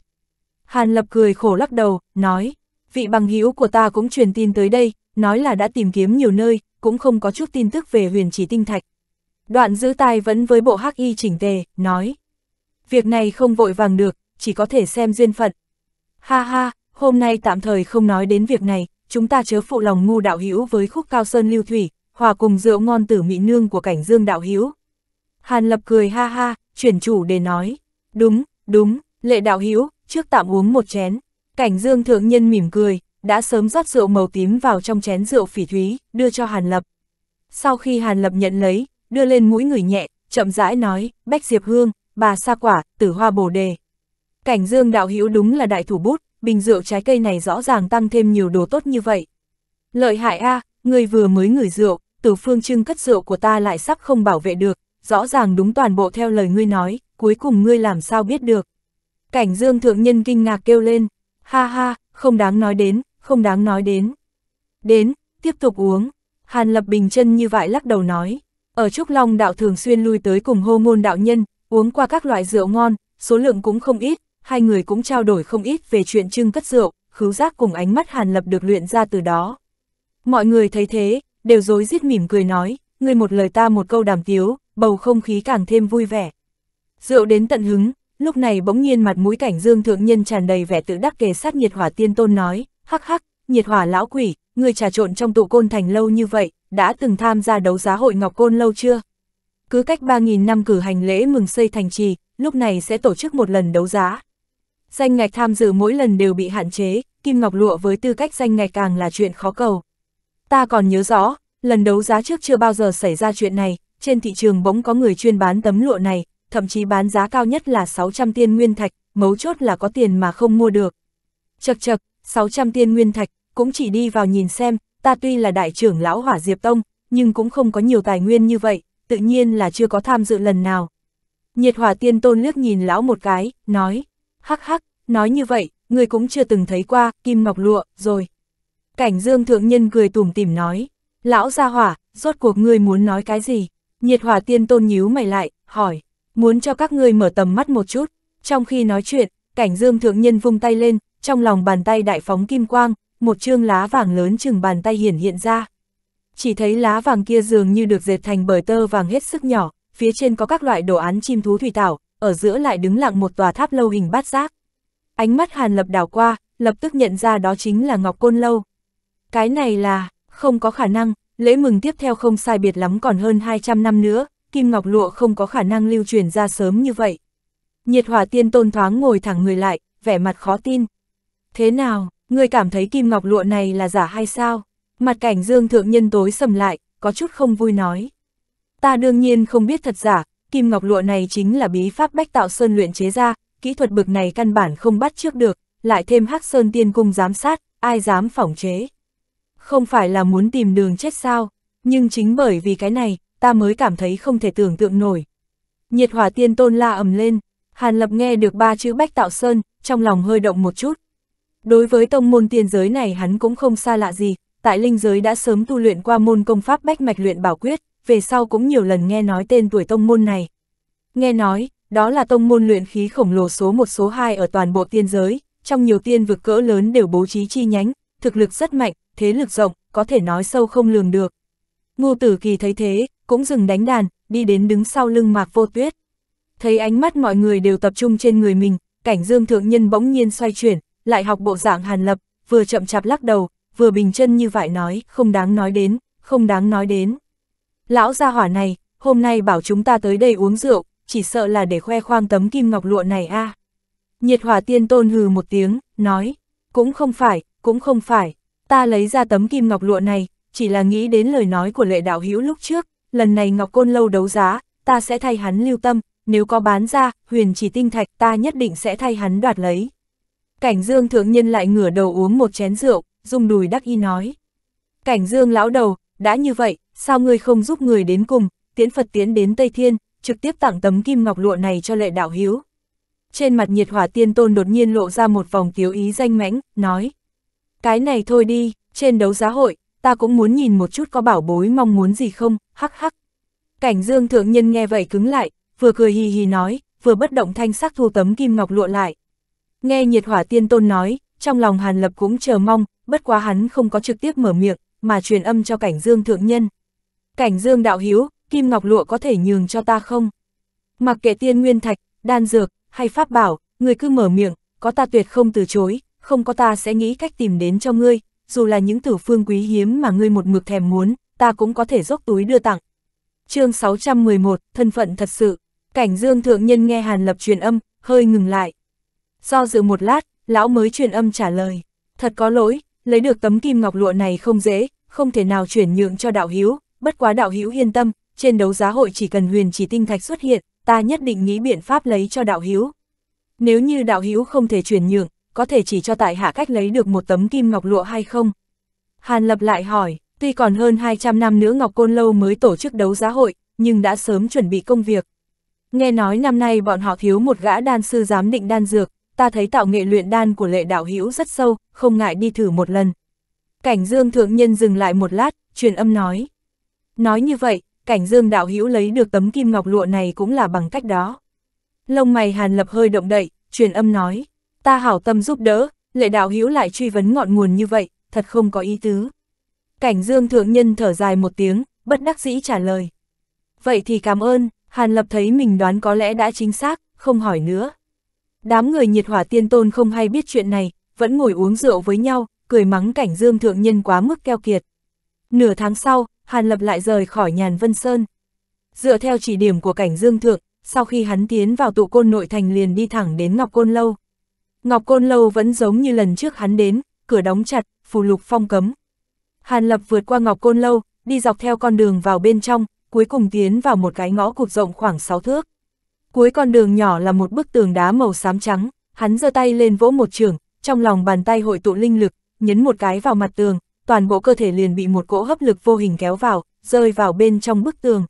Hàn Lập cười khổ lắc đầu, nói, vị bằng hữu của ta cũng truyền tin tới đây, nói là đã tìm kiếm nhiều nơi, cũng không có chút tin tức về huyền chỉ tinh thạch. Đoạn giữ tai vẫn với bộ hắc y chỉnh tề, nói, việc này không vội vàng được, chỉ có thể xem duyên phận. Ha ha, hôm nay tạm thời không nói đến việc này, chúng ta chớ phụ lòng ngu đạo hữu với khúc cao sơn lưu thủy, hòa cùng rượu ngon tử mỹ nương của cảnh dương đạo hữu. Hàn lập cười ha ha, chuyển chủ để nói, đúng, đúng, lệ đạo hữu trước tạm uống một chén. Cảnh dương thượng nhân mỉm cười, đã sớm rót rượu màu tím vào trong chén rượu phỉ thúy, đưa cho Hàn Lập. Sau khi Hàn Lập nhận lấy, đưa lên mũi người nhẹ, chậm rãi nói, Bách Diệp Hương, bà sa quả, tử hoa bồ đề. Cảnh dương đạo hữu đúng là đại thủ bút, bình rượu trái cây này rõ ràng tăng thêm nhiều đồ tốt như vậy. Lợi hại a, người vừa mới ngửi rượu, tử phương trưng cất rượu của ta lại sắp không bảo vệ được, rõ ràng đúng toàn bộ theo lời ngươi nói, cuối cùng ngươi làm sao biết được. Cảnh dương thượng nhân kinh ngạc kêu lên, ha ha, không đáng nói đến, không đáng nói đến. Đến, tiếp tục uống. Hàn Lập bình chân như vậy lắc đầu nói, ở Trúc Long đạo thường xuyên lui tới cùng hô môn đạo nhân, uống qua các loại rượu ngon, số lượng cũng không ít, hai người cũng trao đổi không ít về chuyện trưng cất rượu, khứu giác cùng ánh mắt Hàn Lập được luyện ra từ đó. Mọi người thấy thế, đều dối rít mỉm cười nói, người một lời ta một câu đàm tiếu, bầu không khí càng thêm vui vẻ. Rượu đến tận hứng, lúc này bỗng nhiên mặt mũi cảnh dương thượng nhân tràn đầy vẻ tự đắc kề sát nhiệt hỏa tiên tôn nói, hắc hắc, nhiệt hỏa lão quỷ, người trà trộn trong tụ côn thành lâu như vậy, đã từng tham gia đấu giá hội Ngọc Côn lâu chưa? Cứ cách 3.000 năm cử hành lễ mừng xây thành trì, lúc này sẽ tổ chức một lần đấu giá. Danh ngạch tham dự mỗi lần đều bị hạn chế, Kim Ngọc Lụa với tư cách danh ngạch càng là chuyện khó cầu. Ta còn nhớ rõ, lần đấu giá trước chưa bao giờ xảy ra chuyện này, trên thị trường bỗng có người chuyên bán tấm lụa này, thậm chí bán giá cao nhất là 600 tiên nguyên thạch, mấu chốt là có tiền mà không mua được. Chật chật, 600 tiên nguyên thạch, cũng chỉ đi vào nhìn xem, ta tuy là đại trưởng lão hỏa diệp tông, nhưng cũng không có nhiều tài nguyên như vậy, tự nhiên là chưa có tham dự lần nào. Nhiệt hỏa tiên tôn liếc nhìn lão một cái, nói, hắc hắc, nói như vậy, người cũng chưa từng thấy qua, kim ngọc lụa, rồi. Cảnh dương thượng nhân cười tủm tỉm nói, lão gia hỏa, rốt cuộc ngươi muốn nói cái gì? Nhiệt hỏa tiên tôn nhíu mày lại, hỏi, muốn cho các ngươi mở tầm mắt một chút. Trong khi nói chuyện, cảnh dương thượng nhân vung tay lên, trong lòng bàn tay đại phóng kim quang, một chương lá vàng lớn chừng bàn tay hiển hiện ra. Chỉ thấy lá vàng kia dường như được dệt thành bởi tơ vàng hết sức nhỏ, phía trên có các loại đồ án chim thú thủy tảo, ở giữa lại đứng lặng một tòa tháp lâu hình bát giác. Ánh mắt Hàn Lập đảo qua, lập tức nhận ra đó chính là Ngọc Côn Lâu. Cái này là, không có khả năng, lễ mừng tiếp theo không sai biệt lắm còn hơn 200 năm nữa, Kim Ngọc Lụa không có khả năng lưu truyền ra sớm như vậy. Nhiệt hỏa tiên tôn thoáng ngồi thẳng người lại, vẻ mặt khó tin. Thế nào, ngươi cảm thấy Kim Ngọc Lụa này là giả hay sao? Mặt cảnh dương thượng nhân tối sầm lại, có chút không vui nói. Ta đương nhiên không biết thật giả, Kim Ngọc Lụa này chính là bí pháp bách tạo sơn luyện chế ra, kỹ thuật bực này căn bản không bắt trước được, lại thêm hắc sơn tiên cung giám sát, ai dám phỏng chế. Không phải là muốn tìm đường chết sao, nhưng chính bởi vì cái này, ta mới cảm thấy không thể tưởng tượng nổi. Nhiệt hỏa tiên tôn la ầm lên, Hàn Lập nghe được ba chữ Bách Tạo Sơn, trong lòng hơi động một chút. Đối với tông môn tiên giới này hắn cũng không xa lạ gì, tại linh giới đã sớm tu luyện qua môn công pháp Bách Mạch luyện bảo quyết, về sau cũng nhiều lần nghe nói tên tuổi tông môn này. Nghe nói, đó là tông môn luyện khí khổng lồ số một số 2 ở toàn bộ tiên giới, trong nhiều tiên vực cỡ lớn đều bố trí chi nhánh, thực lực rất mạnh, thế lực rộng, có thể nói sâu không lường được. Ngô Tử Kỳ thấy thế, cũng dừng đánh đàn, đi đến đứng sau lưng Mạc Vô Tuyết. Thấy ánh mắt mọi người đều tập trung trên người mình, cảnh dương thượng nhân bỗng nhiên xoay chuyển, lại học bộ dạng hàn lập, vừa chậm chạp lắc đầu, vừa bình chân như vậy nói, không đáng nói đến, không đáng nói đến. Lão gia hỏa này, hôm nay bảo chúng ta tới đây uống rượu, chỉ sợ là để khoe khoang tấm kim ngọc lụa này a. Nhiệt hỏa tiên tôn hừ một tiếng, nói, cũng không phải, cũng không phải, ta lấy ra tấm kim ngọc lụa này, chỉ là nghĩ đến lời nói của lệ đạo hữu lúc trước, lần này ngọc côn lâu đấu giá, ta sẽ thay hắn lưu tâm, nếu có bán ra, huyền chỉ tinh thạch ta nhất định sẽ thay hắn đoạt lấy. Cảnh dương thượng nhân lại ngửa đầu uống một chén rượu, dùng đùi đắc y nói. Cảnh dương lão đầu, đã như vậy, sao ngươi không giúp người đến cùng, tiễn Phật tiến đến Tây Thiên, trực tiếp tặng tấm kim ngọc lụa này cho lệ đạo hiếu. Trên mặt nhiệt hỏa tiên tôn đột nhiên lộ ra một vòng tiếu ý danh mãnh, nói. Cái này thôi đi, trên đấu giá hội, ta cũng muốn nhìn một chút có bảo bối mong muốn gì không, hắc hắc. Cảnh dương thượng nhân nghe vậy cứng lại, vừa cười hì hì nói, vừa bất động thanh sắc thu tấm kim ngọc lụa lại. Nghe nhiệt hỏa tiên tôn nói, trong lòng hàn lập cũng chờ mong, bất quá hắn không có trực tiếp mở miệng, mà truyền âm cho cảnh dương thượng nhân. Cảnh dương đạo hiếu, kim ngọc lụa có thể nhường cho ta không? Mặc kệ tiên nguyên thạch, đan dược, hay pháp bảo, người cứ mở miệng, có ta tuyệt không từ chối, không có ta sẽ nghĩ cách tìm đến cho ngươi, dù là những tử phương quý hiếm mà ngươi một mực thèm muốn, ta cũng có thể dốc túi đưa tặng. chương 611, thân phận thật sự, cảnh dương thượng nhân nghe Hàn Lập truyền âm, hơi ngừng lại. Do dự một lát, lão mới truyền âm trả lời, thật có lỗi, lấy được tấm kim ngọc lụa này không dễ, không thể nào chuyển nhượng cho đạo hiếu, bất quá đạo hiếu yên tâm, trên đấu giá hội chỉ cần huyền chỉ tinh thạch xuất hiện, ta nhất định nghĩ biện pháp lấy cho đạo hiếu. Nếu như đạo hiếu không thể chuyển nhượng, có thể chỉ cho tại hạ cách lấy được một tấm kim ngọc lụa hay không? Hàn Lập lại hỏi, tuy còn hơn 200 năm nữa Ngọc Côn Lâu mới tổ chức đấu giá hội, nhưng đã sớm chuẩn bị công việc. Nghe nói năm nay bọn họ thiếu một gã đan sư giám định đan dược, ta thấy tạo nghệ luyện đan của lệ đạo hữu rất sâu, không ngại đi thử một lần. Cảnh Dương Thượng Nhân dừng lại một lát, truyền âm nói. Nói như vậy, cảnh Dương đạo hữu lấy được tấm kim ngọc lụa này cũng là bằng cách đó. Lông mày Hàn Lập hơi động đậy, truyền âm nói ta hảo tâm giúp đỡ, lệ đạo hữu lại truy vấn ngọn nguồn như vậy, thật không có ý tứ. Cảnh dương thượng nhân thở dài một tiếng, bất đắc dĩ trả lời. Vậy thì cảm ơn, Hàn Lập thấy mình đoán có lẽ đã chính xác, không hỏi nữa. Đám người nhiệt hỏa tiên tôn không hay biết chuyện này, vẫn ngồi uống rượu với nhau, cười mắng cảnh dương thượng nhân quá mức keo kiệt. Nửa tháng sau, Hàn Lập lại rời khỏi nhàn Vân Sơn. Dựa theo chỉ điểm của cảnh dương thượng, sau khi hắn tiến vào tụ côn nội thành liền đi thẳng đến Ngọc Côn Lâu. Ngọc Côn Lâu vẫn giống như lần trước hắn đến, cửa đóng chặt, phù lục phong cấm. Hàn Lập vượt qua Ngọc Côn Lâu, đi dọc theo con đường vào bên trong, cuối cùng tiến vào một cái ngõ cụt rộng khoảng 6 thước. Cuối con đường nhỏ là một bức tường đá màu xám trắng, hắn giơ tay lên vỗ một trường, trong lòng bàn tay hội tụ linh lực, nhấn một cái vào mặt tường, toàn bộ cơ thể liền bị một cỗ hấp lực vô hình kéo vào, rơi vào bên trong bức tường.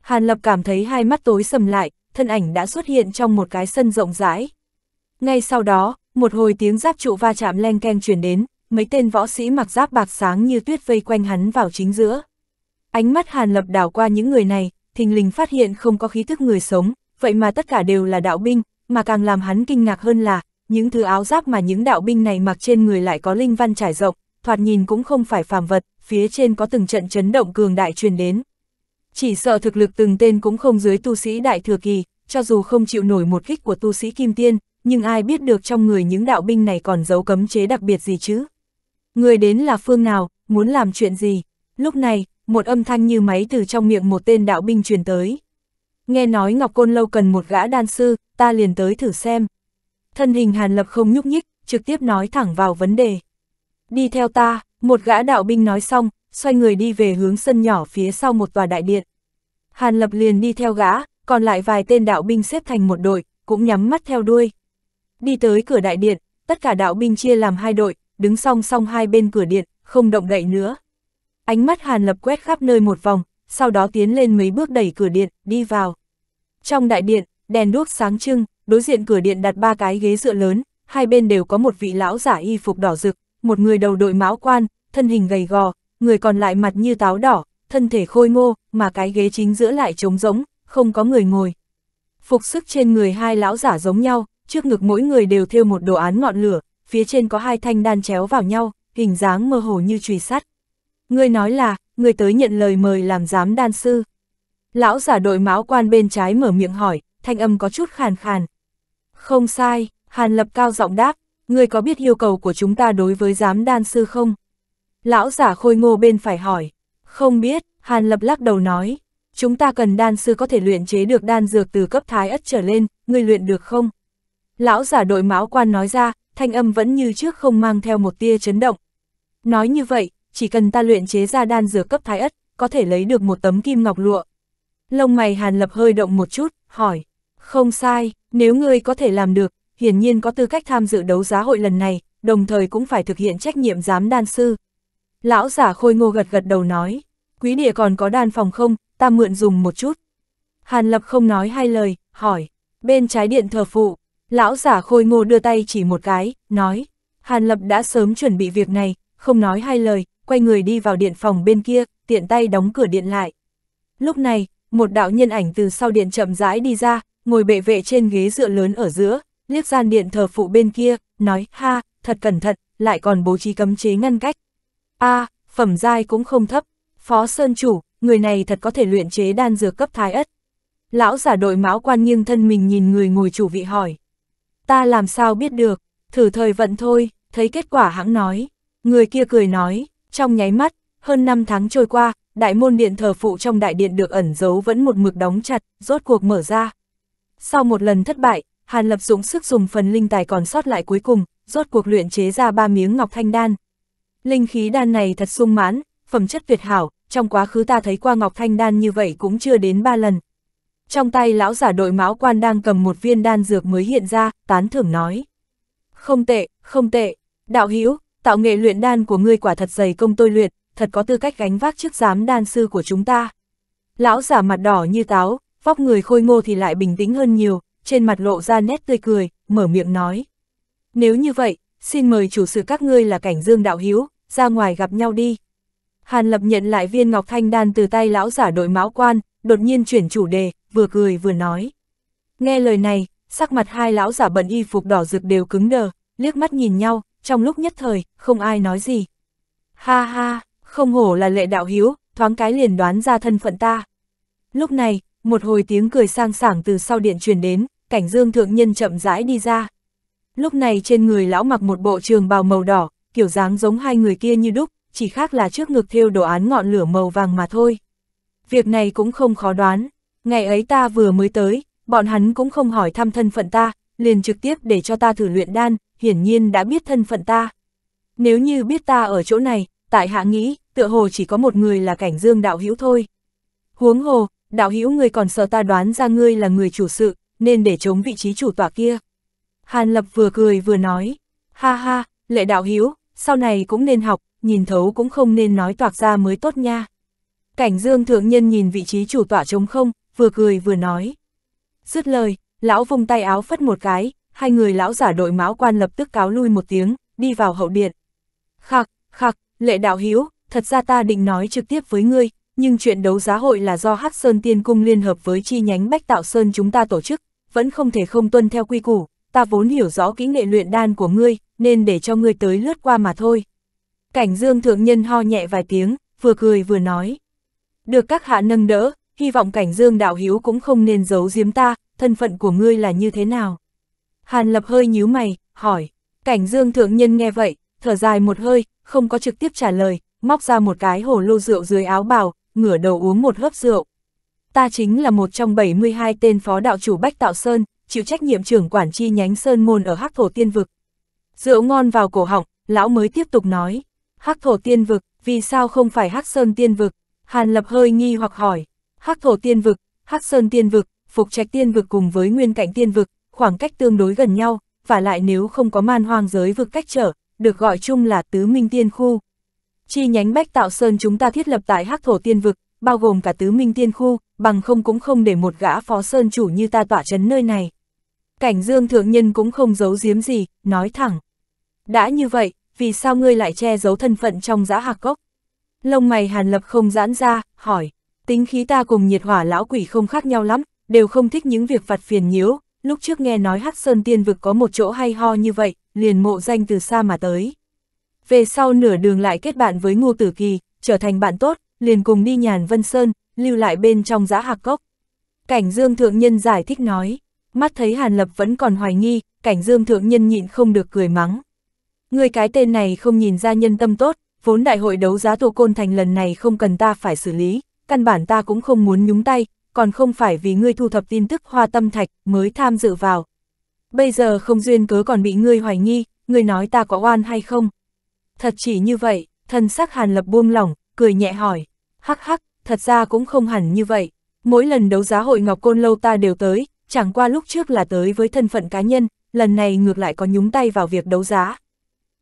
Hàn Lập cảm thấy hai mắt tối sầm lại, thân ảnh đã xuất hiện trong một cái sân rộng rãi. Ngay sau đó, một hồi tiếng giáp trụ va chạm len keng truyền đến, mấy tên võ sĩ mặc giáp bạc sáng như tuyết vây quanh hắn vào chính giữa. Ánh mắt Hàn Lập đảo qua những người này, thình lình phát hiện không có khí thức người sống, vậy mà tất cả đều là đạo binh, mà càng làm hắn kinh ngạc hơn là, những thứ áo giáp mà những đạo binh này mặc trên người lại có linh văn trải rộng, thoạt nhìn cũng không phải phàm vật, phía trên có từng trận chấn động cường đại truyền đến. Chỉ sợ thực lực từng tên cũng không dưới tu sĩ đại thừa kỳ, cho dù không chịu nổi một kích của tu sĩ kim tiên, nhưng ai biết được trong người những đạo binh này còn giấu cấm chế đặc biệt gì chứ? Người đến là phương nào, muốn làm chuyện gì? Lúc này, một âm thanh như máy từ trong miệng một tên đạo binh truyền tới. Nghe nói Ngọc Côn Lâu cần một gã đan sư, ta liền tới thử xem. Thân hình Hàn Lập không nhúc nhích, trực tiếp nói thẳng vào vấn đề. Đi theo ta, một gã đạo binh nói xong, xoay người đi về hướng sân nhỏ phía sau một tòa đại điện. Hàn Lập liền đi theo gã, còn lại vài tên đạo binh xếp thành một đội, cũng nhắm mắt theo đuôi. Đi tới cửa đại điện, tất cả đạo binh chia làm hai đội, đứng song song hai bên cửa điện, không động đậy nữa. Ánh mắt Hàn Lập quét khắp nơi một vòng, sau đó tiến lên mấy bước đẩy cửa điện, đi vào. Trong đại điện, đèn đuốc sáng trưng, đối diện cửa điện đặt ba cái ghế dựa lớn, hai bên đều có một vị lão giả y phục đỏ rực, một người đầu đội mão quan, thân hình gầy gò, người còn lại mặt như táo đỏ, thân thể khôi ngô, mà cái ghế chính giữa lại trống rỗng, không có người ngồi. Phục sức trên người hai lão giả giống nhau, trước ngực mỗi người đều thêu một đồ án ngọn lửa, phía trên có hai thanh đan chéo vào nhau, hình dáng mơ hồ như chùy sắt. Người nói là, người tới nhận lời mời làm giám đan sư. Lão giả đội mão quan bên trái mở miệng hỏi, thanh âm có chút khàn khàn. Không sai, Hàn Lập cao giọng đáp, người có biết yêu cầu của chúng ta đối với giám đan sư không? Lão giả khôi ngô bên phải hỏi, Không biết, Hàn Lập lắc đầu nói, chúng ta cần đan sư có thể luyện chế được đan dược từ cấp thái ất trở lên, người luyện được không? Lão giả đội mão quan nói ra, thanh âm vẫn như trước không mang theo một tia chấn động. Nói như vậy, chỉ cần ta luyện chế ra đan dược cấp thái ất, có thể lấy được một tấm kim ngọc lụa. Lông mày Hàn Lập hơi động một chút, hỏi, không sai, nếu ngươi có thể làm được, hiển nhiên có tư cách tham dự đấu giá hội lần này, đồng thời cũng phải thực hiện trách nhiệm giám đan sư. Lão giả khôi ngô gật gật đầu nói, quý địa còn có đan phòng không, ta mượn dùng một chút. Hàn Lập không nói hai lời, hỏi, bên trái điện thờ phụ, lão giả khôi ngô đưa tay chỉ một cái, nói, Hàn Lập đã sớm chuẩn bị việc này, không nói hai lời, quay người đi vào điện phòng bên kia, tiện tay đóng cửa điện lại. Lúc này, một đạo nhân ảnh từ sau điện chậm rãi đi ra, ngồi bệ vệ trên ghế dựa lớn ở giữa, liếc gian điện thờ phụ bên kia, nói, ha, thật cẩn thận, lại còn bố trí cấm chế ngăn cách. a phẩm giai cũng không thấp, phó sơn chủ, người này thật có thể luyện chế đan dược cấp thái ất. Lão giả đội mão quan nghiêng thân mình nhìn người ngồi chủ vị hỏi. Ta làm sao biết được, thử thời vận thôi, thấy kết quả hãng nói. Người kia cười nói, trong nháy mắt, hơn 5 tháng trôi qua, đại môn điện thờ phụ trong đại điện được ẩn giấu vẫn một mực đóng chặt, rốt cuộc mở ra. Sau một lần thất bại, Hàn Lập Dũng sức dùng phần linh tài còn sót lại cuối cùng, rốt cuộc luyện chế ra ba miếng ngọc thanh đan. Linh khí đan này thật sung mãn, phẩm chất tuyệt hảo, trong quá khứ ta thấy qua ngọc thanh đan như vậy cũng chưa đến ba lần. Trong tay lão giả đội mão quan đang cầm một viên đan dược mới hiện ra, tán thưởng nói. Không tệ, không tệ, đạo hữu tạo nghệ luyện đan của ngươi quả thật dày công tôi luyện, thật có tư cách gánh vác chức giám đan sư của chúng ta. Lão giả mặt đỏ như táo, vóc người khôi ngô thì lại bình tĩnh hơn nhiều, trên mặt lộ ra nét tươi cười, mở miệng nói. Nếu như vậy, xin mời chủ sự các ngươi là cảnh dương đạo hiếu, ra ngoài gặp nhau đi. Hàn Lập nhận lại viên ngọc thanh đan từ tay lão giả đội mão quan, đột nhiên chuyển chủ đề, vừa cười vừa nói. Nghe lời này, sắc mặt hai lão giả bận y phục đỏ rực đều cứng đờ, liếc mắt nhìn nhau, trong lúc nhất thời, không ai nói gì. Ha ha, không hổ là lệ đạo hiếu, thoáng cái liền đoán ra thân phận ta. Lúc này, một hồi tiếng cười sang sảng từ sau điện truyền đến, cảnh dương thượng nhân chậm rãi đi ra. Lúc này trên người lão mặc một bộ trường bào màu đỏ, kiểu dáng giống hai người kia như đúc, chỉ khác là trước ngực thêu đồ án ngọn lửa màu vàng mà thôi. Việc này cũng không khó đoán, ngày ấy ta vừa mới tới, bọn hắn cũng không hỏi thăm thân phận ta, liền trực tiếp để cho ta thử luyện đan, hiển nhiên đã biết thân phận ta. Nếu như biết ta ở chỗ này, tại hạ nghĩ, tựa hồ chỉ có một người là cảnh dương đạo hữu thôi. Huống hồ, đạo hữu người còn sợ ta đoán ra ngươi là người chủ sự, nên để chống vị trí chủ tọa kia. Hàn Lập vừa cười vừa nói, ha ha, lệ đạo hữu sau này cũng nên học, nhìn thấu cũng không nên nói toạc ra mới tốt nha. Cảnh dương thượng nhân nhìn vị trí chủ tọa trống không, vừa cười vừa nói. Dứt lời, lão vung tay áo phất một cái, hai người lão giả đội mão quan lập tức cáo lui một tiếng, đi vào hậu điện. Khạc khạc, lệ đạo hiếu, thật ra ta định nói trực tiếp với ngươi, nhưng chuyện đấu giá hội là do Hắc Sơn Tiên Cung liên hợp với chi nhánh Bách Tạo Sơn chúng ta tổ chức, vẫn không thể không tuân theo quy củ, ta vốn hiểu rõ kỹ nghệ luyện đan của ngươi, nên để cho ngươi tới lướt qua mà thôi. Cảnh Dương Thượng Nhân ho nhẹ vài tiếng, vừa cười vừa nói. Được các hạ nâng đỡ, hy vọng Cảnh Dương Đạo Hiếu cũng không nên giấu giếm ta, thân phận của ngươi là như thế nào? Hàn Lập hơi nhíu mày, hỏi. Cảnh Dương Thượng Nhân nghe vậy, thở dài một hơi, không có trực tiếp trả lời, móc ra một cái hồ lô rượu dưới áo bào, ngửa đầu uống một hớp rượu. Ta chính là một trong 72 tên phó đạo chủ Bách Tạo Sơn, chịu trách nhiệm trưởng quản chi nhánh Sơn Môn ở Hắc Thổ Tiên Vực. Rượu ngon vào cổ họng, lão mới tiếp tục nói. Hắc Thổ Tiên Vực, vì sao không phải Hắc Sơn Tiên Vực? Hàn Lập hơi nghi hoặc hỏi. Hắc Thổ Tiên Vực, Hắc Sơn Tiên Vực, Phục Trạch Tiên Vực cùng với Nguyên Cảnh Tiên Vực, khoảng cách tương đối gần nhau, và lại nếu không có man hoang giới vực cách trở, được gọi chung là Tứ Minh Tiên Khu. Chi nhánh Bách Tạo Sơn chúng ta thiết lập tại Hắc Thổ Tiên Vực, bao gồm cả Tứ Minh Tiên Khu, bằng không cũng không để một gã phó sơn chủ như ta tỏa chấn nơi này. Cảnh Dương Thượng Nhân cũng không giấu giếm gì, nói thẳng. Đã như vậy, vì sao ngươi lại che giấu thân phận trong giã hạc cốc? Lông mày hàn lập không giãn ra, hỏi. Tính khí ta cùng nhiệt hỏa lão quỷ không khác nhau lắm, đều không thích những việc vặt phiền nhiễu, lúc trước nghe nói Hắc Sơn Tiên Vực có một chỗ hay ho như vậy, liền mộ danh từ xa mà tới. Về sau nửa đường lại kết bạn với Ngô Tử Kỳ, trở thành bạn tốt, liền cùng đi nhàn Vân Sơn, lưu lại bên trong giã hạc cốc. Cảnh Dương Thượng Nhân giải thích nói, mắt thấy Hàn Lập vẫn còn hoài nghi, cảnh Dương Thượng Nhân nhịn không được cười mắng. Người cái tên này không nhìn ra nhân tâm tốt, vốn đại hội đấu giá tụ côn thành lần này không cần ta phải xử lý, căn bản ta cũng không muốn nhúng tay, còn không phải vì ngươi thu thập tin tức hoa tâm thạch mới tham dự vào. Bây giờ không duyên cớ còn bị ngươi hoài nghi, ngươi nói ta có oan hay không? Thật chỉ như vậy, thân sắc hàn lập buông lỏng, cười nhẹ hỏi, hắc hắc, thật ra cũng không hẳn như vậy. Mỗi lần đấu giá hội Ngọc Côn Lâu ta đều tới, chẳng qua lúc trước là tới với thân phận cá nhân, lần này ngược lại có nhúng tay vào việc đấu giá.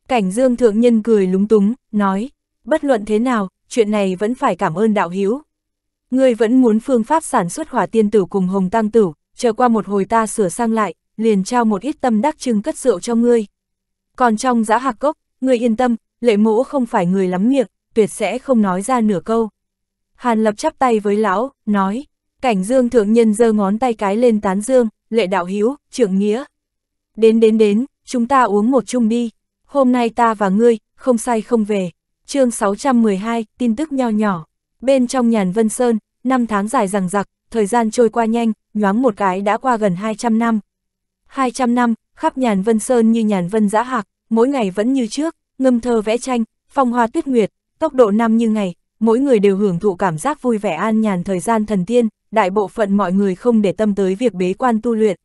Cảnh Dương Thượng Nhân cười lúng túng, nói, bất luận thế nào, chuyện này vẫn phải cảm ơn đạo hiếu. Ngươi vẫn muốn phương pháp sản xuất hỏa tiên tử cùng hồng tăng tử, chờ qua một hồi ta sửa sang lại, liền trao một ít tâm đắc trưng cất rượu cho ngươi. Còn trong giã hạc cốc, ngươi yên tâm, lệ mũ không phải người lắm miệng, tuyệt sẽ không nói ra nửa câu. Hàn lập chắp tay với lão, nói, cảnh dương thượng nhân giơ ngón tay cái lên tán dương, lệ đạo hiếu, trưởng nghĩa. Đến đến đến, chúng ta uống một chung đi, hôm nay ta và ngươi, không say không về. chương 612, tin tức nho nhỏ. Bên trong nhàn Vân Sơn, năm tháng dài rằng rặc, thời gian trôi qua nhanh, nhoáng một cái đã qua gần 200 năm. 200 năm, khắp nhàn Vân Sơn như nhàn Vân giã hạc, mỗi ngày vẫn như trước, ngâm thơ vẽ tranh, phong hoa tuyết nguyệt, tốc độ năm như ngày, mỗi người đều hưởng thụ cảm giác vui vẻ an nhàn thời gian thần tiên, đại bộ phận mọi người không để tâm tới việc bế quan tu luyện.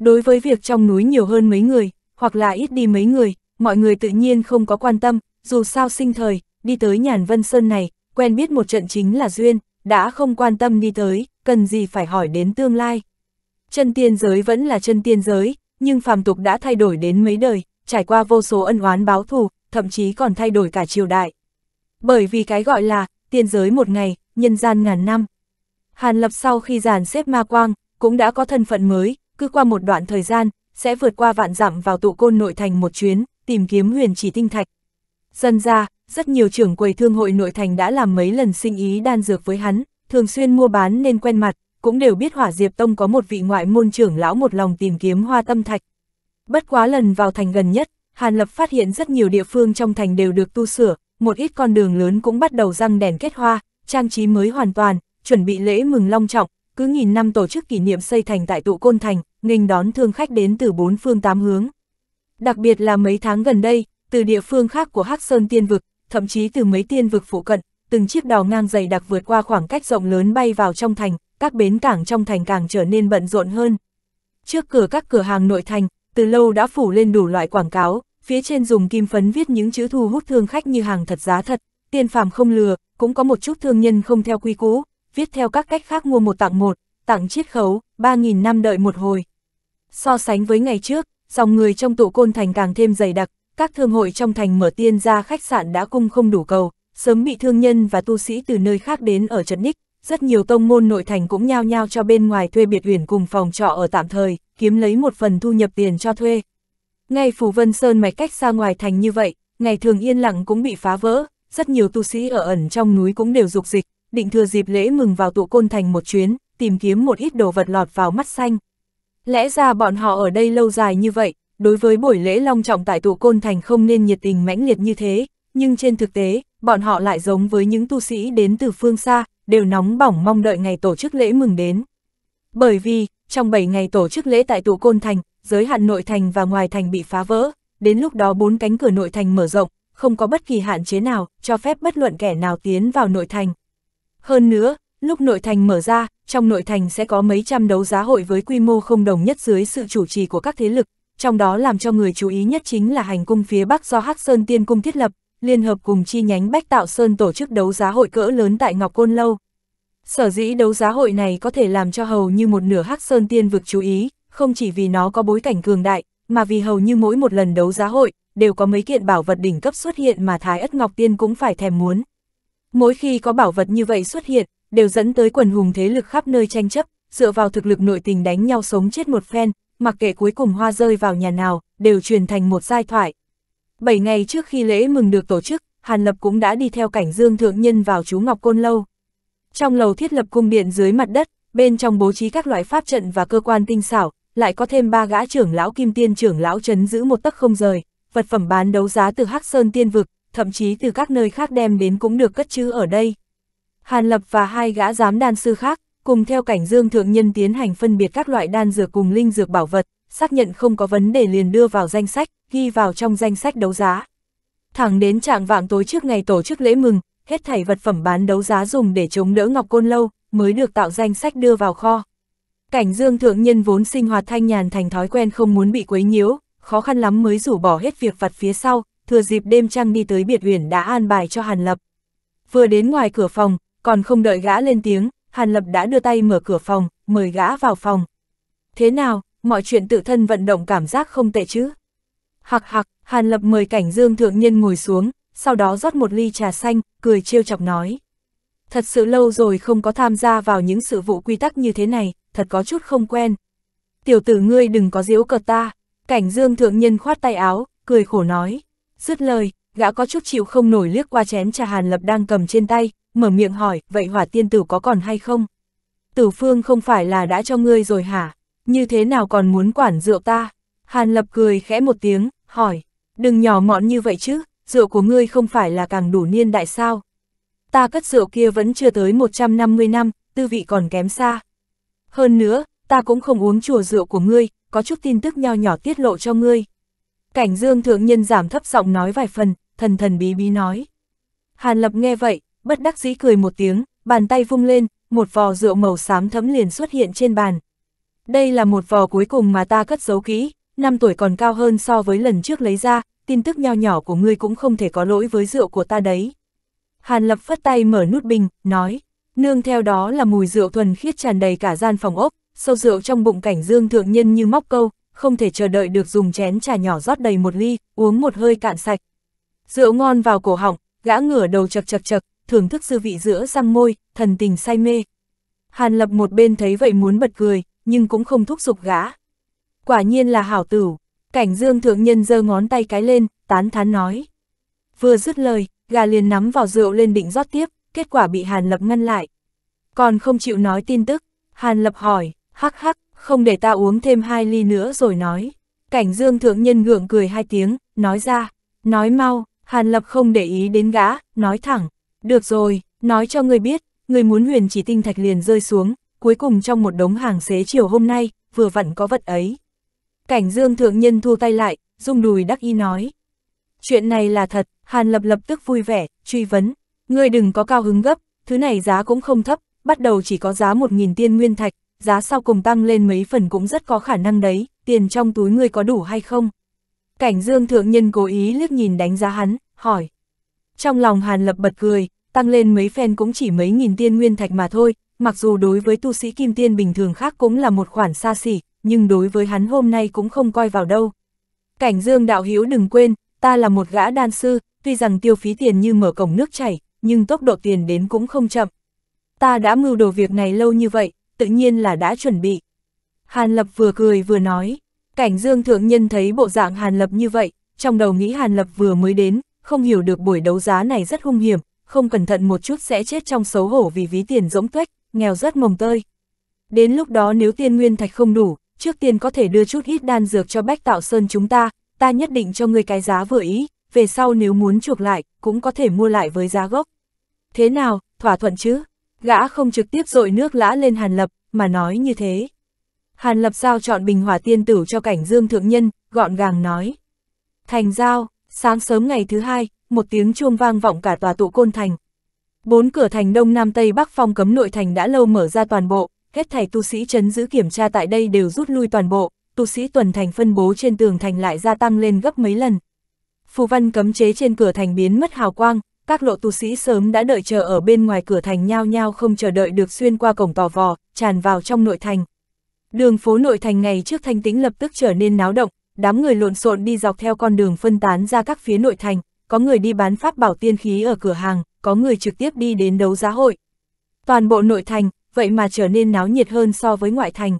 Đối với việc trong núi nhiều hơn mấy người, hoặc là ít đi mấy người, mọi người tự nhiên không có quan tâm, dù sao sinh thời, đi tới nhàn vân sơn này, quen biết một trận chính là duyên, đã không quan tâm đi tới, cần gì phải hỏi đến tương lai. Chân tiên giới vẫn là chân tiên giới, nhưng phàm tục đã thay đổi đến mấy đời, trải qua vô số ân oán báo thù, thậm chí còn thay đổi cả triều đại. Bởi vì cái gọi là, tiên giới một ngày, nhân gian ngàn năm. Hàn Lập sau khi giàn xếp ma quang, cũng đã có thân phận mới, cứ qua một đoạn thời gian, sẽ vượt qua vạn dặm vào tụ côn nội thành một chuyến, tìm kiếm huyền chỉ tinh thạch. Dân ra, rất nhiều trưởng quầy thương hội nội thành đã làm mấy lần sinh ý đan dược với hắn, thường xuyên mua bán nên quen mặt, cũng đều biết hỏa diệp tông có một vị ngoại môn trưởng lão một lòng tìm kiếm hoa tâm thạch. Bất quá lần vào thành gần nhất, Hàn Lập phát hiện rất nhiều địa phương trong thành đều được tu sửa, một ít con đường lớn cũng bắt đầu răng đèn kết hoa, trang trí mới hoàn toàn, chuẩn bị lễ mừng long trọng, cứ nghìn năm tổ chức kỷ niệm xây thành tại tụ côn thành, nghênh đón thương khách đến từ bốn phương tám hướng. Đặc biệt là mấy tháng gần đây, từ địa phương khác của Hắc Sơn Tiên Vực, thậm chí từ mấy tiên vực phụ cận, từng chiếc đò ngang dày đặc vượt qua khoảng cách rộng lớn bay vào trong thành, các bến cảng trong thành càng trở nên bận rộn hơn. Trước cửa các cửa hàng nội thành, từ lâu đã phủ lên đủ loại quảng cáo, phía trên dùng kim phấn viết những chữ thu hút thương khách như hàng thật giá thật, tiên phàm không lừa, cũng có một chút thương nhân không theo quy cũ, viết theo các cách khác mua một tặng một, tặng chiết khấu, 3.000 năm đợi một hồi. So sánh với ngày trước, dòng người trong tụ côn thành càng thêm dày đặc, các thương hội trong thành mở tiên ra khách sạn đã cung không đủ cầu, sớm bị thương nhân và tu sĩ từ nơi khác đến ở Trần Ních, rất nhiều tông môn nội thành cũng nhao nhao cho bên ngoài thuê biệt uyển cùng phòng trọ ở tạm thời, kiếm lấy một phần thu nhập tiền cho thuê. Ngay Phủ Vân Sơn mạch cách xa ngoài thành như vậy, ngày thường yên lặng cũng bị phá vỡ, rất nhiều tu sĩ ở ẩn trong núi cũng đều dục dịch, định thừa dịp lễ mừng vào tụ côn thành một chuyến, tìm kiếm một ít đồ vật lọt vào mắt xanh. Lẽ ra bọn họ ở đây lâu dài như vậy, đối với buổi lễ long trọng tại tụ côn thành không nên nhiệt tình mãnh liệt như thế, nhưng trên thực tế, bọn họ lại giống với những tu sĩ đến từ phương xa, đều nóng bỏng mong đợi ngày tổ chức lễ mừng đến. Bởi vì, trong 7 ngày tổ chức lễ tại tụ côn thành, giới hạn nội thành và ngoài thành bị phá vỡ, đến lúc đó bốn cánh cửa nội thành mở rộng, không có bất kỳ hạn chế nào, cho phép bất luận kẻ nào tiến vào nội thành. Hơn nữa, lúc nội thành mở ra, trong nội thành sẽ có mấy trăm đấu giá hội với quy mô không đồng nhất dưới sự chủ trì của các thế lực, trong đó làm cho người chú ý nhất chính là hành cung phía Bắc do Hắc Sơn Tiên Cung thiết lập, liên hợp cùng chi nhánh Bách Tạo Sơn tổ chức đấu giá hội cỡ lớn tại Ngọc Côn Lâu. Sở dĩ đấu giá hội này có thể làm cho hầu như một nửa Hắc Sơn Tiên vực chú ý, không chỉ vì nó có bối cảnh cường đại, mà vì hầu như mỗi một lần đấu giá hội, đều có mấy kiện bảo vật đỉnh cấp xuất hiện mà Thái Ất Ngọc Tiên cũng phải thèm muốn. Mỗi khi có bảo vật như vậy xuất hiện, đều dẫn tới quần hùng thế lực khắp nơi tranh chấp, dựa vào thực lực nội tình đánh nhau sống chết một phen, mặc kệ cuối cùng hoa rơi vào nhà nào, đều truyền thành một giai thoại. Bảy ngày trước khi lễ mừng được tổ chức, Hàn Lập cũng đã đi theo cảnh dương thượng nhân vào chú Ngọc Côn Lâu. Trong lầu thiết lập cung điện dưới mặt đất, bên trong bố trí các loại pháp trận và cơ quan tinh xảo, lại có thêm ba gã trưởng lão kim tiên trưởng lão Trấn giữ một tấc không rời, vật phẩm bán đấu giá từ Hắc Sơn Tiên Vực, thậm chí từ các nơi khác đem đến cũng được cất trữ ở đây. Hàn Lập và hai gã giám đan sư khác, cùng theo cảnh dương thượng nhân tiến hành phân biệt các loại đan dược cùng linh dược bảo vật, xác nhận không có vấn đề liền đưa vào danh sách, ghi vào trong danh sách đấu giá. Thẳng đến trạng vạng tối trước ngày tổ chức lễ mừng, hết thảy vật phẩm bán đấu giá dùng để chống đỡ Ngọc Côn Lâu, mới được tạo danh sách đưa vào kho. Cảnh dương thượng nhân vốn sinh hoạt thanh nhàn thành thói quen không muốn bị quấy nhiễu, khó khăn lắm mới rủ bỏ hết việc vặt phía sau, thừa dịp đêm trăng đi tới biệt huyền đã an bài cho Hàn Lập. Vừa đến ngoài cửa phòng, còn không đợi gã lên tiếng, Hàn Lập đã đưa tay mở cửa phòng, mời gã vào phòng. Thế nào, mọi chuyện tự thân vận động cảm giác không tệ chứ? Hạc hạc, Hàn Lập mời cảnh dương thượng nhân ngồi xuống, sau đó rót một ly trà xanh, cười trêu chọc nói. Thật sự lâu rồi không có tham gia vào những sự vụ quy tắc như thế này, thật có chút không quen. Tiểu tử ngươi đừng có diễu cợt ta, cảnh dương thượng nhân khoát tay áo, cười khổ nói. Dứt lời, gã có chút chịu không nổi liếc qua chén trà Hàn Lập đang cầm trên tay, mở miệng hỏi, vậy hỏa tiên tử có còn hay không? Tử phương không phải là đã cho ngươi rồi hả? Như thế nào còn muốn quản rượu ta? Hàn Lập cười khẽ một tiếng, hỏi, đừng nhỏ mọn như vậy chứ, rượu của ngươi không phải là càng đủ niên đại sao? Ta cất rượu kia vẫn chưa tới 150 năm, tư vị còn kém xa. Hơn nữa, ta cũng không uống chùa rượu của ngươi, có chút tin tức nho nhỏ tiết lộ cho ngươi. Cảnh dương thượng nhân giảm thấp giọng nói vài phần, thần thần bí bí nói. Hàn Lập nghe vậy, bất đắc dĩ cười một tiếng, bàn tay vung lên, một vò rượu màu xám thấm liền xuất hiện trên bàn. Đây là một vò cuối cùng mà ta cất giấu kỹ, năm tuổi còn cao hơn so với lần trước lấy ra, tin tức nho nhỏ của ngươi cũng không thể có lỗi với rượu của ta đấy. Hàn Lập phất tay mở nút bình, nói, nương theo đó là mùi rượu thuần khiết tràn đầy cả gian phòng ốc, sâu rượu trong bụng cảnh dương thượng nhân như móc câu, không thể chờ đợi được dùng chén trà nhỏ rót đầy một ly, uống một hơi cạn sạch. Rượu ngon vào cổ họng, gã ngửa đầu chật chật chật, thưởng thức dư vị giữa răng môi, thần tình say mê. Hàn Lập một bên thấy vậy muốn bật cười, nhưng cũng không thúc giục gã. Quả nhiên là hảo tử, cảnh dương thượng nhân giơ ngón tay cái lên, tán thán nói. Vừa dứt lời, gà liền nắm vào rượu lên định rót tiếp, kết quả bị Hàn Lập ngăn lại. Còn không chịu nói tin tức, Hàn Lập hỏi, hắc hắc, không để ta uống thêm hai ly nữa rồi nói. Cảnh dương thượng nhân gượng cười hai tiếng, nói ra, nói mau, Hàn Lập không để ý đến gã, nói thẳng, được rồi, nói cho người biết, người muốn huyền chỉ tinh thạch liền rơi xuống, cuối cùng trong một đống hàng xế chiều hôm nay, vừa vặn có vật ấy. Cảnh dương thượng nhân thu tay lại, rung đùi đắc y nói. Chuyện này là thật, Hàn Lập lập tức vui vẻ, truy vấn. Ngươi đừng có cao hứng gấp, thứ này giá cũng không thấp, bắt đầu chỉ có giá 1.000 tiên nguyên thạch, giá sau cùng tăng lên mấy phần cũng rất có khả năng đấy, tiền trong túi ngươi có đủ hay không? Cảnh dương thượng nhân cố ý liếc nhìn đánh giá hắn, hỏi. Trong lòng Hàn Lập bật cười, tăng lên mấy phen cũng chỉ mấy nghìn tiên nguyên thạch mà thôi, mặc dù đối với tu sĩ kim tiên bình thường khác cũng là một khoản xa xỉ, nhưng đối với hắn hôm nay cũng không coi vào đâu. Cảnh dương đạo hữu đừng quên, ta là một gã đan sư, tuy rằng tiêu phí tiền như mở cổng nước chảy, nhưng tốc độ tiền đến cũng không chậm. Ta đã mưu đồ việc này lâu như vậy, tự nhiên là đã chuẩn bị. Hàn Lập vừa cười vừa nói, cảnh dương thượng nhân thấy bộ dạng Hàn Lập như vậy, trong đầu nghĩ Hàn Lập vừa mới đến, không hiểu được buổi đấu giá này rất hung hiểm, không cẩn thận một chút sẽ chết trong xấu hổ vì ví tiền rỗng tuếch, nghèo rất mồng tơi. Đến lúc đó nếu tiên nguyên thạch không đủ, trước tiên có thể đưa chút ít đan dược cho bách tạo sơn chúng ta, ta nhất định cho ngươi cái giá vừa ý, về sau nếu muốn chuộc lại, cũng có thể mua lại với giá gốc. Thế nào, thỏa thuận chứ? Gã không trực tiếp dội nước lã lên Hàn Lập, mà nói như thế. Hàn Lập giao chọn bình hỏa tiên tử cho cảnh dương thượng nhân, gọn gàng nói. Thành giao, sáng sớm ngày thứ hai, một tiếng chuông vang vọng cả tòa tụ côn thành. Bốn cửa thành đông nam tây bắc phong cấm nội thành đã lâu mở ra toàn bộ, hết thảy tu sĩ chấn giữ kiểm tra tại đây đều rút lui toàn bộ, tu sĩ tuần thành phân bố trên tường thành lại gia tăng lên gấp mấy lần. Phù văn cấm chế trên cửa thành biến mất hào quang, các lộ tu sĩ sớm đã đợi chờ ở bên ngoài cửa thành nhao nhao không chờ đợi được xuyên qua cổng tò vò, tràn vào trong nội thành. Đường phố nội thành ngày trước thanh tĩnh lập tức trở nên náo động, đám người lộn xộn đi dọc theo con đường phân tán ra các phía nội thành, có người đi bán pháp bảo tiên khí ở cửa hàng, có người trực tiếp đi đến đấu giá hội. Toàn bộ nội thành, vậy mà trở nên náo nhiệt hơn so với ngoại thành.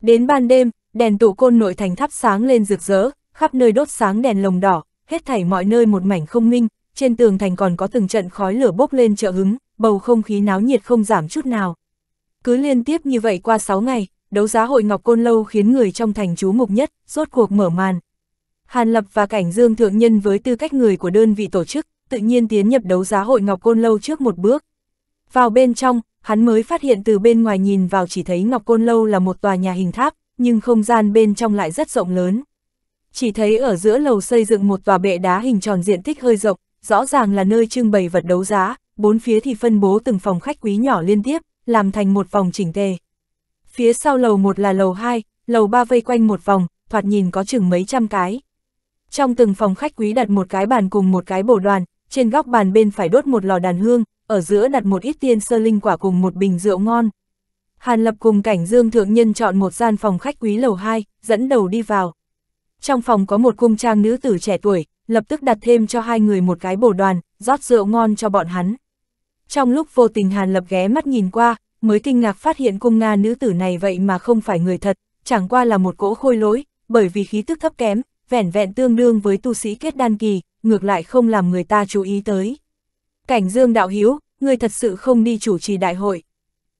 Đến ban đêm, đèn tụ côn nội thành thắp sáng lên rực rỡ, khắp nơi đốt sáng đèn lồng đỏ, hết thảy mọi nơi một mảnh không minh, trên tường thành còn có từng trận khói lửa bốc lên trợ hứng, bầu không khí náo nhiệt không giảm chút nào. Cứ liên tiếp như vậy qua 6 ngày, đấu giá hội Ngọc Côn Lâu khiến người trong thành chú mục nhất, rốt cuộc mở màn. Hàn Lập và Cảnh Dương Thượng Nhân với tư cách người của đơn vị tổ chức, tự nhiên tiến nhập đấu giá hội Ngọc Côn Lâu trước một bước. Vào bên trong, hắn mới phát hiện từ bên ngoài nhìn vào chỉ thấy Ngọc Côn Lâu là một tòa nhà hình tháp, nhưng không gian bên trong lại rất rộng lớn. Chỉ thấy ở giữa lầu xây dựng một tòa bệ đá hình tròn diện tích hơi rộng, rõ ràng là nơi trưng bày vật đấu giá, bốn phía thì phân bố từng phòng khách quý nhỏ liên tiếp, làm thành một vòng chỉnh tề. Phía sau lầu một là lầu 2, lầu 3 vây quanh một vòng, thoạt nhìn có chừng mấy trăm cái. Trong từng phòng khách quý đặt một cái bàn cùng một cái bổ đoàn, trên góc bàn bên phải đốt một lò đàn hương, ở giữa đặt một ít tiên sơ linh quả cùng một bình rượu ngon. Hàn Lập cùng cảnh dương thượng nhân chọn một gian phòng khách quý lầu 2, dẫn đầu đi vào. Trong phòng có một cung trang nữ tử trẻ tuổi, lập tức đặt thêm cho hai người một cái bổ đoàn, rót rượu ngon cho bọn hắn. Trong lúc vô tình Hàn Lập ghé mắt nhìn qua, mới kinh ngạc phát hiện cung Nga nữ tử này vậy mà không phải người thật, chẳng qua là một cỗ khôi lỗi, bởi vì khí tức thấp kém, vẻn vẹn tương đương với tu sĩ kết đan kỳ, ngược lại không làm người ta chú ý tới. Cảnh Dương đạo hiếu, người thật sự không đi chủ trì đại hội.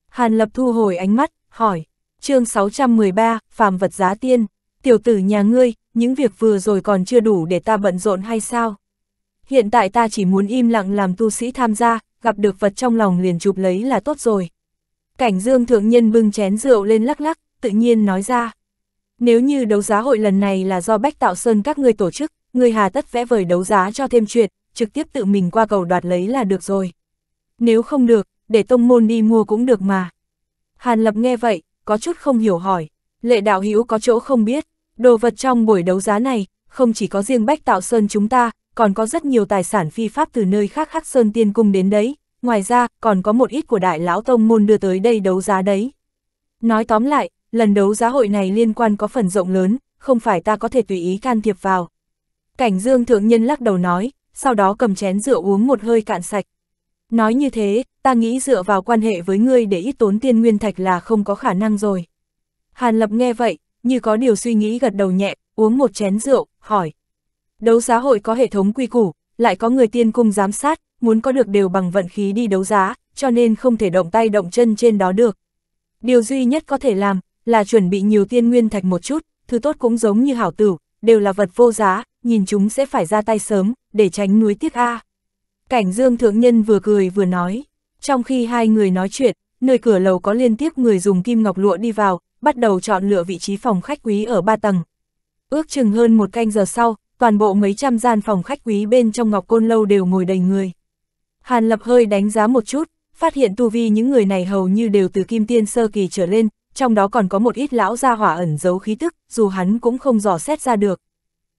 Hàn Lập thu hồi ánh mắt, hỏi, chương 613, phàm vật giá tiên, tiểu tử nhà ngươi, những việc vừa rồi còn chưa đủ để ta bận rộn hay sao? Hiện tại ta chỉ muốn im lặng làm tu sĩ tham gia, gặp được vật trong lòng liền chụp lấy là tốt rồi. Cảnh Dương thượng nhân bưng chén rượu lên lắc lắc, tự nhiên nói ra. Nếu như đấu giá hội lần này là do Bách Tạo Sơn các ngươi tổ chức, người hà tất vẽ vời đấu giá cho thêm chuyện, trực tiếp tự mình qua cầu đoạt lấy là được rồi. Nếu không được, để tông môn đi mua cũng được mà. Hàn Lập nghe vậy, có chút không hiểu hỏi, lệ đạo hữu có chỗ không biết, đồ vật trong buổi đấu giá này, không chỉ có riêng Bách Tạo Sơn chúng ta, còn có rất nhiều tài sản phi pháp từ nơi khác Hắc Sơn Tiên Cung đến đấy, ngoài ra còn có một ít của đại lão tông môn đưa tới đây đấu giá đấy. Nói tóm lại, lần đấu giá hội này liên quan có phần rộng lớn, không phải ta có thể tùy ý can thiệp vào. Cảnh Dương Thượng Nhân lắc đầu nói, sau đó cầm chén rượu uống một hơi cạn sạch. Nói như thế, ta nghĩ dựa vào quan hệ với ngươi để ít tốn tiên nguyên thạch là không có khả năng rồi. Hàn Lập nghe vậy, như có điều suy nghĩ gật đầu nhẹ, uống một chén rượu, hỏi. Đấu giá hội có hệ thống quy củ, lại có người tiên cung giám sát, muốn có được đều bằng vận khí đi đấu giá, cho nên không thể động tay động chân trên đó được. Điều duy nhất có thể làm, là chuẩn bị nhiều tiên nguyên thạch một chút, thứ tốt cũng giống như hảo tử, đều là vật vô giá, nhìn chúng sẽ phải ra tay sớm, để tránh núi tiếc A. Cảnh Dương Thượng Nhân vừa cười vừa nói, trong khi hai người nói chuyện, nơi cửa lầu có liên tiếp người dùng kim ngọc lụa đi vào, bắt đầu chọn lựa vị trí phòng khách quý ở ba tầng. Ước chừng hơn một canh giờ sau, toàn bộ mấy trăm gian phòng khách quý bên trong Ngọc Côn Lâu đều ngồi đầy người. Hàn Lập hơi đánh giá một chút, phát hiện tu vi những người này hầu như đều từ kim tiên sơ kỳ trở lên, trong đó còn có một ít lão gia hỏa ẩn giấu khí tức, dù hắn cũng không dò xét ra được.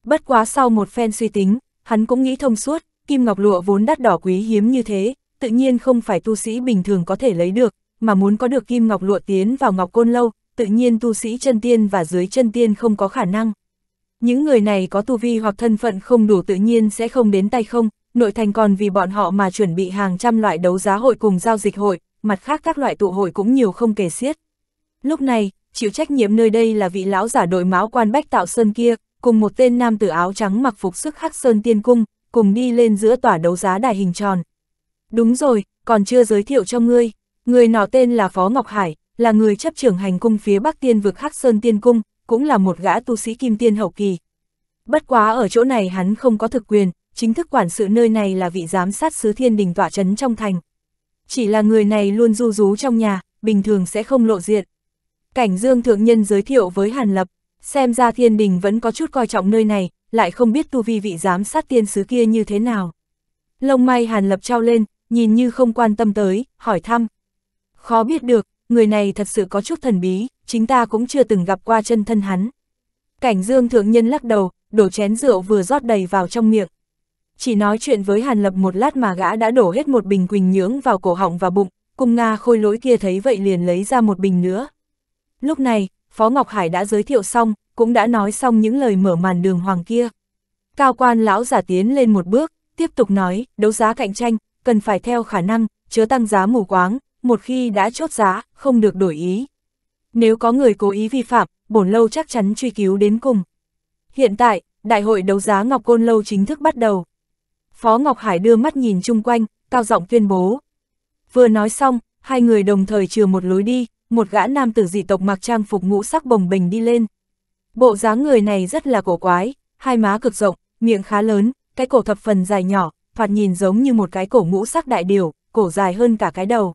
Bất quá sau một phen suy tính, hắn cũng nghĩ thông suốt, kim ngọc lụa vốn đắt đỏ quý hiếm như thế, tự nhiên không phải tu sĩ bình thường có thể lấy được, mà muốn có được kim ngọc lụa tiến vào ngọc côn lâu, tự nhiên tu sĩ chân tiên và dưới chân tiên không có khả năng. Những người này có tu vi hoặc thân phận không đủ tự nhiên sẽ không đến tay không, nội thành còn vì bọn họ mà chuẩn bị hàng trăm loại đấu giá hội cùng giao dịch hội, mặt khác các loại tụ hội cũng nhiều không kể xiết. Lúc này, chịu trách nhiệm nơi đây là vị lão giả đội máu quan bách tạo sơn kia, cùng một tên nam tử áo trắng mặc phục sức hắc sơn tiên cung, cùng đi lên giữa tòa đấu giá đài hình tròn. Đúng rồi, còn chưa giới thiệu cho ngươi, người nọ tên là Phó Ngọc Hải, là người chấp trưởng hành cung phía Bắc Tiên vực Hắc Sơn Tiên Cung, cũng là một gã tu sĩ kim tiên hậu kỳ. Bất quá ở chỗ này hắn không có thực quyền, chính thức quản sự nơi này là vị giám sát sứ thiên đình tỏa trấn trong thành. Chỉ là người này luôn du rú trong nhà, bình thường sẽ không lộ diện. Cảnh Dương Thượng Nhân giới thiệu với Hàn Lập, xem ra thiên đình vẫn có chút coi trọng nơi này, lại không biết tu vi vị giám sát tiên sứ kia như thế nào. Lông may Hàn Lập trao lên, nhìn như không quan tâm tới, hỏi thăm. Khó biết được, người này thật sự có chút thần bí, chính ta cũng chưa từng gặp qua chân thân hắn. Cảnh Dương Thượng Nhân lắc đầu, đổ chén rượu vừa rót đầy vào trong miệng. Chỉ nói chuyện với Hàn Lập một lát mà gã đã đổ hết một bình quỳnh nhưỡng vào cổ họng và bụng, cung Nga khôi lỗi kia thấy vậy liền lấy ra một bình nữa. Lúc này, Phó Ngọc Hải đã giới thiệu xong, cũng đã nói xong những lời mở màn đường hoàng kia. Cao quan lão giả tiến lên một bước, tiếp tục nói, đấu giá cạnh tranh, cần phải theo khả năng, chứa tăng giá mù quáng, một khi đã chốt giá, không được đổi ý. Nếu có người cố ý vi phạm, bổn lâu chắc chắn truy cứu đến cùng. Hiện tại, đại hội đấu giá Ngọc Côn Lâu chính thức bắt đầu. Phó Ngọc Hải đưa mắt nhìn chung quanh, cao giọng tuyên bố. Vừa nói xong, hai người đồng thời chừa một lối đi, một gã nam tử dị tộc mặc trang phục ngũ sắc bồng bình đi lên. Bộ dáng người này rất là cổ quái, hai má cực rộng, miệng khá lớn, cái cổ thập phần dài nhỏ, thoạt nhìn giống như một cái cổ ngũ sắc đại điều, cổ dài hơn cả cái đầu.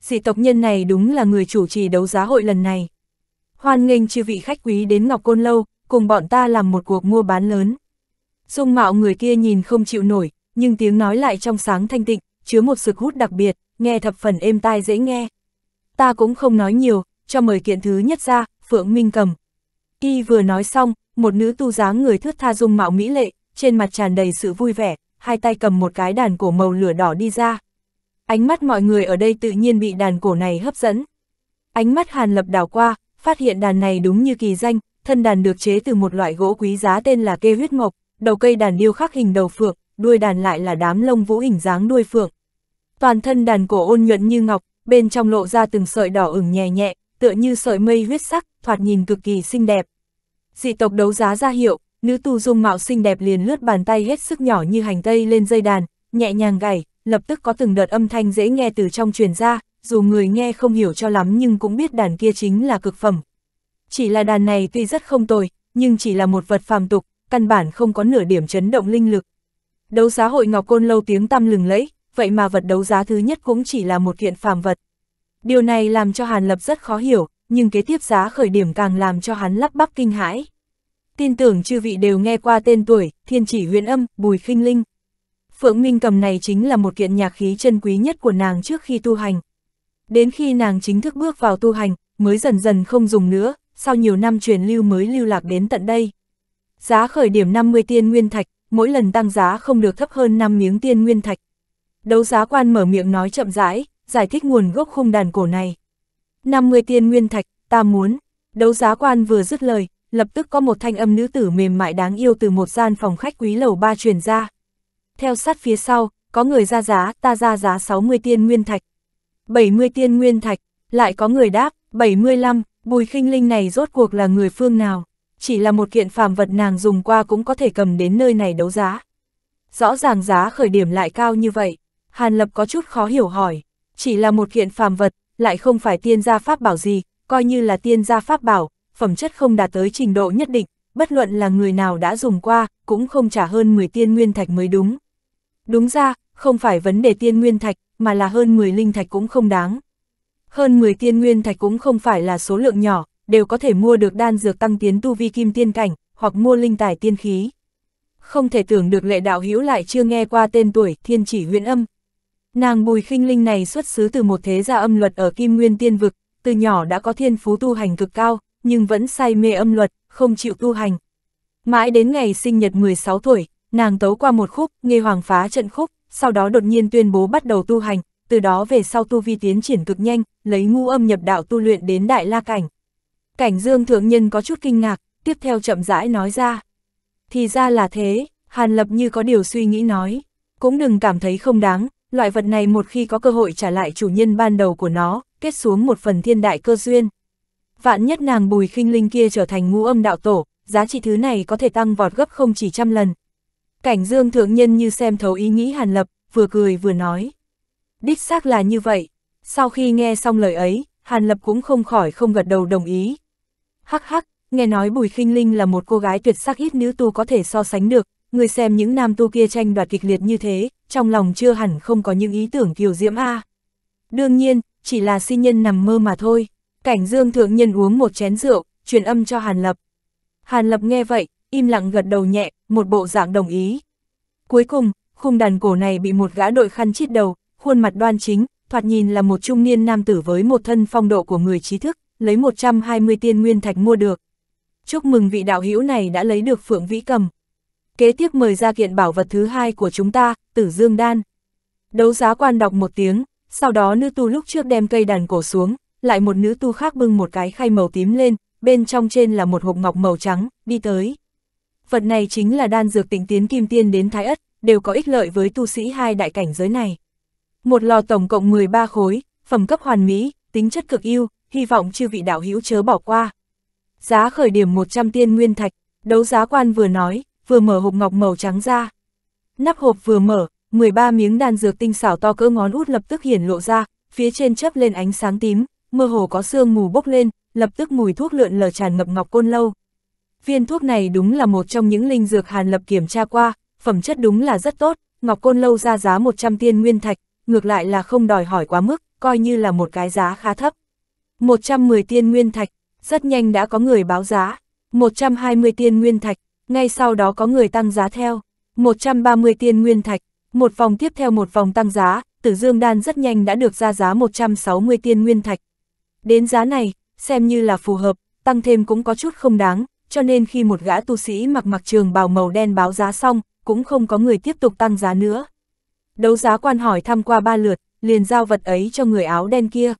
Dị tộc nhân này đúng là người chủ trì đấu giá hội lần này. Hoan nghênh chư vị khách quý đến Ngọc Côn Lâu, cùng bọn ta làm một cuộc mua bán lớn. Dung mạo người kia nhìn không chịu nổi, nhưng tiếng nói lại trong sáng thanh tịnh, chứa một sực hút đặc biệt, nghe thập phần êm tai dễ nghe. Ta cũng không nói nhiều, cho mời kiện thứ nhất ra, Phượng Minh cầm. Y vừa nói xong, một nữ tu dáng người thướt tha dung mạo mỹ lệ, trên mặt tràn đầy sự vui vẻ, hai tay cầm một cái đàn cổ màu lửa đỏ đi ra. Ánh mắt mọi người ở đây tự nhiên bị đàn cổ này hấp dẫn. Ánh mắt Hàn Lập đảo qua, phát hiện đàn này đúng như kỳ danh, thân đàn được chế từ một loại gỗ quý giá tên là kê huyết mộc, đầu cây đàn điêu khắc hình đầu phượng, đuôi đàn lại là đám lông vũ hình dáng đuôi phượng. Toàn thân đàn cổ ôn nhuận như ngọc, bên trong lộ ra từng sợi đỏ ửng nhẹ nhẹ, tựa như sợi mây huyết sắc, thoạt nhìn cực kỳ xinh đẹp. Dị tộc đấu giá ra hiệu, nữ tu dung mạo xinh đẹp liền lướt bàn tay hết sức nhỏ như hành tây lên dây đàn, nhẹ nhàng gảy, lập tức có từng đợt âm thanh dễ nghe từ trong truyền ra, dù người nghe không hiểu cho lắm nhưng cũng biết đàn kia chính là cực phẩm. Chỉ là đàn này tuy rất không tồi, nhưng chỉ là một vật phàm tục, căn bản không có nửa điểm chấn động linh lực. Đấu giá hội Ngọc Côn lâu tiếng tăm lừng lẫy, vậy mà vật đấu giá thứ nhất cũng chỉ là một kiện phàm vật. Điều này làm cho Hàn Lập rất khó hiểu, nhưng kế tiếp giá khởi điểm càng làm cho hắn lắp bắp kinh hãi. Tin tưởng chư vị đều nghe qua tên tuổi, thiên chỉ huyền âm, bùi khinh linh. Phượng Minh cầm này chính là một kiện nhạc khí chân quý nhất của nàng trước khi tu hành. Đến khi nàng chính thức bước vào tu hành, mới dần dần không dùng nữa, sau nhiều năm truyền lưu mới lưu lạc đến tận đây. Giá khởi điểm 50 tiên nguyên thạch, mỗi lần tăng giá không được thấp hơn 5 miếng tiên nguyên thạch. Đấu giá quan mở miệng nói chậm rãi, giải thích nguồn gốc khung đàn cổ này. 50 tiên nguyên thạch, ta muốn. Đấu giá quan vừa dứt lời, lập tức có một thanh âm nữ tử mềm mại đáng yêu từ một gian phòng khách quý lầu ba truyền ra. Theo sát phía sau, có người ra giá, ta ra giá 60 tiên nguyên thạch. 70 tiên nguyên thạch, lại có người đáp, 75, bùi khinh linh này rốt cuộc là người phương nào, chỉ là một kiện phàm vật nàng dùng qua cũng có thể cầm đến nơi này đấu giá. Rõ ràng giá khởi điểm lại cao như vậy, Hàn Lập có chút khó hiểu hỏi, chỉ là một kiện phàm vật, lại không phải tiên gia pháp bảo gì, coi như là tiên gia pháp bảo, phẩm chất không đạt tới trình độ nhất định, bất luận là người nào đã dùng qua, cũng không trả hơn 10 tiên nguyên thạch mới đúng. Đúng ra, không phải vấn đề tiên nguyên thạch, mà là hơn 10 linh thạch cũng không đáng. Hơn 10 tiên nguyên thạch cũng không phải là số lượng nhỏ, đều có thể mua được đan dược tăng tiến tu vi kim tiên cảnh, hoặc mua linh tài tiên khí. Không thể tưởng được lệ đạo hữu lại chưa nghe qua tên tuổi thiên chỉ huyện âm. Nàng bùi khinh linh này xuất xứ từ một thế gia âm luật ở kim nguyên tiên vực, từ nhỏ đã có thiên phú tu hành cực cao, nhưng vẫn say mê âm luật, không chịu tu hành. Mãi đến ngày sinh nhật 16 tuổi, nàng tấu qua một khúc, nghe hoàng phá trận khúc, sau đó đột nhiên tuyên bố bắt đầu tu hành, từ đó về sau tu vi tiến triển cực nhanh, lấy ngu âm nhập đạo tu luyện đến đại la cảnh. Cảnh dương thượng nhân có chút kinh ngạc, tiếp theo chậm rãi nói ra. Thì ra là thế, Hàn Lập như có điều suy nghĩ nói, cũng đừng cảm thấy không đáng, loại vật này một khi có cơ hội trả lại chủ nhân ban đầu của nó, kết xuống một phần thiên đại cơ duyên. Vạn nhất nàng bùi khinh linh kia trở thành ngũ âm đạo tổ, giá trị thứ này có thể tăng vọt gấp không chỉ trăm lần. Cảnh dương thượng nhân như xem thấu ý nghĩ hàn lập, vừa cười vừa nói. Đích xác là như vậy. Sau khi nghe xong lời ấy, hàn lập cũng không khỏi không gật đầu đồng ý. Hắc hắc, nghe nói bùi khinh linh là một cô gái tuyệt sắc ít nữ tu có thể so sánh được, người xem những nam tu kia tranh đoạt kịch liệt như thế, trong lòng chưa hẳn không có những ý tưởng kiều diễm A. Đương nhiên, chỉ là si nhân nằm mơ mà thôi. Cảnh dương thượng nhân uống một chén rượu, truyền âm cho Hàn Lập. Hàn Lập nghe vậy, im lặng gật đầu nhẹ, một bộ dạng đồng ý. Cuối cùng, khung đàn cổ này bị một gã đội khăn chít đầu, khuôn mặt đoan chính, thoạt nhìn là một trung niên nam tử với một thân phong độ của người trí thức, lấy 120 tiên nguyên thạch mua được. Chúc mừng vị đạo hữu này đã lấy được phượng vĩ cầm. Kế tiếp mời ra kiện bảo vật thứ hai của chúng ta, tử dương đan. Đấu giá quan đọc một tiếng, sau đó nữ tu lúc trước đem cây đàn cổ xuống, lại một nữ tu khác bưng một cái khay màu tím lên, bên trong trên là một hộp ngọc màu trắng, đi tới. Vật này chính là đan dược tịnh tiến kim tiên đến thái ất, đều có ích lợi với tu sĩ hai đại cảnh giới này. Một lò tổng cộng 13 khối, phẩm cấp hoàn mỹ, tính chất cực yêu, hy vọng chư vị đạo hữu chớ bỏ qua. Giá khởi điểm 100 tiên nguyên thạch, đấu giá quan vừa nói, vừa mở hộp ngọc màu trắng ra. Nắp hộp vừa mở, 13 miếng đan dược tinh xảo to cỡ ngón út lập tức hiển lộ ra, phía trên chớp lên ánh sáng tím, mơ hồ có sương mù bốc lên, lập tức mùi thuốc lượn lờ tràn ngập ngọc côn lâu. Viên thuốc này đúng là một trong những linh dược Hàn Lập kiểm tra qua, phẩm chất đúng là rất tốt, ngọc côn lâu ra giá 100 tiên nguyên thạch, ngược lại là không đòi hỏi quá mức, coi như là một cái giá khá thấp. 110 tiên nguyên thạch, rất nhanh đã có người báo giá. 120 tiên nguyên thạch, ngay sau đó có người tăng giá theo, 130 tiên nguyên thạch, một vòng tiếp theo một vòng tăng giá, tử dương đan rất nhanh đã được ra giá 160 tiên nguyên thạch. Đến giá này, xem như là phù hợp, tăng thêm cũng có chút không đáng, cho nên khi một gã tu sĩ mặc mặc trường bào màu đen báo giá xong, cũng không có người tiếp tục tăng giá nữa. Đấu giá quan hỏi thăm qua ba lượt, liền giao vật ấy cho người áo đen kia.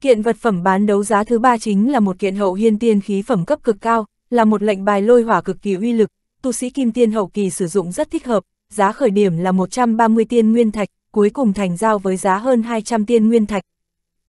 Kiện vật phẩm bán đấu giá thứ ba chính là một kiện hậu hiên tiên khí phẩm cấp cực cao, là một lệnh bài lôi hỏa cực kỳ uy lực, tu sĩ kim tiên hậu kỳ sử dụng rất thích hợp, giá khởi điểm là 130 tiên nguyên thạch, cuối cùng thành giao với giá hơn 200 tiên nguyên thạch.